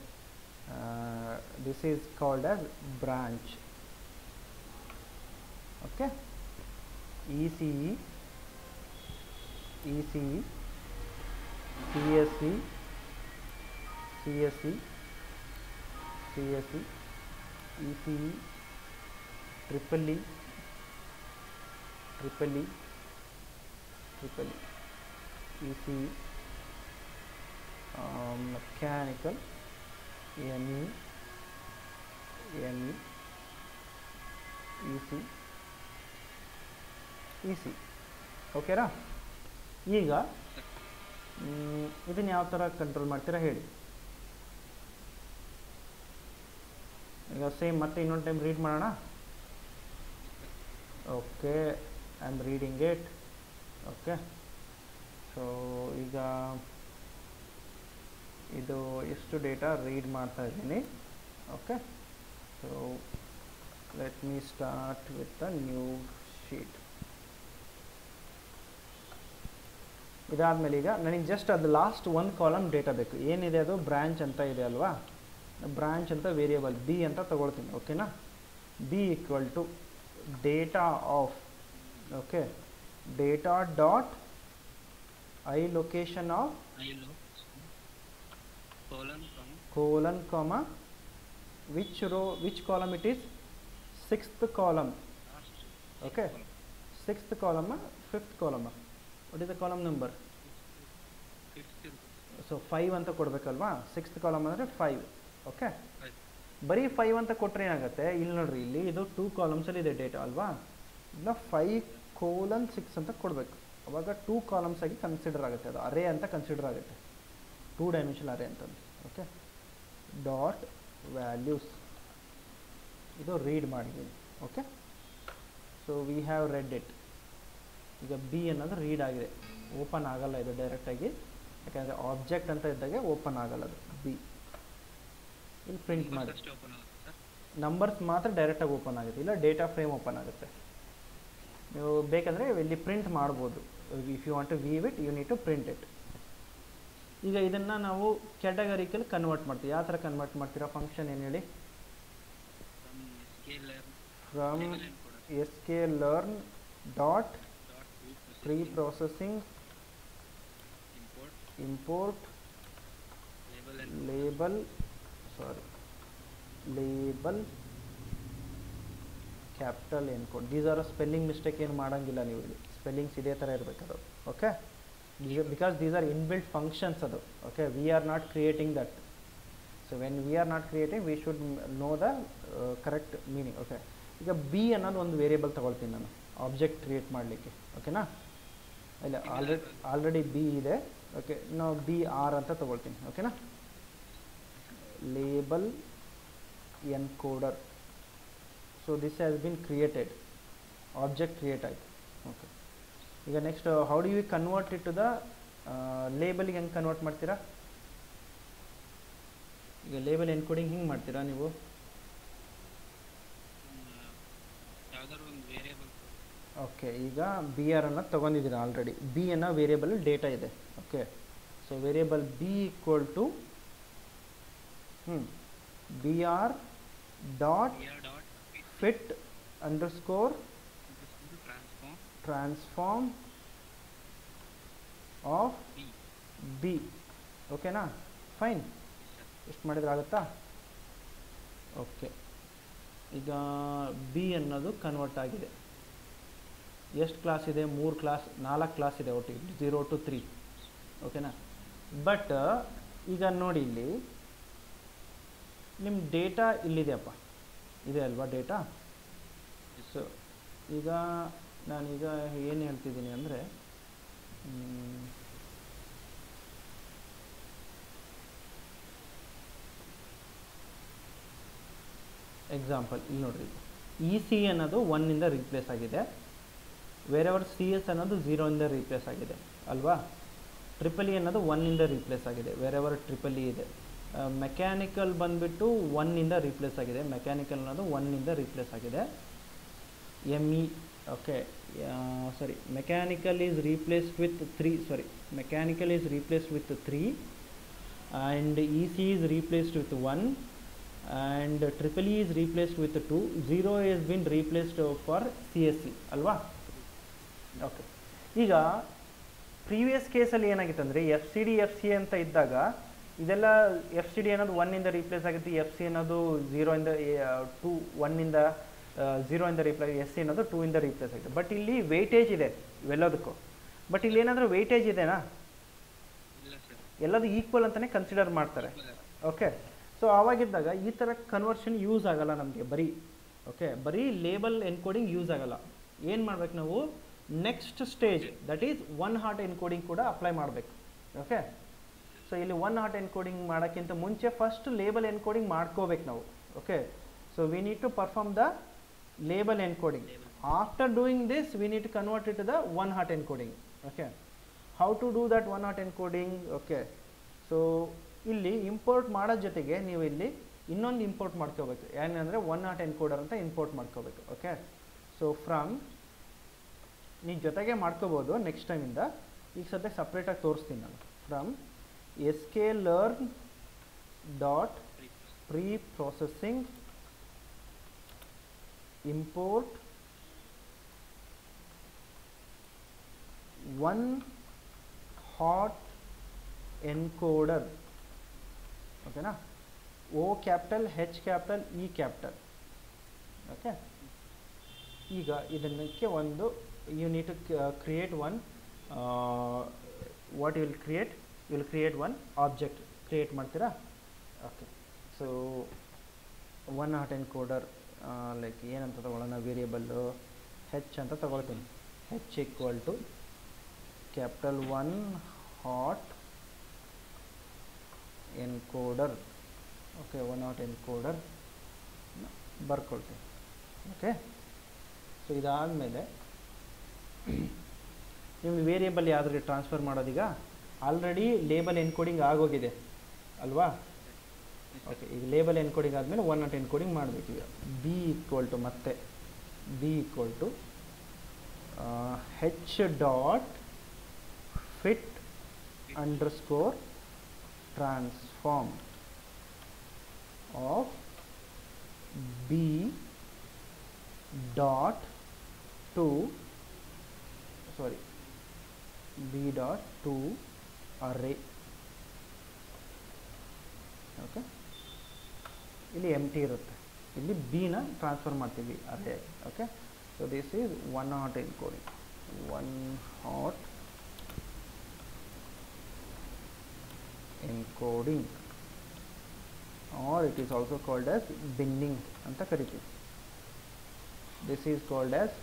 this is called called as okay EC EC CSC CSC CSC EC triple E triple E triple EC mechanical ME ME EC EC C ಓಕೆರಾ ಈಗ ಇದನ್ನು ಯಾವ ಥರ control ಮಾಡ್ತೀರಾ ಹೇಳಿ ಈಗ same ಮತ್ತೆ ಇನ್ನೊಂದು ಟೈಮ್ ರೀಡ್ ಮಾಡೋಣ okay I am reading it okay so ಈಗ ಇದು ಎಷ್ಟು ಡೇಟಾ ರೀಡ್ ಮಾಡ್ತಾ ಇದ್ದೀನಿ okay so let me start with a new sheet ಇದಾದಮೇಲೆ ಈಗ ನನಗೆ ಜಸ್ಟ್ ಅದು ಲಾಸ್ಟ್ ಒಂದು ಕಾಲಮ್ ಡೇಟಾ ಬೇಕು ಏನಿದೆ ಅದು ಬ್ರ್ಯಾಂಚ್ ಅಂತ ಇದೆ ಅಲ್ವಾ ಬ್ರ್ಯಾಂಚ್ ಅಂತ ವೇರಿಯೇಬಲ್ ಬಿ ಅಂತ ತೊಗೊಳ್ತೀನಿ ಓಕೆನಾ B equal to data of okay data dot I location of colon comma which row which column it is sixth column okay sixth ಕಾಲಮ್ಮ ಫಿಫ್ತ್ ಕಾಲಮ್ಮ what is the column number so five ಅಂತ ಕೊಡ್ಬೇಕಲ್ವಾ sixth column ಅಂದರೆ five okay ಬರೀ five ಅಂತ ಕೊಟ್ಟರೆ ಏನಾಗುತ್ತೆ ಇಲ್ಲಿ ನೋಡ್ರಿ ಇಲ್ಲಿ ಇದು ಟೂ ಕಾಲಮ್ಸಲ್ಲಿ ಇದೆ ಡೇಟಾ ಅಲ್ವಾ ಇಲ್ಲ ಫೈವ್ ಕೋಲನ್ ಸಿಕ್ಸ್ ಅಂತ ಕೊಡಬೇಕು ಅವಾಗ ಟೂ ಕಾಲಮ್ಸ್ ಆಗಿ ಕನ್ಸಿಡರ್ ಆಗುತ್ತೆ ಅದು ಅರೇ ಅಂತ ಕನ್ಸಿಡರ್ ಆಗುತ್ತೆ ಟೂ ಡೈಮೆನ್ಷನ್ ಅರೇ ಅಂತ ಓಕೆ ಡಾಟ್ ವ್ಯಾಲ್ಯೂಸ್ ಇದು ರೀಡ್ ಮಾಡಿದ್ದೀನಿ okay so we have read it ಈಗ ಬಿ ಅನ್ನೋದು ರೀಡ್ ಆಗಿದೆ ಓಪನ್ ಆಗಲ್ಲ ಇದು ಡೈರೆಕ್ಟಾಗಿ ಯಾಕಂದರೆ ಆಬ್ಜೆಕ್ಟ್ ಅಂತ ಇದ್ದಾಗ ಓಪನ್ ಆಗಲ್ಲ ಅದು ಬಿ ಇಲ್ಲಿ ಪ್ರಿಂಟ್ ಮಾಡಿ ನಂಬರ್ಸ್ ಮಾತ್ರ ಡೈರೆಕ್ಟಾಗಿ ಓಪನ್ ಆಗುತ್ತೆ ಇಲ್ಲ ಡೇಟಾ ಫ್ರೇಮ್ ಓಪನ್ ಆಗುತ್ತೆ ನೀವು ಬೇಕಂದರೆ ಇಲ್ಲಿ ಪ್ರಿಂಟ್ ಮಾಡ್ಬೋದು if you want to view it you need to print it ಈಗ ಇದನ್ನು ನಾವು ಕ್ಯಾಟಗರಿಕಲ್ಲಿ ಕನ್ವರ್ಟ್ ಮಾಡ್ತೀವಿ ಯಾವ ಥರ ಕನ್ವರ್ಟ್ ಮಾಡ್ತೀರಾ ಫಂಕ್ಷನ್ ಏನು ಹೇಳಿ from S K learn dot preprocessing import label label, label capital encode these are spelling mistake ಏನು ಮಾಡೋಂಗಿಲ್ಲ ನೀವು ಇಲ್ಲಿ ಸ್ಪೆಲ್ಲಿಂಗ್ಸ್ ಇದೇ ಥರ ಇರಬೇಕು ಅದು okay because these are inbuilt functions ಅದು okay we are not creating that so when we are not creating we should know the correct meaning okay ಈಗ ಬಿ ಅನ್ನೋದು ಒಂದು ವೇರಿಯೇಬಲ್ ತಗೊಳ್ತೀನಿ ನಾನು ಆಬ್ಜೆಕ್ಟ್ ಕ್ರಿಯೇಟ್ ಮಾಡಲಿಕ್ಕೆ ಓಕೆನಾ ಇಲ್ಲ ಆಲ್ರೆಡಿ ಆಲ್ರೆಡಿ ಬಿ ಇದೆ ಓಕೆ ನಾವು ಬಿ ಆರ್ ಅಂತ ತೊಗೊಳ್ತೀನಿ ಓಕೆನಾ label encoder so this has been created object create ಆಯಿತು ಓಕೆ ಈಗ next how do you convert it to the ಲೇಬಲಿಗೆ ಹೆಂಗೆ ಕನ್ವರ್ಟ್ ಮಾಡ್ತೀರಾ ಈಗ ಲೇಬಲ್ ಎನ್ಕೋಡಿಂಗ್ ಹಿಂಗೆ ಮಾಡ್ತೀರಾ ನೀವು ಓಕೆ ಈಗ ಬಿ ಆರ್ ಅನ್ನು ತೊಗೊಂಡಿದ್ದೀನಿ ಆಲ್ರೆಡಿ ಬಿ ಅನ್ನೋ ವೇರಿಯೇಬಲ್ ಡೇಟಾ ಇದೆ okay so variable B equal to ಹ್ಞೂ B R dot fit underscore transform of B ಓಕೆನಾ ಫೈನ್ ಎಷ್ಟು ಮಾಡಿದ್ರೆ ಆಗುತ್ತಾ ಓಕೆ ಈಗ ಬಿ ಅನ್ನೋದು ಕನ್ವರ್ಟ್ ಆಗಿದೆ ಎಷ್ಟು ಕ್ಲಾಸ್ ಇದೆ ಮೂರು ಕ್ಲಾಸ್ ನಾಲ್ಕು ಕ್ಲಾಸ್ ಇದೆ ಒಟ್ಟಿಗೆ ಜೀರೋ ಟು ತ್ರೀ ಓಕೆನಾ ಬಟ್ ಈಗ ನೋಡಿ ಇಲ್ಲಿ ನಿಮ್ಮ ಡೇಟಾ ಇಲ್ಲಿದೆಯಪ್ಪ ಇದೆ ಅಲ್ವಾ ಡೇಟಾ ಸೊ ಈಗ ನಾನೀಗ ಏನು ಹೇಳ್ತಿದ್ದೀನಿ ಅಂದರೆ ಎಕ್ಸಾಂಪಲ್ ಇಲ್ಲಿ ನೋಡಿರಿ ಇ e ಸಿ ಅನ್ನೋದು ಒನ್ನಿಂದ ರಿಪ್ಲೇಸ್ ಆಗಿದೆ ವೇರೆವರ್ ಸಿ ಎಸ್ ಅನ್ನೋದು ಝೀರೋ ಇಂದ ರೀಪ್ಲೇಸ್ ಆಗಿದೆ ಅಲ್ವಾ ಟ್ರಿಪಲ್ ಇ e ಅನ್ನೋದು ಒನ್ನಿಂದ ರೀಪ್ಲೇಸ್ ಆಗಿದೆ ವೇರೆವರ್ ಟ್ರಿಪಲ್ ಇ ಇದೆ ಮೆಕ್ಯಾನಿಕಲ್ ಬಂದುಬಿಟ್ಟು ಒನ್ನಿಂದ ರೀಪ್ಲೇಸ್ ಆಗಿದೆ ಮೆಕ್ಯಾನಿಕಲ್ ಅನ್ನೋದು ಒನ್ನಿಂದ ರೀಪ್ಲೇಸ್ ಆಗಿದೆ M E okay sorry mechanical is replaced with three sorry mechanical is replaced with three and E C is replaced with one and triple E is replaced with two zero is been replaced for C S C ಅಲ್ವಾ okay ಈಗ previous ಕೇಸಲ್ಲಿ ಏನಾಗಿತ್ತು ಅಂದರೆ F C D F C ಅಂತ ಇದ್ದಾಗ ಇದೆಲ್ಲ F C D ಅನ್ನೋದು ಒನ್ನಿಂದ ರೀಪ್ಲೇಸ್ ಆಗುತ್ತೆ ಎಫ್ ಸಿ ಅನ್ನೋದು ಇಂದ ಟೂ ಒನ್ನಿಂದ ಝೀರೋ ಇಂದ ರೀಪ್ಲೇಸ್ ಎಸ್ ಸಿ ಅನ್ನೋದು ಇಂದ ರೀಪ್ಲೇಸ್ ಆಗುತ್ತೆ ಬಟ್ ಇಲ್ಲಿ ವೆಯ್ಟೇಜ್ ಇದೆ ಇವೆಲ್ಲದಕ್ಕೂ ಬಟ್ ಇಲ್ಲಿ ಏನಾದರೂ ವೆಯ್ಟೇಜ್ ಇದೆನಾ ಎಲ್ಲದು ಈಕ್ವಲ್ ಅಂತಲೇ ಕನ್ಸಿಡರ್ ಮಾಡ್ತಾರೆ ಓಕೆ ಸೊ ಆವಾಗಿದ್ದಾಗ ಈ ಥರ ಕನ್ವರ್ಷನ್ ಯೂಸ್ ಆಗಲ್ಲ ನಮಗೆ ಬರೀ ಓಕೆ ಬರೀ ಲೇಬಲ್ ಎನ್ಕೋಡಿಂಗ್ ಯೂಸ್ ಆಗಲ್ಲ ಏನು ಮಾಡ್ಬೇಕು ನಾವು next stage that is one hot encoding अल्लाई ओके सो इले वन हार्ट एनकोडिंग मुंचे फस्ट लेबल एनकोडिंग ना okay so we need to perform the label encoding after doing this we need to convert it the one hot encoding okay how to do that one hot encoding okay so इले import जो इन import mobile an one hot encoder अंत import mobile okay so from ನಿ ಜೊತೆಗೆ ಮಾಡ್ಕೊಬಹುದು next time ಇಂದ ಈ ಸತೆ separate ಆಗಿ ತೋರಿಸ್ತೀನಿ ನಾನು from ಎಸ್ಕೇ learn dot preprocessing import 1 hot encoder ಓಕೆನಾ O capital H capital E capital okay ಈಗ ಇದನ್ನಕ್ಕೆ ಒಂದು you need to uh, create one uh, what you will create you will create one object create martira okay so one hot encoder uh, like yen anta tagolana variable h anta ತಗೊಳ್ತೀನಿ h equal to capital 1 hot encoder okay one hot encoder ಬರ್ಕೊಳ್ತೀನಿ okay so ಇದಾದಮೇಲೆ ಈ ವಿರಿಯೇಬಲ್ ಯಾ ಅದರ transfer ಮಾಡೋದು ಈಗ already label encoding ಆಗೋಗಿದೆ ಅಲ್ವಾ okay ಈ ಲೇಬಲ್ ಎನ್ಕೋಡಿಂಗ್ ಆದ್ಮೇಲೆ 1 ಟು ಎನ್ ಎನ್ಕೋಡಿಂಗ್ ಮಾಡಬೇಕು ಈಗ ಬಿ ಈಕ್ವಲ್ ಟು ಮತ್ತೆ ಬಿ ಈಕ್ವಲ್ ಟು ಆ ಹ್ dot fit underscore transformed of B dot to sorry b dot to array okay ಇಲ್ಲಿ ಎಮ್ ಟಿ ಇರುತ್ತೆ ಇಲ್ಲಿ ಬಿನ ಟ್ರಾನ್ಸ್ಫರ್ ಮಾಡ್ತೀವಿ ಅದೇ okay so this is one hot encoding one hot encoding or it is also called as binning ಅಂತ ಕರಿತೀವಿ this is called as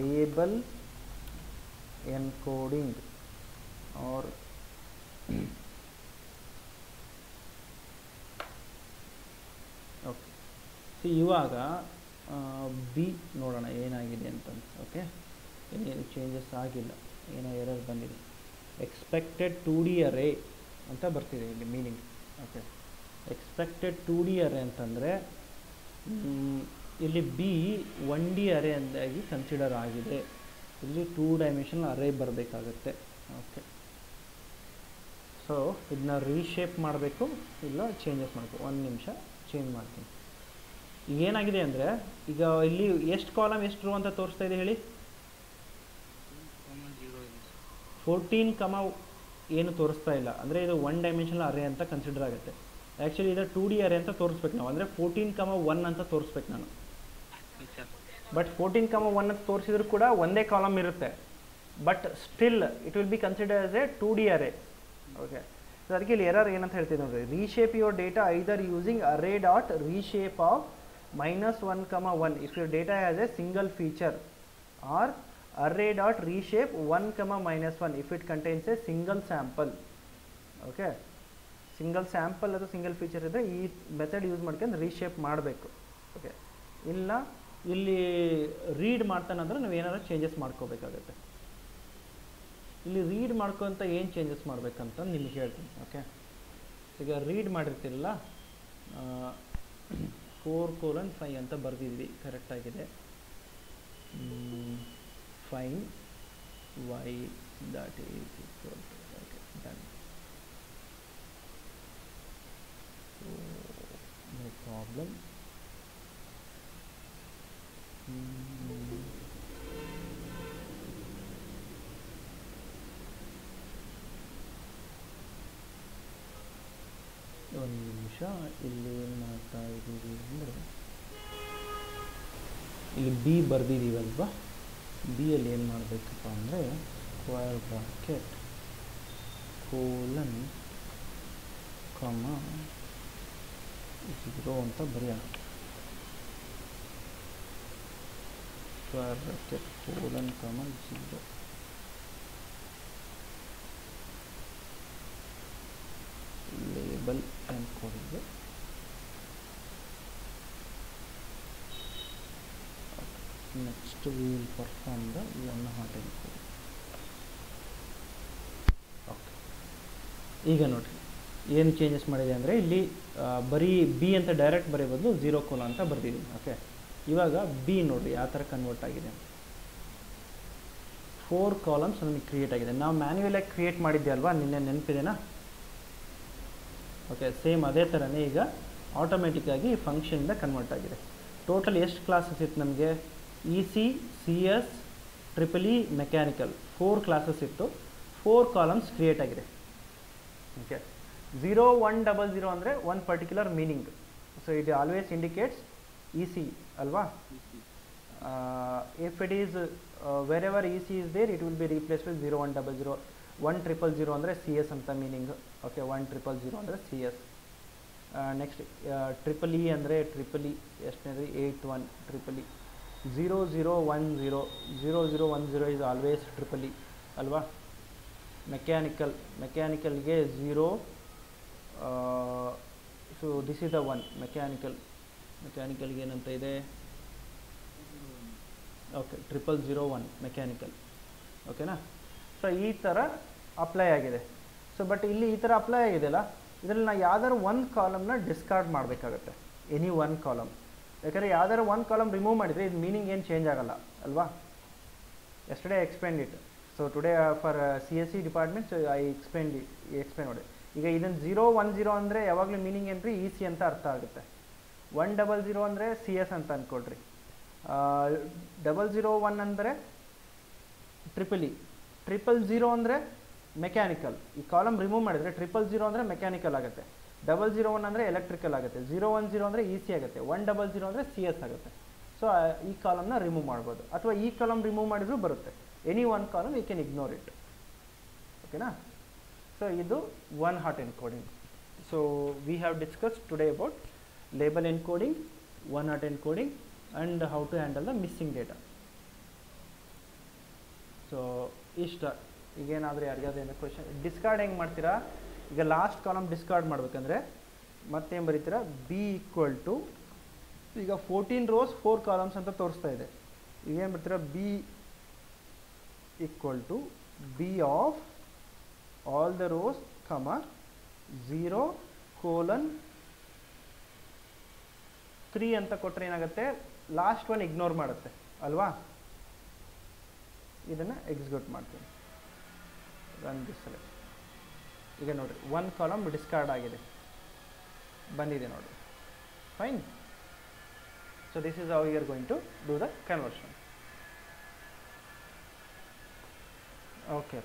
label encoding or okay see ಇವಾಗ B ನೋಡೋಣ ಏನಾಗಿದೆ ಅಂತಂದು ಓಕೆ ಏನೇನು ಚೇಂಜಸ್ ಆಗಿಲ್ಲ ಏನೋ ಎರರ್ ಬಂದಿದೆ ಎಕ್ಸ್ಪೆಕ್ಟೆಡ್ ಟು ಡಿ ಅರೇ ಅಂತ ಬರ್ತಿದೆ ಇಲ್ಲಿ meaning okay expected two D array ಅಂತಂದರೆ ಇಲ್ಲಿ ಬಿ ಒನ್ ಡಿ ಅರೆ ಅಂದಾಗಿ ಕನ್ಸಿಡರ್ ಆಗಿದೆ ಇಲ್ಲಿ ಟೂ ಡೈಮೆನ್ಷನಲ್ ಅರೇ ಬರಬೇಕಾಗತ್ತೆ ಓಕೆ ಸೊ ಇದನ್ನ ರೀಶೇಪ್ ಮಾಡಬೇಕು ಇಲ್ಲ ಚೇಂಜಸ್ ಮಾಡಬೇಕು ಒಂದು ನಿಮಿಷ ಚೇಂಜ್ ಮಾಡ್ತೀನಿ ಈಗ ಏನಾಗಿದೆ ಅಂದರೆ ಈಗ ಇಲ್ಲಿ ಎಷ್ಟು ಕಾಲಮ್ ಎಷ್ಟು ರೂ ಅಂತ ತೋರಿಸ್ತಾ ಇದೆ ಹೇಳಿ ಫೋರ್ಟೀನ್ ಕಮ ಏನು ತೋರಿಸ್ತಾ ಇಲ್ಲ ಅಂದರೆ ಇದು ಒನ್ ಡೈಮೆನ್ಷನಲ್ ಅರೇ ಅಂತ ಕನ್ಸಿಡರ್ ಆಗುತ್ತೆ ಆ್ಯಕ್ಚುಲಿ ಇದು ಟೂ ಡಿ ಅರೇ ಅಂತ ತೋರಿಸ್ಬೇಕು ನಾವು ಅಂದರೆ ಫೋರ್ಟೀನ್ ಕಮ ಒನ್ ಅಂತ ತೋರಿಸ್ಬೇಕು ನಾನು ಬಟ್ ಫೋರ್ಟೀನ್ ಕಮ ಒನ್ ಅಂತ ತೋರಿಸಿದ್ರು ಕೂಡ ಒಂದೇ ಕಾಲಮ್ ಇರುತ್ತೆ but still it will be consider as a two D array okay so ಅದಕ್ಕೆ ಇಲ್ಲಿ ಎರರ್ ಏನಂತ ಹೇಳ್ತೀವಿ ನೋಡಿರಿ reshape your data either using array dot reshape of minus one comma one if your data as a single feature or array dot reshape one comma minus one if it contains a single sample okay single sample ಅಥವಾ single feature ಇದ್ದರೆ ಈ method use ಮಾಡ್ಕೊಂಡು reshape ಮಾಡಬೇಕು okay ಇಲ್ಲ ಇಲ್ಲಿ read ಮಾಡ್ತಾನಂದ್ರೆ ನಾವು ಏನಾದ್ರು ಚೇಂಜಸ್ ಮಾಡ್ಕೋಬೇಕಾಗತ್ತೆ ಇಲ್ಲಿ ರೀಡ್ ಮಾಡ್ಕೊಂತ ಏನು ಚೇಂಜಸ್ ಮಾಡಬೇಕಂತ ನಿಮಗೆ ಹೇಳ್ತೀನಿ ಓಕೆ ಈಗ ರೀಡ್ ಮಾಡಿರ್ತಿರಲ್ಲ ಫೋರ್ ಕೋಲನ್ ಫೈ ಅಂತ ಬರೆದಿದ್ವಿ ಕರೆಕ್ಟಾಗಿದೆ fine why that is okay done no problem ಒಂದು ನಿಮಿಷ ಇಲ್ಲಿ ಏನು ಮಾಡ್ತಾ ಇದ್ದೀವಿ ಅಂದರೆ ಇಲ್ಲಿ ಬಿ ಬಿ ಬಿಯಲ್ಲಿ ಏನು ಮಾಡಬೇಕಪ್ಪ ಅಂದರೆ square bracket colon comma zero ಅಂತ ಬರೆಯೋಣ square bracket colon comma 0 label ಅಂದ್ಕೊಂಡಿದ್ದೆ next we will perform the one hot okay ಈಗ ನೋಡಿ ಏನು ಚೇಂಜಸ್ ಮಾಡಿದೆ ಅಂದರೆ ಇಲ್ಲಿ ಬರೀ ಬಿ ಅಂತ ಡೈರೆಕ್ಟ್ ಬರೀ ಬದಲು ಝೀರೋ ಕೋಲ ಅಂತ ಬರ್ತಿದ್ದೀನಿ ಓಕೆ ಇವಾಗ ಬಿ ನೋಡಿರಿ ಯಾವ ಥರ ಕನ್ವರ್ಟ್ ಆಗಿದೆ ಫೋರ್ ಕಾಲಮ್ಸ್ ನಮಗೆ ಕ್ರಿಯೇಟ್ ಆಗಿದೆ ನಾವು ಮ್ಯಾನ್ಯುಯಲಾಗಿ ಕ್ರಿಯೇಟ್ ಮಾಡಿದ್ದೆ ಅಲ್ವಾ ನಿನ್ನೆ ನೆನಪಿದೆನಾ ಓಕೆ ಸೇಮ್ ಅದೇ ಥರನೇ ಈಗ ಆಟೋಮೆಟಿಕ್ಕಾಗಿ ಫಂಕ್ಷನಿಂದ ಕನ್ವರ್ಟ್ ಆಗಿದೆ ಟೋಟಲ್ ಎಷ್ಟು ಕ್ಲಾಸಸ್ ಇತ್ತು ನಮಗೆ E C C S triple E mechanical four classes ಇತ್ತು ಫೋರ್ ಕಾಲಮ್ಸ್ ಕ್ರಿಯೇಟ್ ಆಗಿದೆ okay zero one double zero ಅಂದರೆ one particular meaning so it always indicates E C alwa. Uh, if it is uh, wherever E C is there, it will be replaced with 0 1 double 0 1 triple 0 ಅಂದರೆ C S ಅಂತ meaning okay one triple zero ಅಂದರೆ C S next triple E ಅಂದರೆ triple E ಎಷ್ಟನೇದು eight one triple E zero zero one zero zero zero one zero is always triple E ಅಲ್ವಾ mechanical ಮೆಕ್ಯಾನಿಕಲ್ಗೆ zero so this is the one mechanical ಮೆಕ್ಯಾನಿಕಲ್ಗೆ ಏನಂತ ಇದೆ okay triple zero one mechanical ಓಕೆನಾ so ಈ ಥರ apply ಆಗಿದೆ so but ಇಲ್ಲಿ ಈ ಥರ ಅಪ್ಲೈ ಆಗಿದೆಯಲ್ಲ ಇದರಲ್ಲಿ ನಾವು ಯಾವ್ದಾರು ಒಂದು ಕಾಲಮ್ನ ಡಿಸ್ಕಾರ್ಡ್ ಮಾಡಬೇಕಾಗತ್ತೆ ಎನಿ ಒನ್ ಕಾಲಮ್ ಯಾಕಂದರೆ ಯಾವ್ದಾರು ಒಂದು ಕಾಲಮ್ ರಿಮೂವ್ ಮಾಡಿದರೆ ಇದು ಮೀನಿಂಗ್ ಏನು ಚೇಂಜ್ ಆಗಲ್ಲ ಅಲ್ವಾ yesterday explain it so today for C S C department so I explain explain ಮಾಡಿ ಈಗ ಇದನ್ನು ಜೀರೋ ಒನ್ ಜೀರೋ ಅಂದರೆ ಯಾವಾಗಲೂ ಮೀನಿಂಗ್ ಏನು ರೀ ಸಿ e ಅಂತ ಅರ್ಥ ಆಗುತ್ತೆ ಒನ್ ಡಬಲ್ ಜೀರೋ ಅಂದರೆ ಸಿ ಎಸ್ ಅಂತ ಅಂದ್ಕೊಳ್ರಿ ಡಬಲ್ ಜೀರೋ ಒನ್ ಅಂದರೆ ಟ್ರಿಪಲ್ ಇ ಟ್ರಿಪಲ್ ಜೀರೋ ಅಂದರೆ ಮೆಕ್ಯಾನಿಕಲ್ ಈ ಕಾಲಮ್ ರಿಮೂವ್ ಮಾಡಿದರೆ ಟ್ರಿಪಲ್ ಜೀರೋ ಅಂದರೆ ಮೆಕ್ಯಾನಿಕಲ್ ಆಗುತ್ತೆ ಡಬಲ್ ಜೀರೋ ಒನ್ ಅಂದರೆ ಎಲೆಕ್ಟ್ರಿಕಲ್ ಆಗುತ್ತೆ ಜೀರೋ ಒನ್ ಜೀರೋ ಅಂದರೆ ಇ ಸಿ ಆಗುತ್ತೆ ಒನ್ ಡಬಲ್ ಜೀರೋ ಅಂದರೆ ಸಿ ಎಸ್ ಆಗುತ್ತೆ ಸೊ ಈ ಕಾಲಮ್ನ ರಿಮೂವ್ ಮಾಡ್ಬೋದು ಅಥವಾ ಈ ಕಾಲಮ್ ರಿಮೂವ್ ಮಾಡಿದರೂ ಬರುತ್ತೆ any one column you can ignore it ಓಕೆನಾ ಸೊ ಇದು one hot encoding so we have discuss today about label N label one one N encoding and how to handle the missing data. So ಇಷ್ಟ ಈಗೇನಾದರೂ ಯಾರಿಗಾದ್ರೇನು question discard ಹೆಂಗೆ ಮಾಡ್ತೀರಾ ಈಗ last column discard ಮಾಡ್ಬೇಕಂದ್ರೆ ಮತ್ತೇನು ಬರೀತೀರಾ ಬಿ ಈಕ್ವಲ್ ಟು ಈಗ ಫೋರ್ಟೀನ್ ರೋಸ್ ಫೋರ್ ಕಾಲಮ್ಸ್ ಅಂತ ತೋರಿಸ್ತಾ ಇದೆ ಈಗ ಏನು ಬರ್ತೀರಾ B equal to B of all the rows comma zero colon three ಅಂತ ಕೊಟ್ಟರೆ ಏನಾಗುತ್ತೆ ಲಾಸ್ಟ್ ಒನ್ ಇಗ್ನೋರ್ ಮಾಡುತ್ತೆ ಅಲ್ವಾ ಇದನ್ನು ಎಕ್ಸಿಕ್ಯೂಟ್ ಮಾಡ್ತೀನಿ ರನ್ ದಿಸ್ ಈಗ ನೋಡಿರಿ ಒನ್ ಕಾಲಮ್ ಡಿಸ್ಕಾರ್ಡ್ ಆಗಿದೆ ಬಂದಿದೆ ನೋಡಿರಿ fine so this is how you are going to do the conversion okay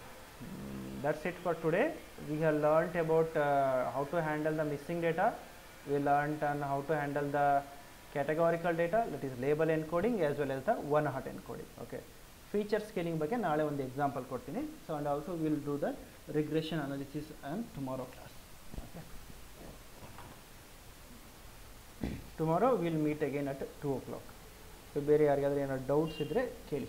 that's it for today we have learnt about how to handle the missing data we learnt on how to handle the categorical data that is label encoding as well as the one hot encoding okay feature scaling ಬಗ್ಗೆ ನಾಳೆ ಒಂದು example ಕೊಡ್ತೀನಿ so and also will do the regression analysis and tomorrow class okay tomorrow will meet again at two o'clock so ಬೇರೆ ಯಾರಿಗಾದ್ರೂ ಏನಾದ್ರು doubts ಇದ್ದರೆ ಕೇಳಿ